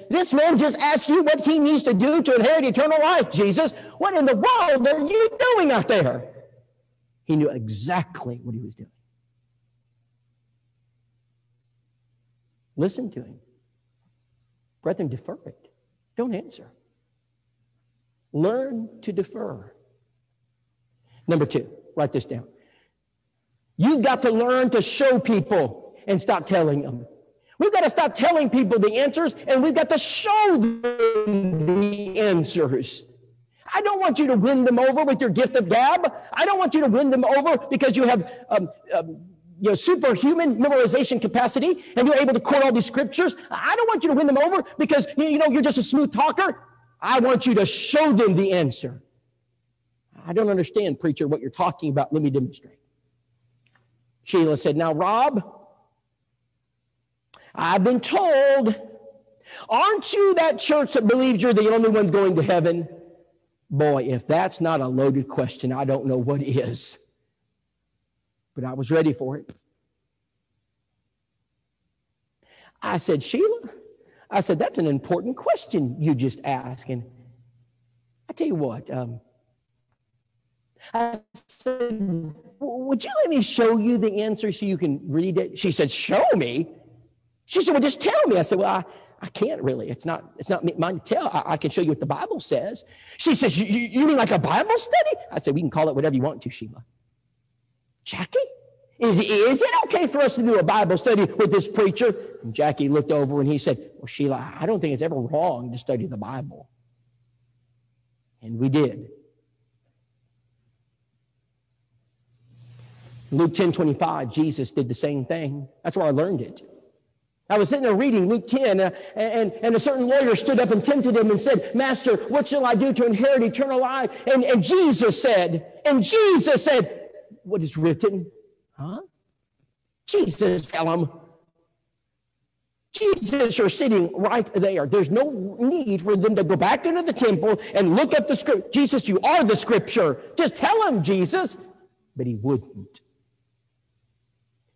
This man just asked you what he needs to do to inherit eternal life, Jesus. What in the world are you doing out there? He knew exactly what he was doing. Listen to him. Brethren, defer it. Don't answer. Learn to defer. Number two, write this down. You've got to learn to show people and stop telling them. We've got to stop telling people the answers and we've got to show them the answers. I don't want you to win them over with your gift of gab. I don't want you to win them over because you have um, um, you know, superhuman memorization capacity and you're able to quote all these scriptures. I don't want you to win them over because you know you're just a smooth talker. I want you to show them the answer. I don't understand, preacher, what you're talking about. Let me demonstrate. Sheila said, Now, Rob, I've been told, aren't you that church that believes you're the only one going to heaven? Boy, if that's not a loaded question, I don't know what is. But I was ready for it. I said, Sheila, I said, that's an important question you just asked. And I tell you what, um, I said, Would you let me show you the answer so you can read it? She said, Show me. She said, Well, just tell me. I said, Well, I, I can't really. It's not, it's not mine to tell. I, I can show you what the Bible says. She says, you, mean like a Bible study? I said, We can call it whatever you want to, Sheila. Jackie, is, is it okay for us to do a Bible study with this preacher? And Jackie looked over and he said, Well, Sheila, I don't think it's ever wrong to study the Bible. And we did. Luke 10 25, Jesus did the same thing. That's where I learned it. I was sitting there reading Luke 10, uh, and, and a certain lawyer stood up and tempted him and said, Master, what shall I do to inherit eternal life? And, and Jesus said, and Jesus said, What is written? Huh? Jesus, tell him. Jesus, you're sitting right there. There's no need for them to go back into the temple and look up the script. Jesus, you are the scripture. Just tell him, Jesus. But he wouldn't.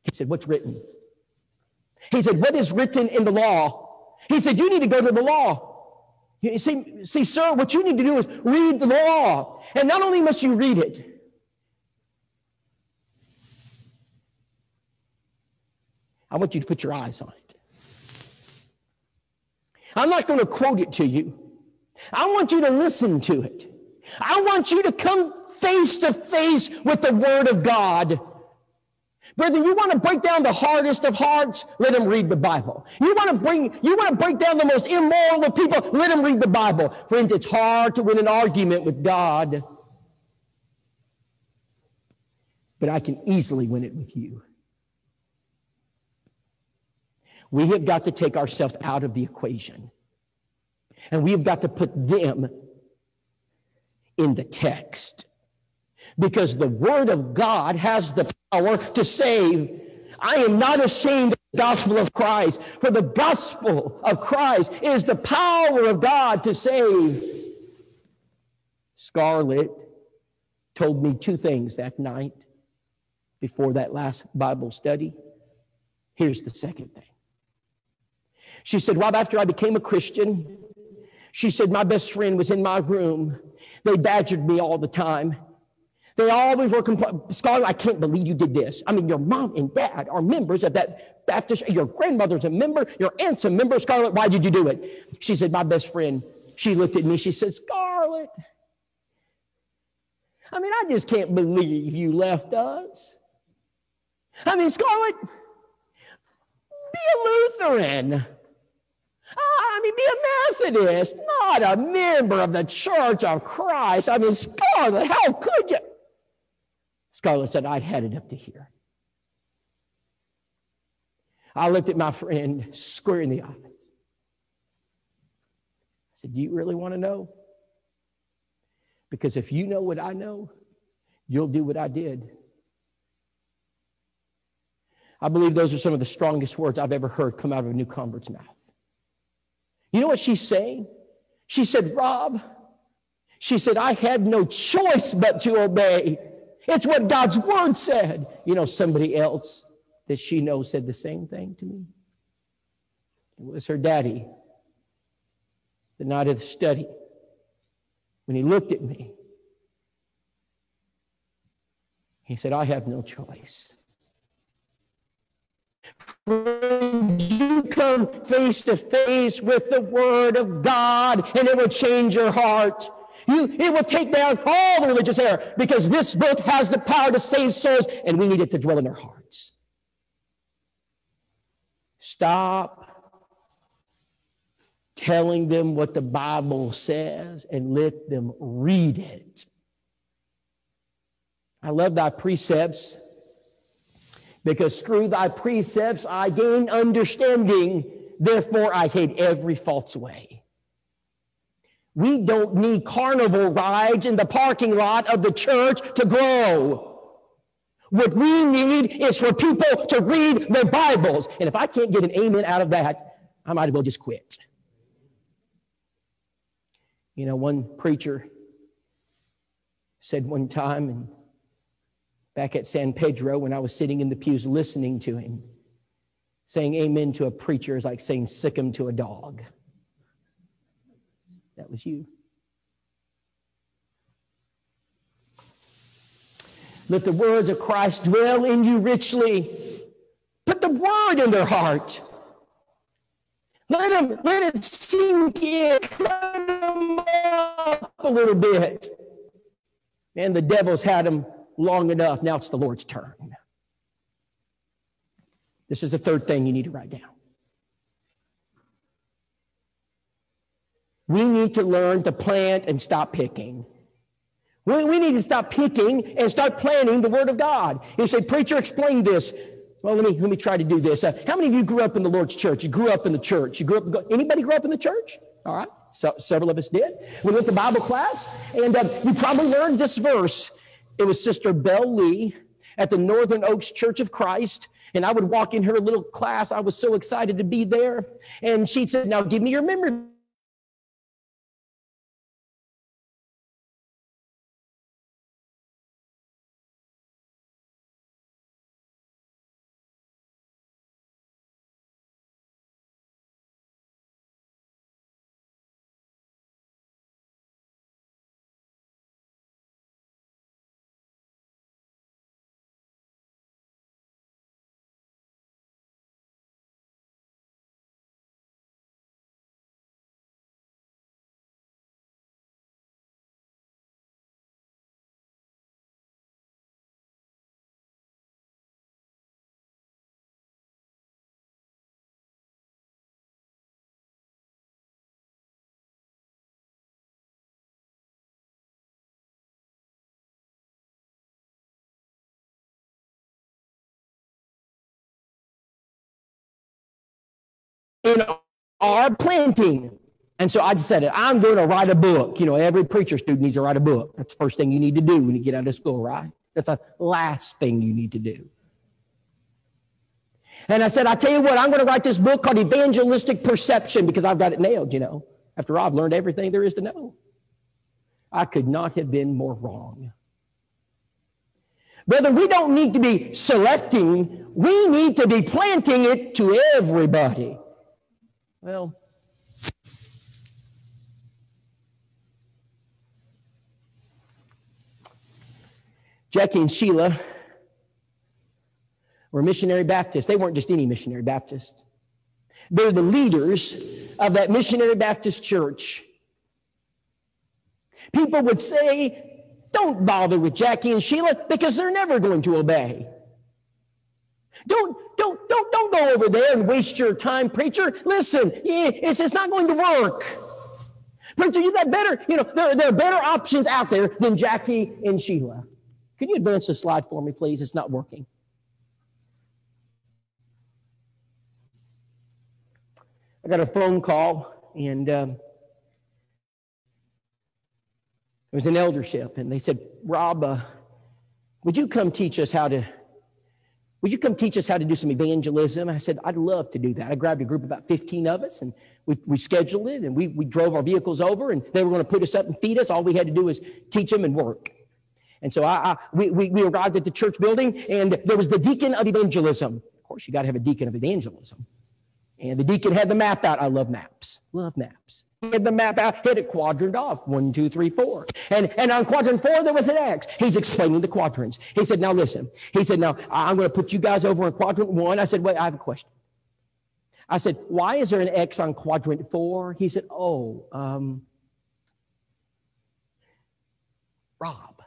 He said, What's written? He said, What is written in the law? He said, You need to go to the law. You see, see, sir, what you need to do is read the law. And not only must you read it, I want you to put your eyes on it. I'm not going to quote it to you. I want you to listen to it. I want you to come face to face with the Word of God. Brother, you want to break down the hardest of hearts? Let them read the Bible. You want to bring, you want to break down the most immoral of people? Let them read the Bible. Friends, it's hard to win an argument with God. But I can easily win it with you. We have got to take ourselves out of the equation. And we have got to put them in the text. Because the Word of God has the power to save. I am not ashamed of the gospel of Christ, for the gospel of Christ is the power of God to save. Scarlett told me two things that night before that last Bible study. Here's the second thing. She said, Rob, after I became a Christian, she said, my best friend was in my room. They badgered me all the time. They always were complaining, Scarlett, I can't believe you did this. I mean, your mom and dad are members of that Baptist, your grandmother's a member, your aunt's a member. Scarlett, why did you do it? She said, my best friend, she looked at me, she said, Scarlett, I mean, I just can't believe you left us. I mean, Scarlett, be a Lutheran. I mean, be a Methodist, not a member of the Church of Christ. I mean, Scarlett, how could you? Scarlett said, I'd had it up to here. I looked at my friend square in the eyes. I said, Do you really want to know? Because if you know what I know, you'll do what I did. I believe those are some of the strongest words I've ever heard come out of a new convert's mouth. You know what she's saying? She said, Rob, she said, I had no choice but to obey. It's what God's word said. You know, somebody else that she knows said the same thing to me. It was her daddy the night of the study when he looked at me. He said, I have no choice. you come face to face with the Word of God, and it will change your heart. You, it will take down all the religious error because this book has the power to save souls, and we need it to dwell in our hearts. Stop telling them what the Bible says and let them read it. I love thy precepts because through thy precepts I gain understanding. Therefore, I hate every false way. We don't need carnival rides in the parking lot of the church to grow. What we need is for people to read their Bibles. And if I can't get an amen out of that, I might as well just quit. You know, one preacher said one time, and back at San Pedro, when I was sitting in the pews listening to him, saying amen to a preacher is like saying sick him to a dog. That was you. Let the words of Christ dwell in you richly. Put the word in their heart. Let them let it sink in, a little bit. And the devil's had them long enough. Now it's the Lord's turn. This is the third thing you need to write down. We need to learn to plant and stop picking. We, we need to stop picking and start planting the Word of God. You say, Preacher, explain this. Well, let me, let me try to do this. Uh, how many of you grew up in the Lord's church? You grew up in the church. You grew up, anybody grew up in the church? All right. So, several of us did. We went to Bible class, and uh, you probably learned this verse. It was Sister Belle Lee at the Northern Oaks Church of Christ. And I would walk in her little class. I was so excited to be there. And she said, Now give me your memory in our planting. And so I decided I'm going to write a book. You know, every preacher student needs to write a book. That's the first thing you need to do when you get out of school, right? That's the last thing you need to do. And I said, I tell you what, I'm going to write this book called Evangelistic Perception because I've got it nailed, you know. After I've learned everything there is to know. I could not have been more wrong. Brother, we don't need to be selecting, we need to be planting it to everybody. Well, Jackie and Sheila were missionary Baptists. They weren't just any missionary Baptist. They're the leaders of that missionary Baptist church. People would say, don't bother with Jackie and Sheila because they're never going to obey. Don't, don't, don't, don't go over there and waste your time, preacher. Listen, it's, it's not going to work. Preacher, you got better, you know, there, there are better options out there than Jackie and Sheila. Can you advance the slide for me, please? It's not working. I got a phone call, and um, it was an eldership, and they said, Rob, uh, would you come teach us how to would you come teach us how to do some evangelism? I said, I'd love to do that. I grabbed a group about 15 of us and we, we scheduled it and we, we drove our vehicles over and they were going to put us up and feed us. All we had to do was teach them and work. And so I, I we, we, we arrived at the church building and there was the deacon of evangelism. Of course, you got to have a deacon of evangelism. And the deacon had the map out. I love maps. Love maps. Had the map out, hit a quadrant off. One, two, three, four. And, and on quadrant four, there was an X. He's explaining the quadrants. He said, now listen. He said, now I'm going to put you guys over in quadrant one. I said, wait, I have a question. I said, why is there an X on quadrant four? He said, oh, um, Rob,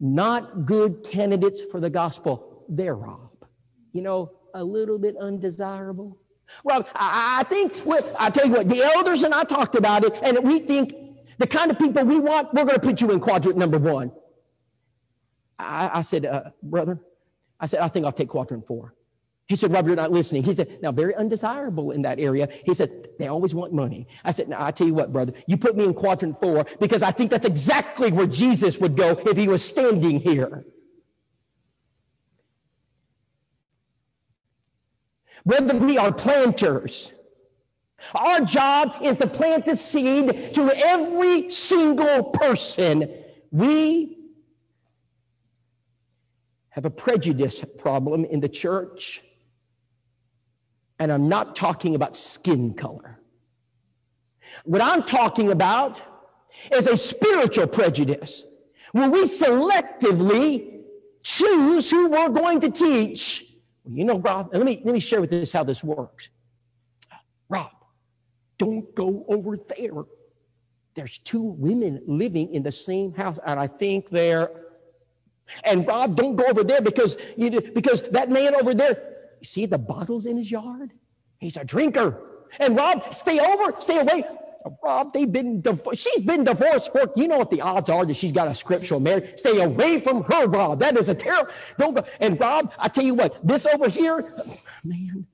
not good candidates for the gospel. They're Rob. You know, a little bit undesirable. Rob, I, think, well, I tell you what, the elders and I talked about it, and we think the kind of people we want, we're going to put you in quadrant number one. I, I said, uh, brother, I said, I think I'll take quadrant four. He said, Rob, you're not listening. He said, now, very undesirable in that area. He said, they always want money. I said, now, I tell you what, brother, you put me in quadrant four because I think that's exactly where Jesus would go if he was standing here. Whether we are planters, our job is to plant the seed to every single person. We have a prejudice problem in the church and I'm not talking about skin color. What I'm talking about is a spiritual prejudice where we selectively choose who we're going to teach. You know, Rob, let me, let me share with this how this works. Rob, don't go over there. There's two women living in the same house, and I think they're. And Rob, don't go over there because you because that man over there you see the bottles in his yard? He's a drinker. And Rob, stay over, stay away. Rob, they've been divorced. She's been divorced for, you know what the odds are that she's got a scriptural marriage. Stay away from her, Rob. That is a terrible, don't go. And Rob, I tell you what, this over here, man,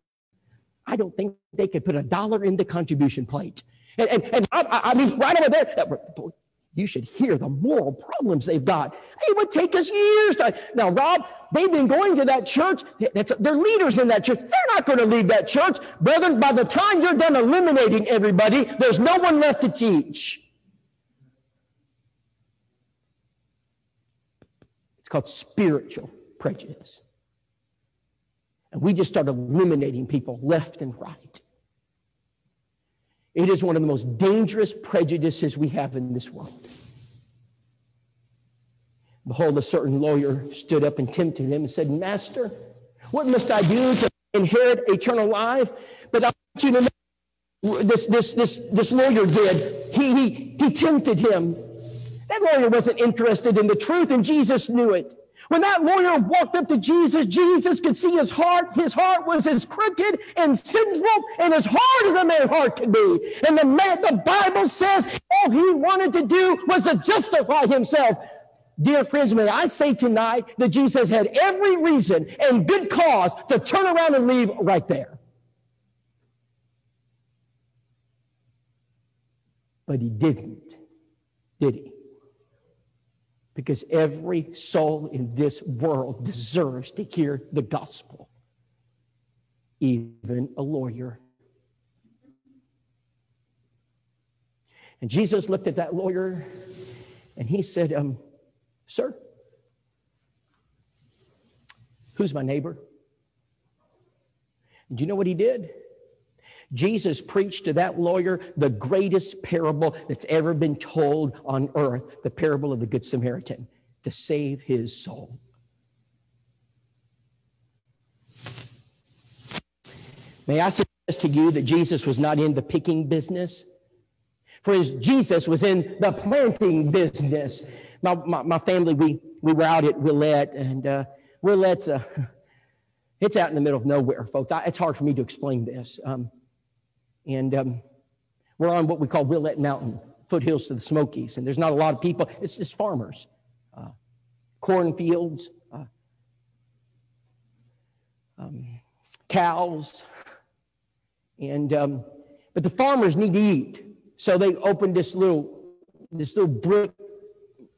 I don't think they could put a dollar in the contribution plate. And, and, and I, I mean, right over there, you should hear the moral problems they've got. It would take us years to. Now, Rob, they've been going to that church. That's, they're leaders in that church. They're not going to leave that church. Brethren, by the time you're done eliminating everybody, there's no one left to teach. It's called spiritual prejudice. And we just start eliminating people left and right. It is one of the most dangerous prejudices we have in this world. Behold, a certain lawyer stood up and tempted him and said, Master, what must I do to inherit eternal life? But I want you to know this, this, this, this lawyer did. He, he, he tempted him. That lawyer wasn't interested in the truth, and Jesus knew it. When that lawyer walked up to Jesus, Jesus could see his heart. His heart was as crooked and sinful and as hard as a man's heart can be. And the man, the Bible says all he wanted to do was to justify himself. Dear friends, may I say tonight that Jesus had every reason and good cause to turn around and leave right there. But he didn't, did he? Because every soul in this world deserves to hear the gospel, even a lawyer. And Jesus looked at that lawyer and he said, um, Sir, who's my neighbor? do you know what he did? Jesus preached to that lawyer the greatest parable that's ever been told on earth the parable of the Good Samaritan to save his soul. May I suggest to you that Jesus was not in the picking business? For Jesus was in the planting business. My, my, my, family, we, we were out at Willette, and uh, Willette's a, it's out in the middle of nowhere, folks. I, it's hard for me to explain this. Um, and um, we're on what we call Willette Mountain, foothills to the Smokies. And there's not a lot of people, it's just farmers, uh, cornfields, uh, um, cows. And, um, but the farmers need to eat. So they opened this little, this little brick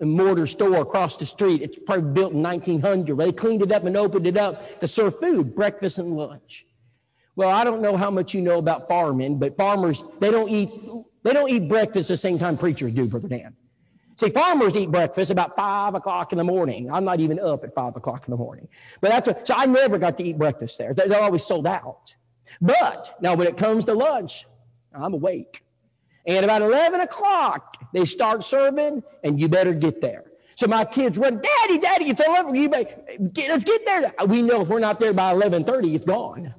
and mortar store across the street. It's probably built in 1900. They cleaned it up and opened it up to serve food, breakfast and lunch. Well, I don't know how much you know about farming, but farmers, they don't eat, they don't eat breakfast the same time preachers do, Brother Dan. See, farmers eat breakfast about five o'clock in the morning. I'm not even up at five o'clock in the morning. But that's a, so I never got to eat breakfast there. They're always sold out. But now when it comes to lunch, I'm awake. And about 11 o'clock, they start serving, and you better get there. So my kids run, Daddy, Daddy, it's 11. You may, let's get there. We know if we're not there by 11.30, it's gone.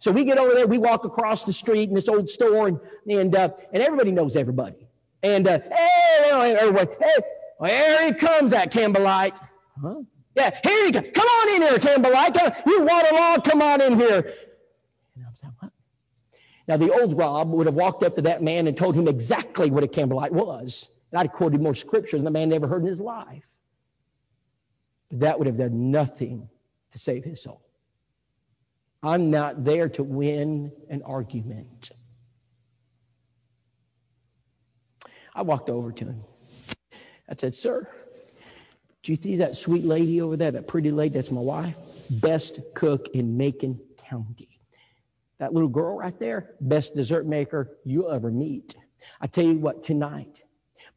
So we get over there, we walk across the street in this old store, and and uh, and everybody knows everybody. And uh, hey, everyone, hey, well, here he comes, that Campbellite. Huh? Yeah, here he comes. Come on in here, Campbellite. Come, you waterlog, come on in here. And I was like, what? Now, the old Rob would have walked up to that man and told him exactly what a Campbellite was. And I'd quoted more scripture than the man ever heard in his life. But that would have done nothing to save his soul. I'm not there to win an argument. I walked over to him. I said, Sir, do you see that sweet lady over there, that pretty lady? That's my wife. Best cook in Macon County. That little girl right there, best dessert maker you'll ever meet. I tell you what, tonight,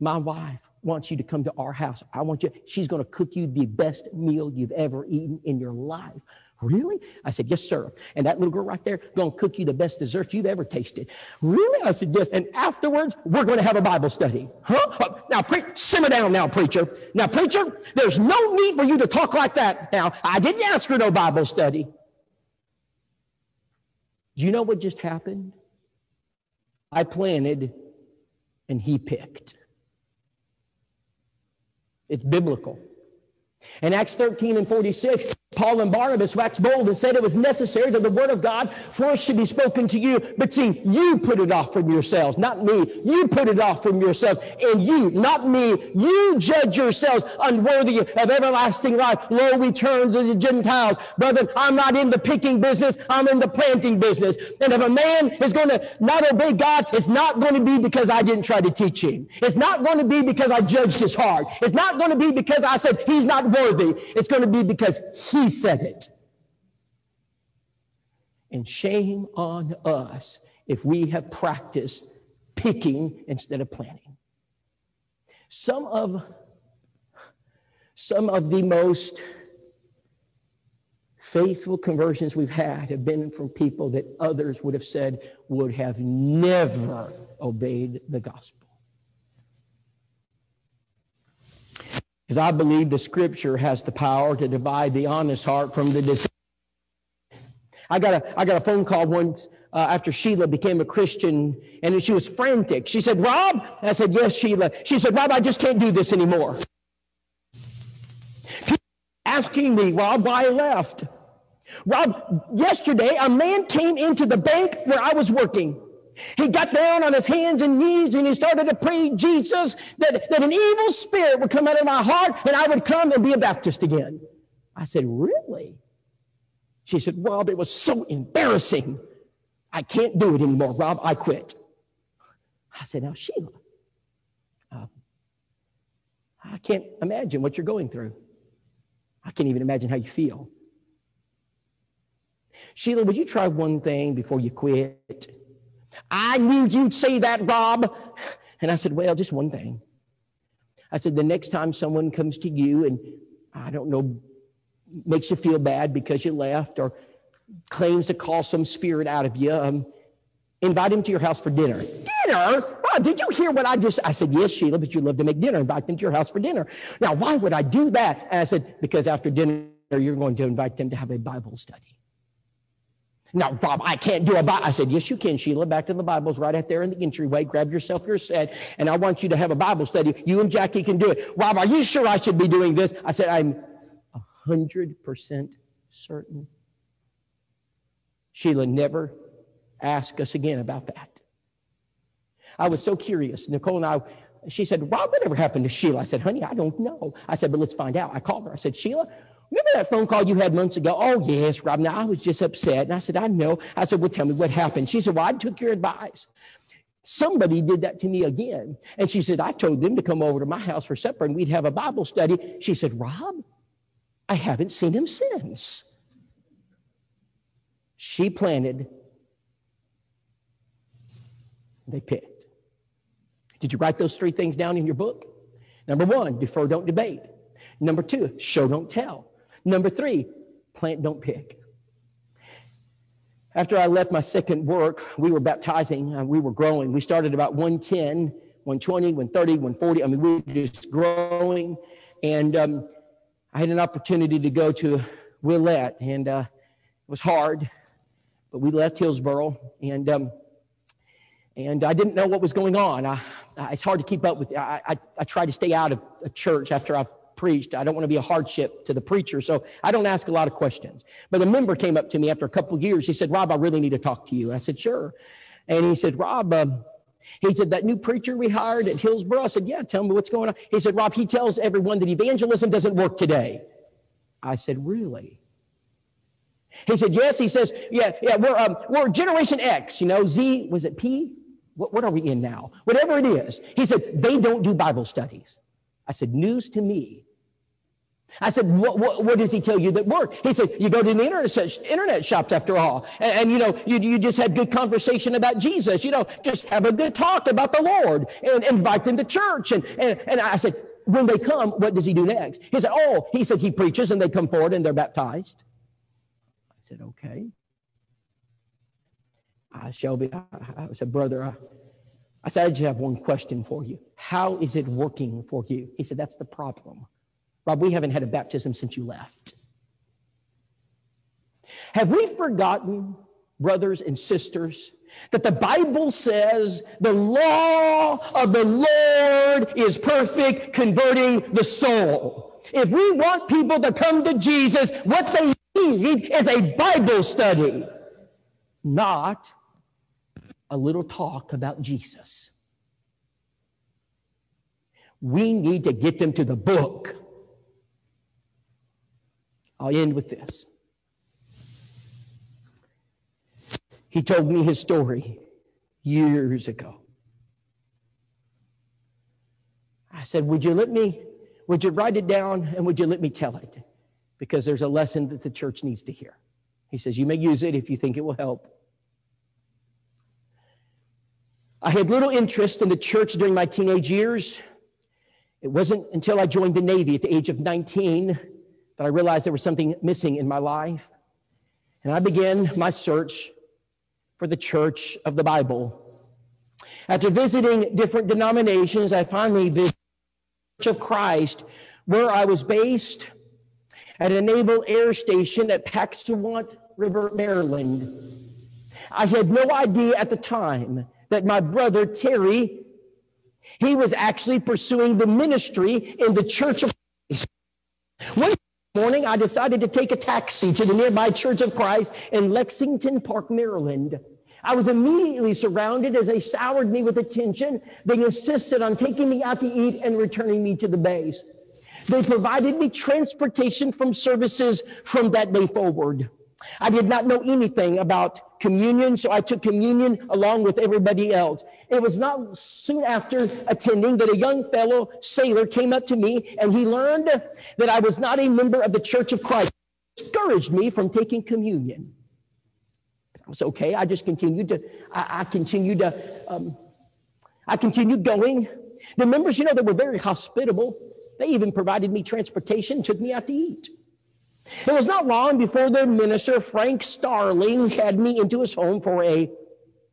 my wife wants you to come to our house. I want you, she's going to cook you the best meal you've ever eaten in your life. Really? I said, Yes, sir. And that little girl right there to cook you the best dessert you've ever tasted. Really? I said, Yes. And afterwards, we're going to have a Bible study. Huh? Uh, now, pre- simmer down now, preacher. Now, preacher, there's no need for you to talk like that. Now, I didn't ask for no Bible study. Do you know what just happened? I planted and he picked. It's biblical. In Acts 13 and 46, Paul and Barnabas waxed bold and said it was necessary that the word of God first should be spoken to you. But see, you put it off from yourselves, not me. You put it off from yourselves. And you, not me, you judge yourselves unworthy of everlasting life. Lo, we turn to the Gentiles. Brother, I'm not in the picking business. I'm in the planting business. And if a man is going to not obey God, it's not going to be because I didn't try to teach him. It's not going to be because I judged his heart. It's not going to be because I said he's not worthy. It's going to be because he said it. And shame on us if we have practiced picking instead of planting. Some of, some of the most faithful conversions we've had have been from people that others would have said would have never obeyed the gospel. Because I believe the scripture has the power to divide the honest heart from the deceitful. I got a, I got a phone call once uh, after Sheila became a Christian and she was frantic. She said, Rob? I said, yes, Sheila. She said, Rob, I just can't do this anymore. asking me, Rob, why I left. Rob, yesterday a man came into the bank where I was working. He got down on his hands and knees and he started to pray, Jesus, that, that an evil spirit would come out of my heart and I would come and be a Baptist again. I said, Really? She said, Rob, it was so embarrassing. I can't do it anymore. Rob, I quit. I said, Now, Sheila, uh, I can't imagine what you're going through. I can't even imagine how you feel. Sheila, would you try one thing before you quit? I knew you'd say that, Rob. And I said, Well, just one thing. I said, The next time someone comes to you and I don't know, makes you feel bad because you left or claims to call some spirit out of you, um, invite him to your house for dinner. Dinner? Did you hear what I just? I said, Yes, Sheila, but you love to make dinner. Invite them to your house for dinner. Now, why would I do that? And I said, Because after dinner, you're going to invite them to have a Bible study. Now, Bob, I can't do a Bible. I said, Yes, you can, Sheila. Back to the Bibles right out there in the entryway. Grab yourself your set, and I want you to have a Bible study. You and Jackie can do it. Rob, are you sure I should be doing this? I said, I'm 100% certain. Sheila never asked us again about that. I was so curious. Nicole and I, she said, Rob, whatever happened to Sheila? I said, honey, I don't know. I said, but let's find out. I called her. I said, Sheila, Remember that phone call you had months ago? Oh, yes, Rob. Now, I was just upset. And I said, I know. I said, well, tell me what happened. She said, well, I took your advice. Somebody did that to me again. And she said, I told them to come over to my house for supper and we'd have a Bible study. She said, Rob, I haven't seen him since. She planted, they picked. Did you write those three things down in your book? Number one, defer, don't debate. Number two, show, don't tell. Number three, plant, don't pick. After I left my second work, we were baptizing, we were growing. We started about 110, 120, 130, 140. I mean, we were just growing. And um, I had an opportunity to go to Willette, and uh, it was hard. but we left Hillsboro, and um, and I didn't know what was going on. I, I, it's hard to keep up with. I, I, I to stay out of a church after I've preached. I don't want to be a hardship to the preacher, so I don't ask a lot of questions. But a member came up to me after a couple of years. He said, "Rob, I really need to talk to you." And I said, "Sure." And he said, "Rob." Um, he said, that new preacher we hired at Hillsboro. I said, yeah, tell me what's going on. He said, Rob, he tells everyone that evangelism doesn't work today. I said, really? He said, yes. He says, yeah, yeah, we're, um, we're Generation X, you know, Z, was it P? What, what are we in now? Whatever it is. He said, they don't do Bible studies. I said, news to me. I said, what, what, what, does he tell you that work? He said, you go to the internet, internet shops after all. And, and, you know, you, you just had good conversation about Jesus. You know, just have a good talk about the Lord and invite them to church. And, and, and I said, when they come, what does he do next? He said, oh, he said he preaches and they come forward and they're baptized. I said, okay. I shall be, I, I said, brother, I, I said, I just have one question for you. How is it working for you? He said, that's the problem. Rob, we haven't had a baptism since you left. Have we forgotten, brothers and sisters, that the Bible says the law of the Lord is perfect, converting the soul? If we want people to come to Jesus, what they need is a Bible study, not a little talk about Jesus. We need to get them to the book. I'll end with this. He told me his story years ago. I said, Would you let me, would you write it down and would you let me tell it? Because there's a lesson that the church needs to hear. He says, You may use it if you think it will help. I had little interest in the church during my teenage years. It wasn't until I joined the Navy at the age of 19 that I realized there was something missing in my life. And I began my search for the church of the Bible. After visiting different denominations, I finally visited the Church of Christ, where I was based at a naval air station at Patuxent River, Maryland. I had no idea at the time that my brother Terry, he was actually pursuing the ministry in the Church of Christ. Morning, I decided to take a taxi to the nearby Church of Christ in Lexington Park, Maryland. I was immediately surrounded as they showered me with attention. They insisted on taking me out to eat and returning me to the base. They provided me transportation from services from that day forward. I did not know anything about communion, so I took communion along with everybody else. It was not soon after attending that a young fellow sailor came up to me and he learned that I was not a member of the Church of Christ. discouraged me from taking communion. It was okay. I just continued to, I, I continued to, um, I continued going. The members, you know, they were very hospitable. They even provided me transportation, took me out to eat. It was not long before their minister, Frank Starling, had me into his home for a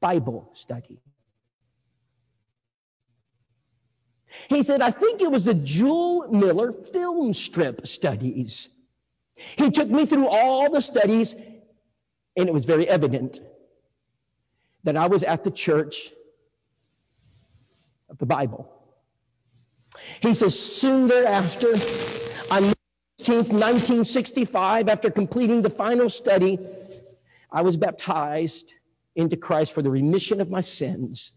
Bible study. He said, I think it was the Jule Miller film strip studies. He took me through all the studies, and it was very evident that I was at the church of the Bible. He says, soon thereafter, 1965, after completing the final study, I was baptized into Christ for the remission of my sins.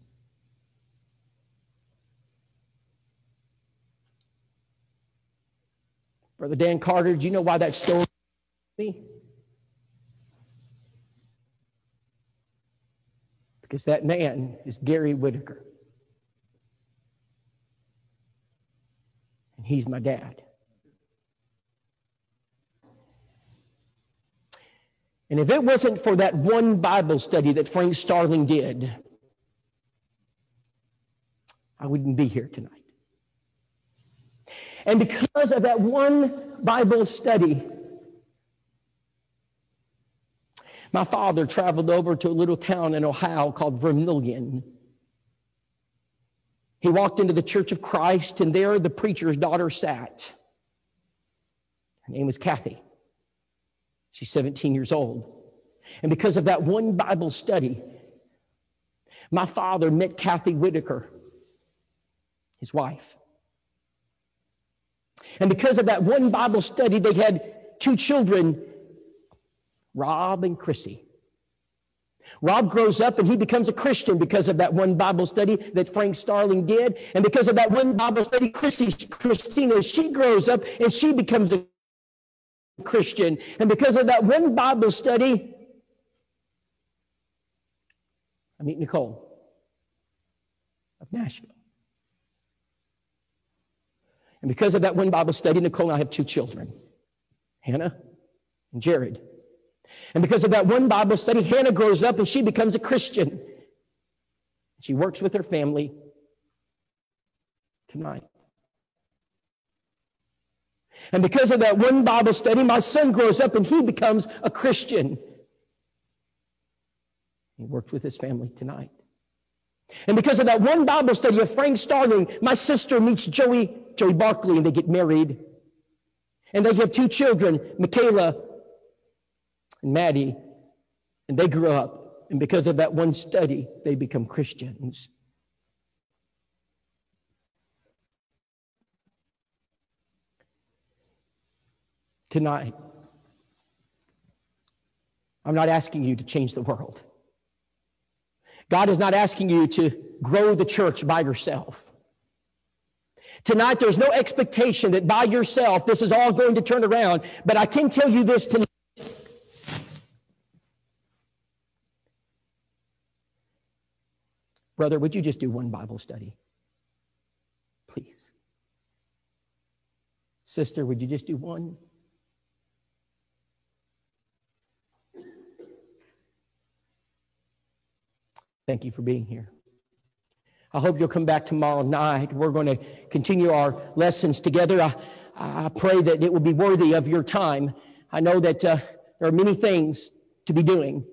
Brother Dan Carter, do you know why that story me? Because that man is Gary Whitacre. And he's my dad. And if it wasn't for that one Bible study that Frank Starling did, I wouldn't be here tonight. And because of that one Bible study, my father traveled over to a little town in Ohio called Vermilion. He walked into the Church of Christ, and there the preacher's daughter sat. Her name was Kathy. She's 17 years old. And because of that one Bible study, my father met Kathy Whitacre, his wife. And because of that one Bible study, they had two children, Rob and Chrissy. Rob grows up and he becomes a Christian because of that one Bible study that Frank Starling did. And because of that one Bible study, Chrissy, Christina, she grows up and she becomes a Christian. And because of that one Bible study, I meet Nicole of Nashville. And because of that one Bible study, Nicole and I have two children, Hannah and Jared. And because of that one Bible study, Hannah grows up and she becomes a Christian. She works with her family tonight. And because of that one Bible study, my son grows up and he becomes a Christian. He worked with his family tonight. And because of that one Bible study of Frank Starling, my sister meets Joey, Joey Barkley and they get married. And they have two children, Michaela and Maddie. And they grew up. And because of that one study, they become Christians. Tonight, I'm not asking you to change the world. God is not asking you to grow the church by yourself. Tonight, there's no expectation that by yourself this is all going to turn around, but I can tell you this tonight. Brother, would you just do one Bible study? Please. Sister, would you just do one? Thank you for being here. I hope you'll come back tomorrow night. We're going to continue our lessons together. I, I pray that it will be worthy of your time. I know that uh, there are many things to be doing.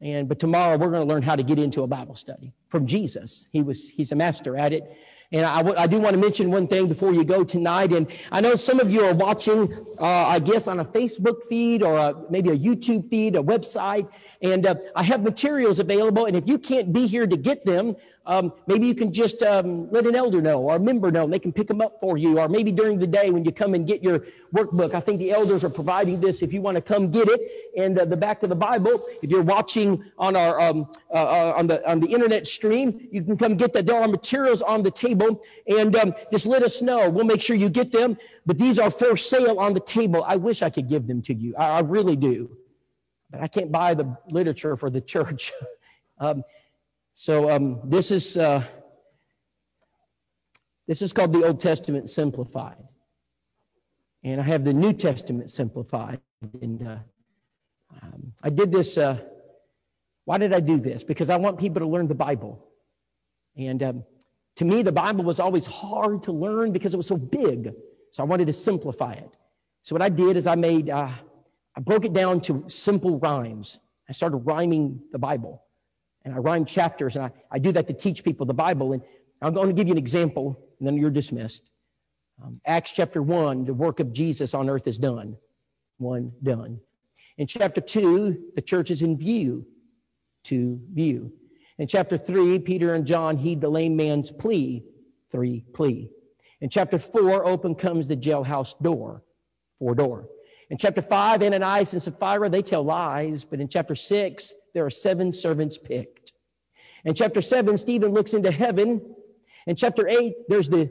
And but tomorrow we're going to learn how to get into a Bible study from Jesus. He was he's a master at it. And I, w- I do want to mention one thing before you go tonight. And I know some of you are watching, uh, I guess, on a Facebook feed or a, maybe a YouTube feed, a website. And uh, I have materials available. And if you can't be here to get them, um, maybe you can just um, let an elder know or a member know, and they can pick them up for you. Or maybe during the day when you come and get your workbook, I think the elders are providing this if you want to come get it. And uh, the back of the Bible, if you're watching on our um, uh, uh, on the on the internet stream, you can come get that. There are materials on the table, and um, just let us know. We'll make sure you get them. But these are for sale on the table. I wish I could give them to you. I, I really do, but I can't buy the literature for the church. So um, this is uh, this is called the Old Testament simplified, and I have the New Testament simplified. And uh, um, I did this. Uh, why did I do this? Because I want people to learn the Bible, and um, to me, the Bible was always hard to learn because it was so big. So I wanted to simplify it. So what I did is I made uh, I broke it down to simple rhymes. I started rhyming the Bible and I rhyme chapters, and I, I do that to teach people the Bible. And I'm going to give you an example, and then you're dismissed. Um, Acts chapter 1, the work of Jesus on earth is done. One, done. In chapter 2, the church is in view. To view. In chapter 3, Peter and John heed the lame man's plea. Three, plea. In chapter 4, open comes the jailhouse door. Four, door. In chapter 5, Ananias and Sapphira, they tell lies. But in chapter 6, there are seven servants picked. In chapter 7, Stephen looks into heaven. In chapter 8, there's the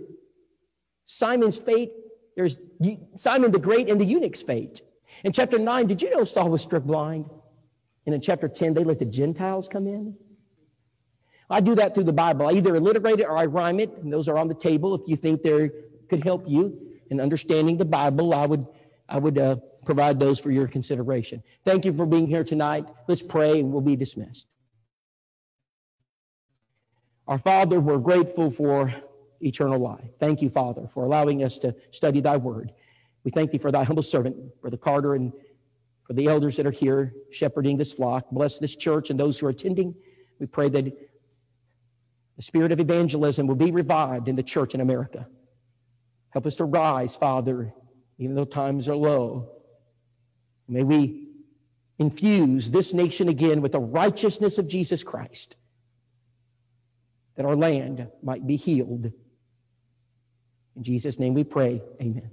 Simon's fate. There's Simon the Great and the eunuch's fate. In chapter 9, did you know Saul was struck blind? And in chapter 10, they let the Gentiles come in. I do that through the Bible. I either alliterate it or I rhyme it, and those are on the table. If you think they could help you in understanding the Bible, I would, I would uh, provide those for your consideration. Thank you for being here tonight. Let's pray and we'll be dismissed. Our Father, we're grateful for eternal life. Thank you, Father, for allowing us to study thy word. We thank thee for thy humble servant, Brother Carter, and for the elders that are here shepherding this flock. Bless this church and those who are attending. We pray that the spirit of evangelism will be revived in the church in America. Help us to rise, Father, even though times are low. May we infuse this nation again with the righteousness of Jesus Christ, that our land might be healed. In Jesus' name we pray. Amen.